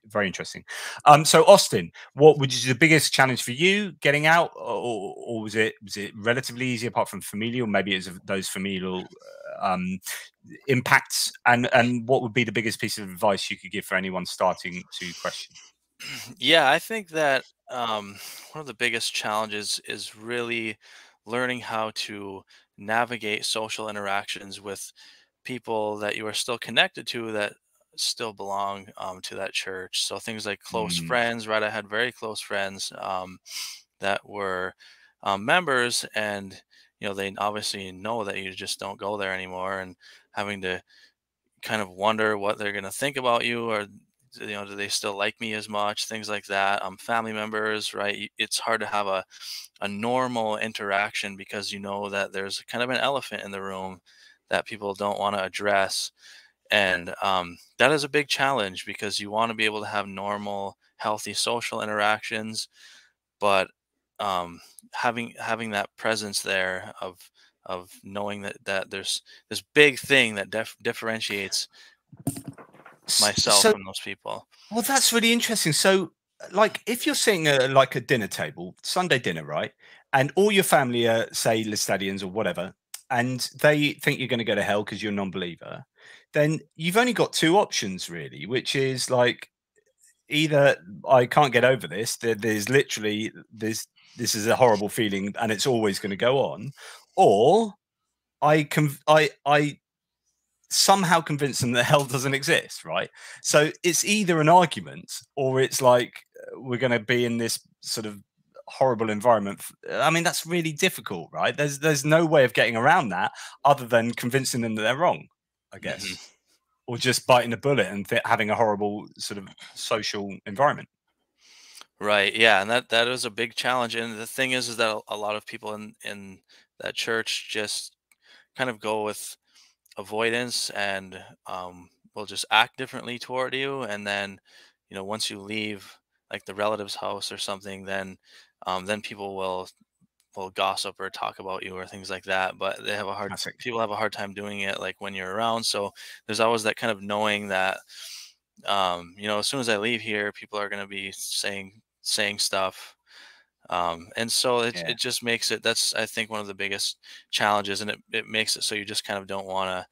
very interesting. Um, so Austin, what would you the biggest challenge for you getting out, or, or, was it was it relatively easy apart from familial? Maybe it's those familial uh, um, impacts, and and what would be the biggest piece of advice you could give for anyone starting to question? Yeah, I think that um, one of the biggest challenges is really learning how to navigate social interactions with people that you are still connected to that still belong um, to that church. So things like close mm. friends, right? I had very close friends um, that were um, members, and you know they obviously know that you just don't go there anymore, and having to kind of wonder what they're going to think about you, or you know, do they still like me as much? Things like that. Um, family members, right? It's hard to have a a normal interaction because you know that there's kind of an elephant in the room that people don't want to address and um, that is a big challenge because you want to be able to have normal healthy social interactions but um, having having that presence there of of knowing that that there's this big thing that def- differentiates myself so, from those people. Well that's really interesting. So like if you're sitting at like a dinner table sunday dinner right and all your family are say Laestadians or whatever and they think you're going to go to hell because you're a non-believer then you've only got two options really, which is like either I can't get over this. There, there's literally this this is a horrible feeling and it's always going to go on, or I can I I somehow convince them that hell doesn't exist, right? So it's either an argument or it's like uh, we're going to be in this sort of horrible environment. I mean, that's really difficult, right? There's there's no way of getting around that other than convincing them that they're wrong. I guess, mm-hmm. or just biting the bullet and having a horrible sort of social environment. Right. Yeah, and that that is a big challenge. And the thing is, is that a lot of people in in that church just kind of go with avoidance and um, will just act differently toward you. And then, you know, once you leave like the relative's house or something, then um, then people will will gossip or talk about you or things like that but they have a hard people have a hard time doing it like when you're around so there's always that kind of knowing that um, you know as soon as i leave here people are going to be saying saying stuff um, and so it, yeah. it just makes it that's i think one of the biggest challenges and it, it makes it so you just kind of don't want to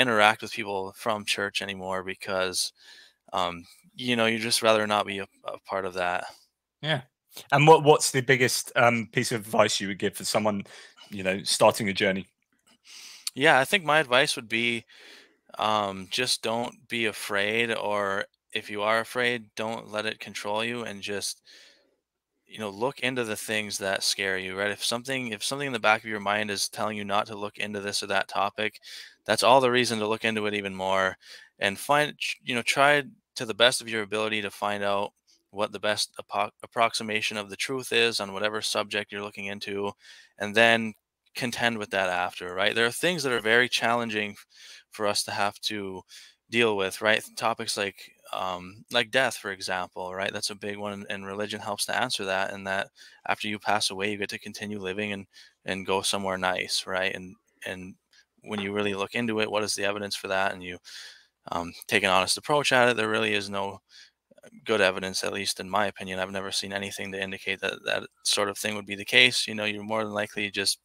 interact with people from church anymore because um, you know you just rather not be a, a part of that. Yeah and what what's the biggest um, piece of advice you would give for someone, you know, starting a journey? Yeah, I think my advice would be um, just don't be afraid, or if you are afraid, don't let it control you, and just you know look into the things that scare you. Right? If something if something in the back of your mind is telling you not to look into this or that topic, that's all the reason to look into it even more, and find you know try to the best of your ability to find out what the best ap- approximation of the truth is on whatever subject you're looking into, and then contend with that after, right? There are things that are very challenging for us to have to deal with, right? Topics like um, like death, for example, right? That's a big one, and religion helps to answer that. And that after you pass away, you get to continue living and and go somewhere nice, right? And and when you really look into it, what is the evidence for that? And you um, take an honest approach at it. There really is no good evidence, at least in my opinion. I've never seen anything to indicate that that sort of thing would be the case. You know, you're more than likely just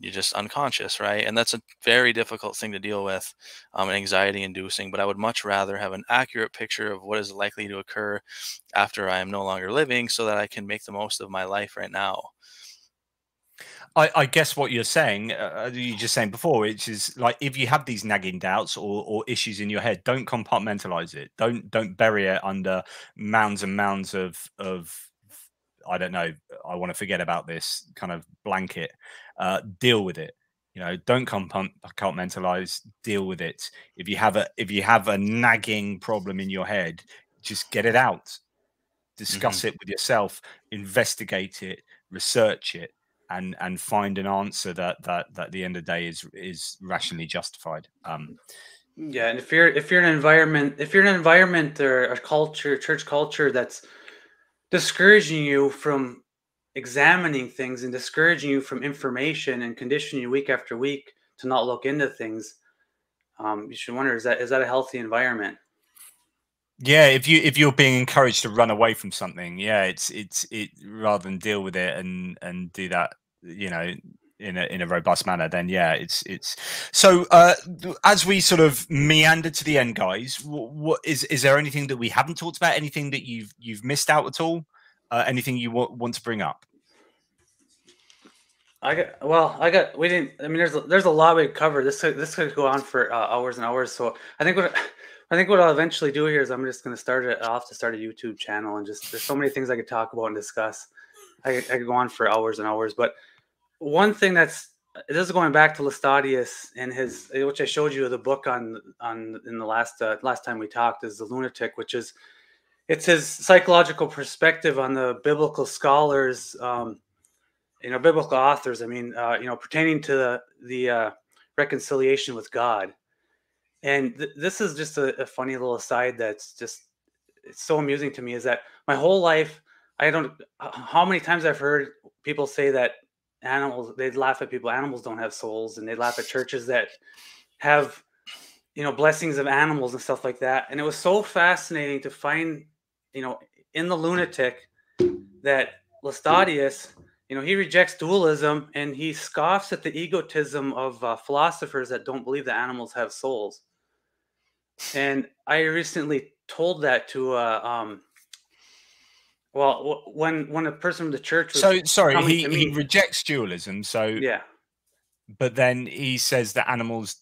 you're just unconscious, right? And that's a very difficult thing to deal with, um, anxiety inducing. But I would much rather have an accurate picture of what is likely to occur after I am no longer living, so that I can make the most of my life right now. I, I, guess what you're saying, uh, uh you just saying before, which is like if you have these nagging doubts or, or issues in your head, don't compartmentalize it. Don't don't bury it under mounds and mounds of of I don't know. I want to forget about this kind of blanket. Uh, deal with it. You know, don't compartmentalize. Deal with it. If you have a if you have a nagging problem in your head, just get it out. Discuss mm-hmm. it with yourself. Investigate it. Research it and and find an answer that that that at the end of the day is is rationally justified. Um yeah and if you're if you're in an environment if you're in an environment or a culture church culture that's discouraging you from examining things and discouraging you from information and conditioning you week after week to not look into things um, you should wonder is that is that a healthy environment? Yeah if you if you're being encouraged to run away from something yeah it's it's it rather than deal with it and and do that you know in a in a robust manner then yeah it's it's so uh as we sort of meander to the end guys what, what is is there anything that we haven't talked about anything that you've you've missed out at all uh, anything you want, want to bring up I got well. I got. We didn't. I mean, there's there's a lot we cover. This could, this could go on for uh, hours and hours. So I think what I think what I'll eventually do here is I'm just going to start it off to start a YouTube channel and just there's so many things I could talk about and discuss. I, I could go on for hours and hours, but one thing that's this is going back to Laestadius and his, which I showed you the book on on in the last uh, last time we talked is the lunatic, which is it's his psychological perspective on the biblical scholars, um, you know, biblical authors. I mean, uh, you know, pertaining to the the uh, reconciliation with God. And th- this is just a, a funny little aside that's just it's so amusing to me is that my whole life I don't how many times I've heard people say that animals they'd laugh at people animals don't have souls and they'd laugh at churches that have you know blessings of animals and stuff like that and it was so fascinating to find you know in the lunatic that Laestadius you know he rejects dualism and he scoffs at the egotism of uh, philosophers that don't believe that animals have souls. And i recently told that to uh, um, well, when when a person from the church so sorry, he, he rejects dualism. So yeah, but then he says that animals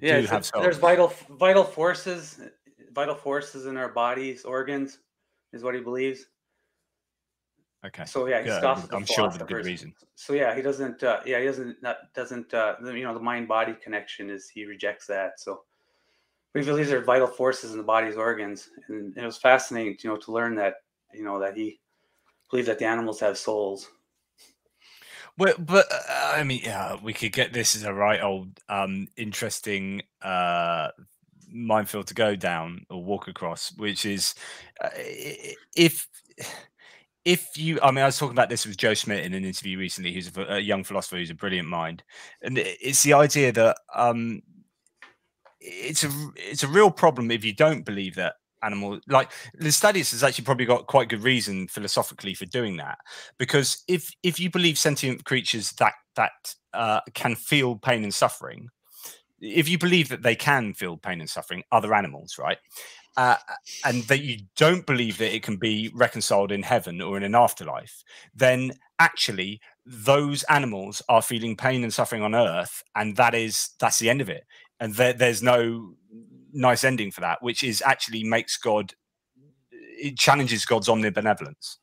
yeah, do have souls. There's vital vital forces, vital forces in our bodies, organs, is what he believes. Okay. So yeah, he's yeah, I'm sure for the good reason. So yeah, he doesn't. Uh, yeah, he doesn't. Not, doesn't. Uh, you know, the mind body connection is he rejects that. So we believe there are vital forces in the body's organs, and it was fascinating, you know, to learn that you know that he believes that the animals have souls. Well, but uh, I mean, yeah, we could get this as a right old um, interesting uh, minefield to go down or walk across, which is uh, if if you, I mean, I was talking about this with Joe Schmidt in an interview recently, who's a, a young philosopher who's a brilliant mind, and it's the idea that um, it's a it's a real problem if you don't believe that animal like Laestadius has actually probably got quite good reason philosophically for doing that because if if you believe sentient creatures that that uh, can feel pain and suffering if you believe that they can feel pain and suffering other animals right uh, and that you don't believe that it can be reconciled in heaven or in an afterlife then actually those animals are feeling pain and suffering on earth and that is that's the end of it. And there, there's no nice ending for that, which is actually makes God it challenges God's omnibenevolence.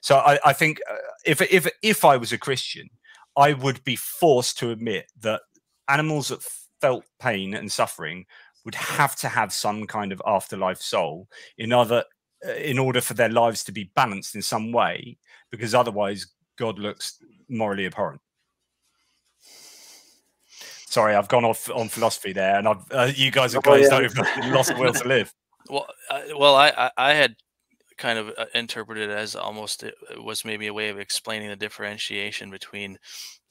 So I, I think uh, if if if I was a Christian, I would be forced to admit that animals that felt pain and suffering would have to have some kind of afterlife soul in other uh, in order for their lives to be balanced in some way, because otherwise God looks morally abhorrent sorry, I've gone off on philosophy there, and I've uh, you guys have glazed oh, yeah. over, lost the will to live. Well, I, well, I I had kind of uh, interpreted it as almost it was maybe a way of explaining the differentiation between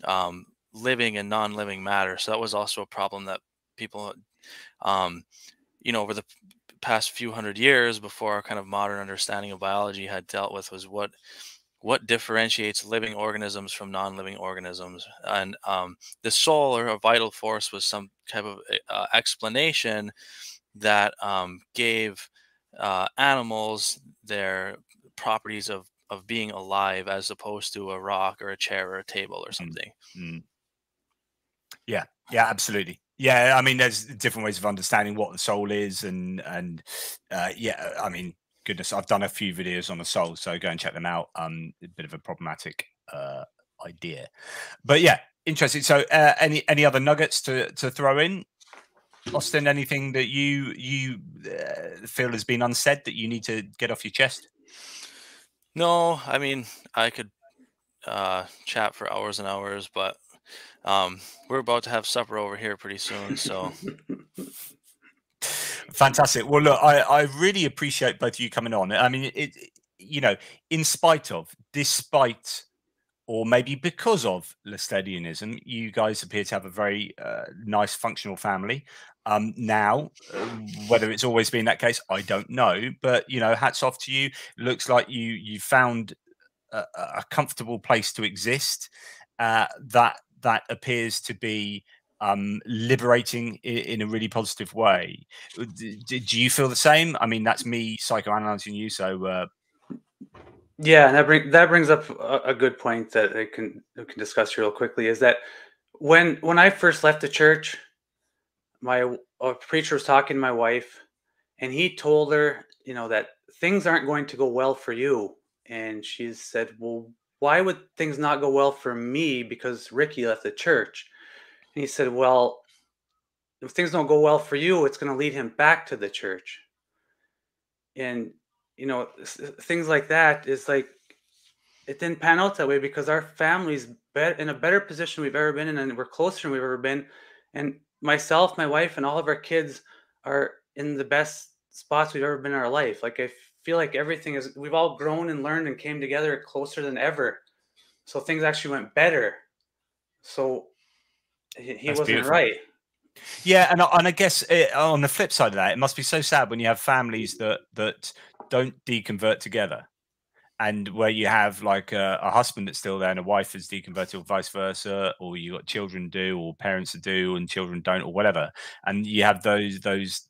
um, living and non-living matter. So that was also a problem that people, um, you know, over the past few hundred years before our kind of modern understanding of biology had dealt with was what what differentiates living organisms from non-living organisms and um, the soul or a vital force was some type of eh, uh, explanation that um, gave uh, animals their properties of of being alive as opposed to a rock or a chair or a table or Mm. something. Mm. Yeah, yeah, absolutely. Yeah, I mean, there's different ways of understanding what the soul is, and and uh, yeah, I mean, goodness, I've done a few videos on the soul, so go and check them out. Um, a bit of a problematic uh, idea, but yeah, interesting. So, uh, any any other nuggets to to throw in, Austin? Anything that you you uh, feel has been unsaid that you need to get off your chest? No, I mean I could uh, chat for hours and hours, but um, we're about to have supper over here pretty soon, so Fantastic. Well, look, I, I really appreciate both of you coming on. I mean, it, you know, in spite of, despite, or maybe because of Laestadianism, you guys appear to have a very uh, nice, functional family. Um, now, uh, whether it's always been that case, I don't know. But you know, hats off to you. Looks like you you found a, a comfortable place to exist. Uh, that that appears to be um, liberating in, in a really positive way. D- d- do you feel the same? I mean, that's me psychoanalyzing you. So, uh, Yeah, that bring that brings up a, a good point that I can we can discuss real quickly. Is that when when I first left the church, my preacher was talking to my wife, and he told her, you know, that things aren't going to go well for you, and she said, "Well, why would things not go well for me because Ricky left the church?" And he said, "Well, if things don't go well for you, it's going to lead him back to the church." And you know things like that is like it didn't pan out that way because our family's bet in a better position we've ever been in and we're closer than we've ever been. And myself my wife and all of our kids are in the best spots we've ever been in our life. Like i feel like everything is we've all grown and learned and came together closer than ever. So things actually went better. So he, he That's wasn't beautiful. right yeah, and I- and I guess it, on the flip side of that, it must be so sad when you have families that that don't deconvert together, and where you have like a, a husband that's still there and a wife is deconverted, or vice versa, or you got children do, or parents do, and children don't, or whatever, and you have those those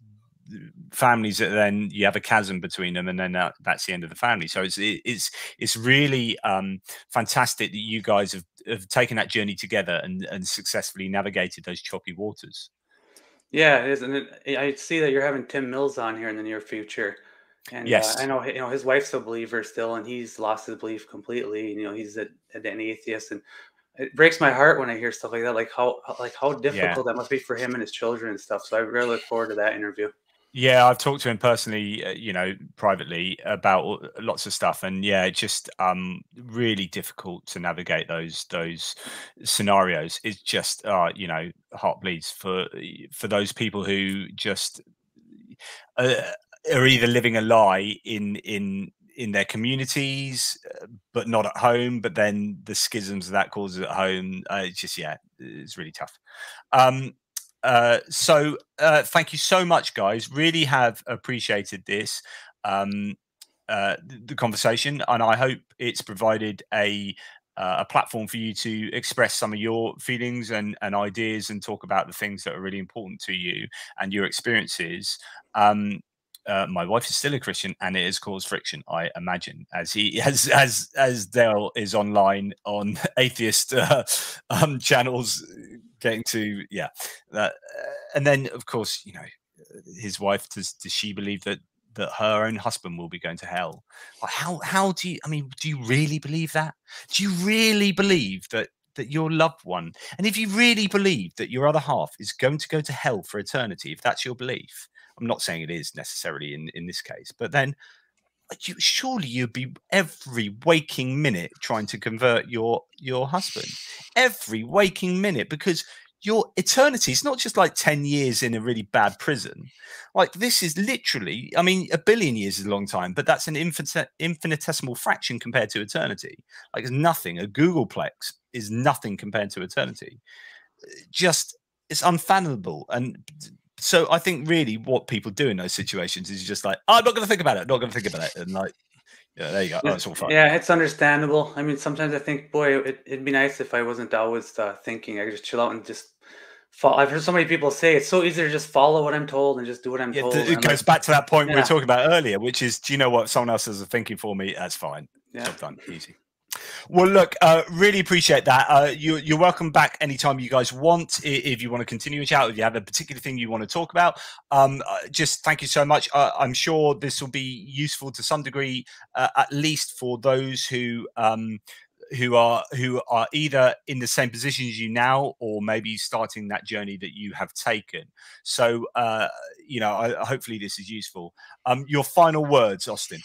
families that then you have a chasm between them and then that, that's the end of the family so it's it's it's really um fantastic that you guys have, have taken that journey together and and successfully navigated those choppy waters Yeah, it is, and it, I see that you're having Tim Mills on here in the near future, and Yes. uh, I know you know his wife's a believer still, and he's lost his belief completely. You know, he's a, an atheist, and it breaks my heart when I hear stuff like that. Like how how- like how difficult that must be for him and his children and stuff. So I really look forward to that interview. Yeah, I've talked to him personally, uh, you know, privately about lots of stuff, and yeah, it's just um really difficult to navigate those those scenarios. It's just, uh, you know, heart bleeds for for those people who just uh, are either living a lie in in in their communities, uh, but not at home. But then the schisms that causes at home, uh, it's just yeah, it's really tough. Um, uh, so uh, thank you so much, guys. Really have appreciated this, um, uh, th- the conversation, and I hope it's provided a uh, a platform for you to express some of your feelings and, and ideas and talk about the things that are really important to you and your experiences. Um, uh, my wife is still a Christian, and it has caused friction. I imagine, as he as as as Dale is online on atheist uh, um, channels, getting to yeah, that, uh, and then of course you know his wife does does she believe that that her own husband will be going to hell? Like, how how do you? I mean, do you really believe that? Do you really believe that that your loved one, and if you really believe that your other half is going to go to hell for eternity, if that's your belief, I'm not saying it is necessarily in in this case, but then you, surely you'd be every waking minute trying to convert your your husband. Every waking minute because your eternity is not just like 10 years in a really bad prison. Like this is literally i mean a billion years is a long time but that's an infin- infinitesimal fraction compared to eternity. Like it's nothing. A googolplex is nothing compared to eternity. Just it's unfathomable. And so i think really what people do in those situations is just like oh, i'm not going to think about it not going to think about it and like yeah there you go oh, it's all fine Yeah, it's understandable. I mean, sometimes I think, boy, it, it'd be nice if I wasn't always uh, thinking. I could just chill out and just follow. I've heard so many people say it's so easy to just follow what I'm told and just do what I'm Yeah, told. and it goes like, back to that point we Yeah. were talking about earlier, which is, do you know what? Someone else is thinking for me. That's fine. Yeah. Job done. Easy. Well, look, uh, really appreciate that. Uh, you, are welcome back anytime you guys want. If you want to continue a chat, if you have a particular thing you want to talk about, um, uh, just thank you so much. Uh, I'm sure this will be useful to some degree, uh, at least for those who. Um, who are who are either in the same position as you now or maybe starting that journey that you have taken so uh you know I, hopefully this is useful um your final words austin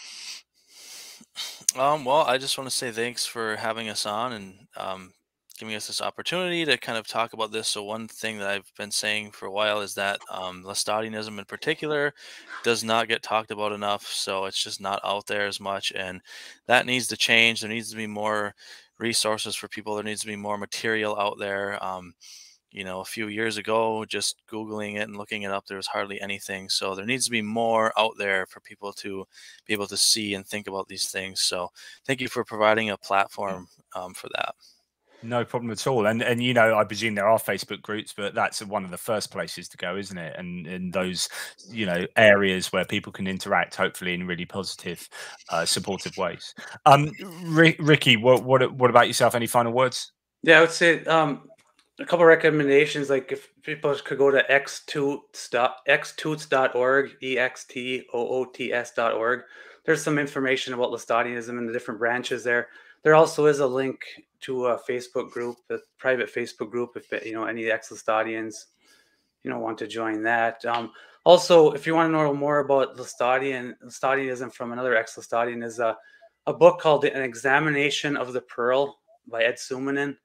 um, well, I just want to say thanks for having us on and um, giving us this opportunity to kind of talk about this. So, one thing that I've been saying for a while is that um, Laestadianism in particular does not get talked about enough. So, it's just not out there as much. And that needs to change. There needs to be more resources for people, there needs to be more material out there. Um, you know, a few years ago, just Googling it and looking it up, there was hardly anything. So there needs to be more out there for people to be able to see and think about these things. So thank you for providing a platform um, for that. No problem at all. And and you know, I presume there are Facebook groups, but that's one of the first places to go, isn't it? And in those, you know, areas where people can interact, hopefully in really positive, uh, supportive ways. Um, Ricky, what what what about yourself? Any final words? Yeah, I would say um, a couple recommendations like if people could go to extoots.org e-x-t-o-o-t-s.org there's some information about Laestadianism and the different branches there. There also is a link to a facebook group a private facebook group if you know any ex-Laestadians you know want to join that. Um, also if you want to know more about Laestadian Laestadianism from another ex-Laestadian is a, a book called an examination of the pearl by ed suominen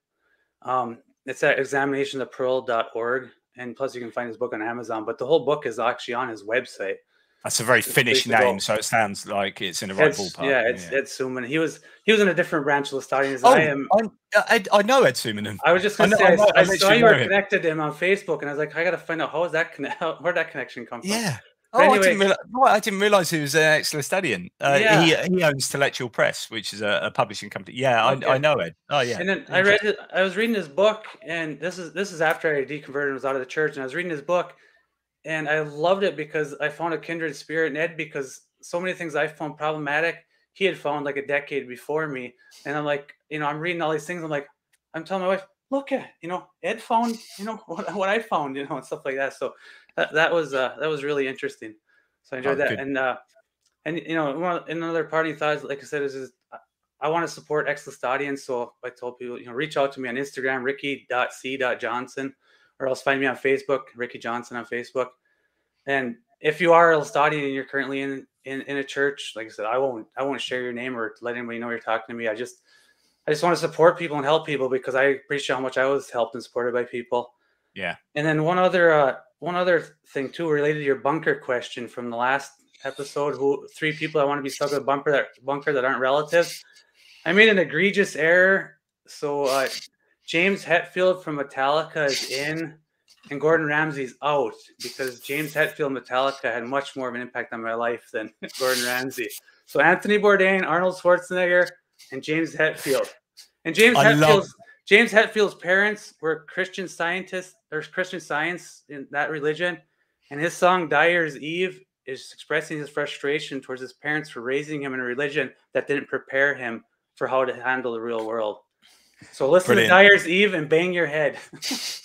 um, it's at examinationofthepearl.org. And plus, you can find his book on Amazon. But the whole book is actually on his website. That's a very Finnish name, so it sounds like it's in the right Ed's, ballpark. Yeah, it's yeah. Ed Suominen. He was he was in a different branch of Laestadians. Oh, I am. I, I, know Ed Suominen. I was just going to say, I, I, I saw you were connected to him on Facebook, and I was like, I got to find out how is that connect? Where that connection come from? Yeah, Oh, anyway, I, didn't realize, I didn't realize he was an ex-Laestadian. Uh, yeah. he, he owns Tellectual Press, which is a, a publishing company. Yeah, okay. I, I know it. Oh, yeah. And then I read it. I was reading his book, and this is this is after I deconverted and was out of the church, and I was reading his book, and I loved it because I found a kindred spirit in Ed because so many things I found problematic, he had found like a decade before me, and I'm like, you know, I'm reading all these things. I'm like, I'm telling my wife, look at, you know, Ed found, you know, what, what I found, you know, and stuff like that. So that, that was uh, that was really interesting. So I enjoyed oh, that. Good. And uh, and you know, one, another parting thought, like I said, is, I want to support ex-Laestadians. So I told people, you know, reach out to me on Instagram, ricky.c.johnson, or else find me on Facebook, Ricky Johnson on Facebook. And if you are a and you're currently in, in in a church, like I said, I won't I won't share your name or let anybody know you're talking to me. I just I just want to support people and help people because I appreciate how much I was helped and supported by people. Yeah. And then one other uh, one other thing too, related to your bunker question from the last episode. Who three people I want to be stuck with bunker that bunker that aren't relatives? I made an egregious error. So uh, James Hetfield from Metallica is in, and Gordon Ramsay's out because James Hetfield Metallica had much more of an impact on my life than Gordon Ramsay. So Anthony Bourdain, Arnold Schwarzenegger, and James Hetfield. And James I Hetfield's love- James Hetfield's parents were Christian scientists there's Christian science in that religion, and his song "Dyer's Eve" is expressing his frustration towards his parents for raising him in a religion that didn't prepare him for how to handle the real world. So listen Brilliant. to Dyer's Eve and bang your head.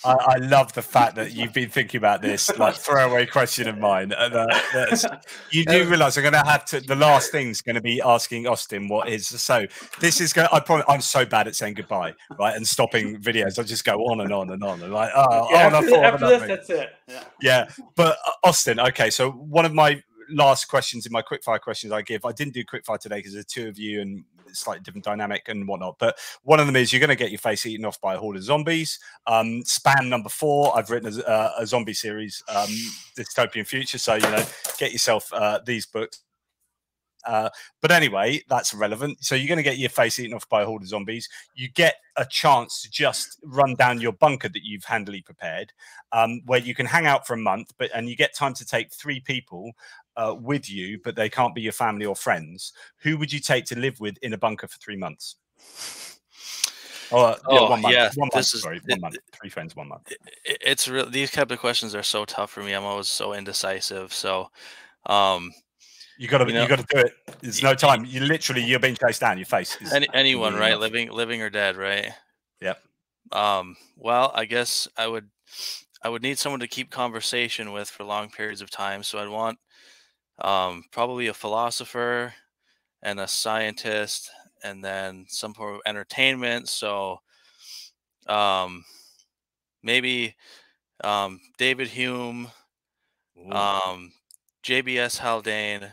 I, I, love the fact that you've been thinking about this like throwaway question of mine. And, uh, you do realize I'm going to have to. The last thing's going to be asking Austin what is. So this is going. I probably I'm so bad at saying goodbye, right, and stopping videos. I just go on and on and on and like oh, yeah, oh after, after this, that's it. Yeah. yeah, but uh, Austin. Okay, so one of my last questions in my quickfire questions I give. I didn't do quickfire today because there's two of you and slightly different dynamic and whatnot. But one of them is you're going to get your face eaten off by a horde of zombies. Um, spam number four, I've written a, uh, a zombie series, um, dystopian future. So you know, get yourself uh, these books. Uh, but anyway, that's irrelevant. So you're going to get your face eaten off by a horde of zombies. You get a chance to just run down your bunker that you've handily prepared, um, where you can hang out for a month, but and you get time to take three people uh, with you, but they can't be your family or friends, who would you take to live with in a bunker for three months? Oh, yeah, one month. Yeah, one month. Is, sorry, one month. Three friends, one month. It, it's real. These type of questions are so tough for me. I'm always so indecisive. So, um, You got to, You you, got to do it. There's no time. You literally, you're being chased down. Your face. is Any, anyone, right? Living, living or dead, right? Yep. Um. Well, I guess I would, I would need someone to keep conversation with for long periods of time. So I'd want, um, probably a philosopher, and a scientist, and then some form of entertainment. So, um, maybe, um, David Hume, Ooh, um, JBS Haldane,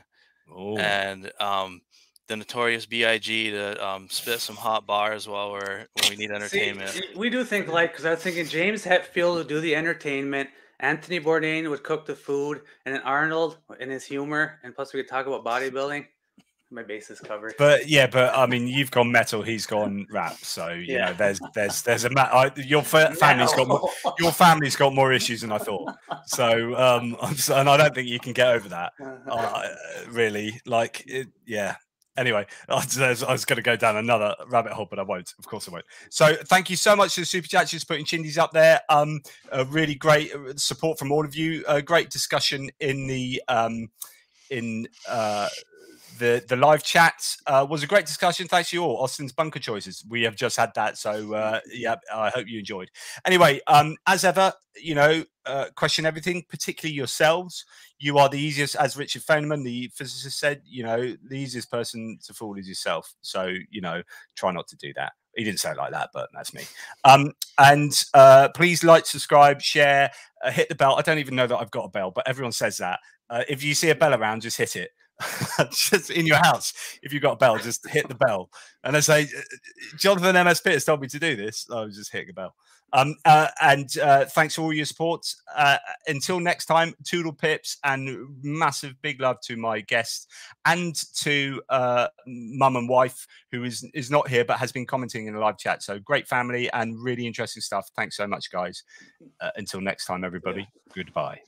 ooh. and um, the notorious Big to um, spit some hot bars while we're when we need entertainment. See, we do think like because I was thinking James Hetfield would do the entertainment, Anthony Bourdain would cook the food, and then Arnold in his humor, and plus we could talk about bodybuilding. My base is covered. But yeah, but I mean, you've gone metal, he's gone rap. So you Yeah. know, there's there's there's a ma- I, your fa- family's got more, your family's got more issues than I thought. So um, I'm so, and I don't think you can get over that. Uh, really, like it, yeah. Anyway, I was, going to go down another rabbit hole, but I won't. Of course, I won't. So, thank you so much to the super chat just putting Chindies up there. Um, a really great uh, support from all of you. A great discussion in the um, in uh, the the live chat uh, was a great discussion. Thanks to you all. Austin's bunker choices. We have just had that, so uh, yeah, I hope you enjoyed. Anyway, um, as ever, you know, uh, question everything, particularly yourselves. You are the easiest, as Richard Feynman, the physicist, said. You know, the easiest person to fool is yourself. So you know, try not to do that. He didn't say it like that, but that's me. Um, and uh, please like, subscribe, share, uh, hit the bell. I don't even know that I've got a bell, but everyone says that. Uh, if you see a bell around, just hit it. just in your house, if you've got a bell, just hit the bell. And I say, Jonathan MS Pearce has told me to do this. I was just hitting a bell. Um, uh, and uh, thanks for all your support. Uh, until next time, Toodle Pips and massive big love to my guest and to uh, mum and wife who is is not here but has been commenting in the live chat. So great family and really interesting stuff. Thanks so much, guys. Uh, until next time, everybody. Goodbye.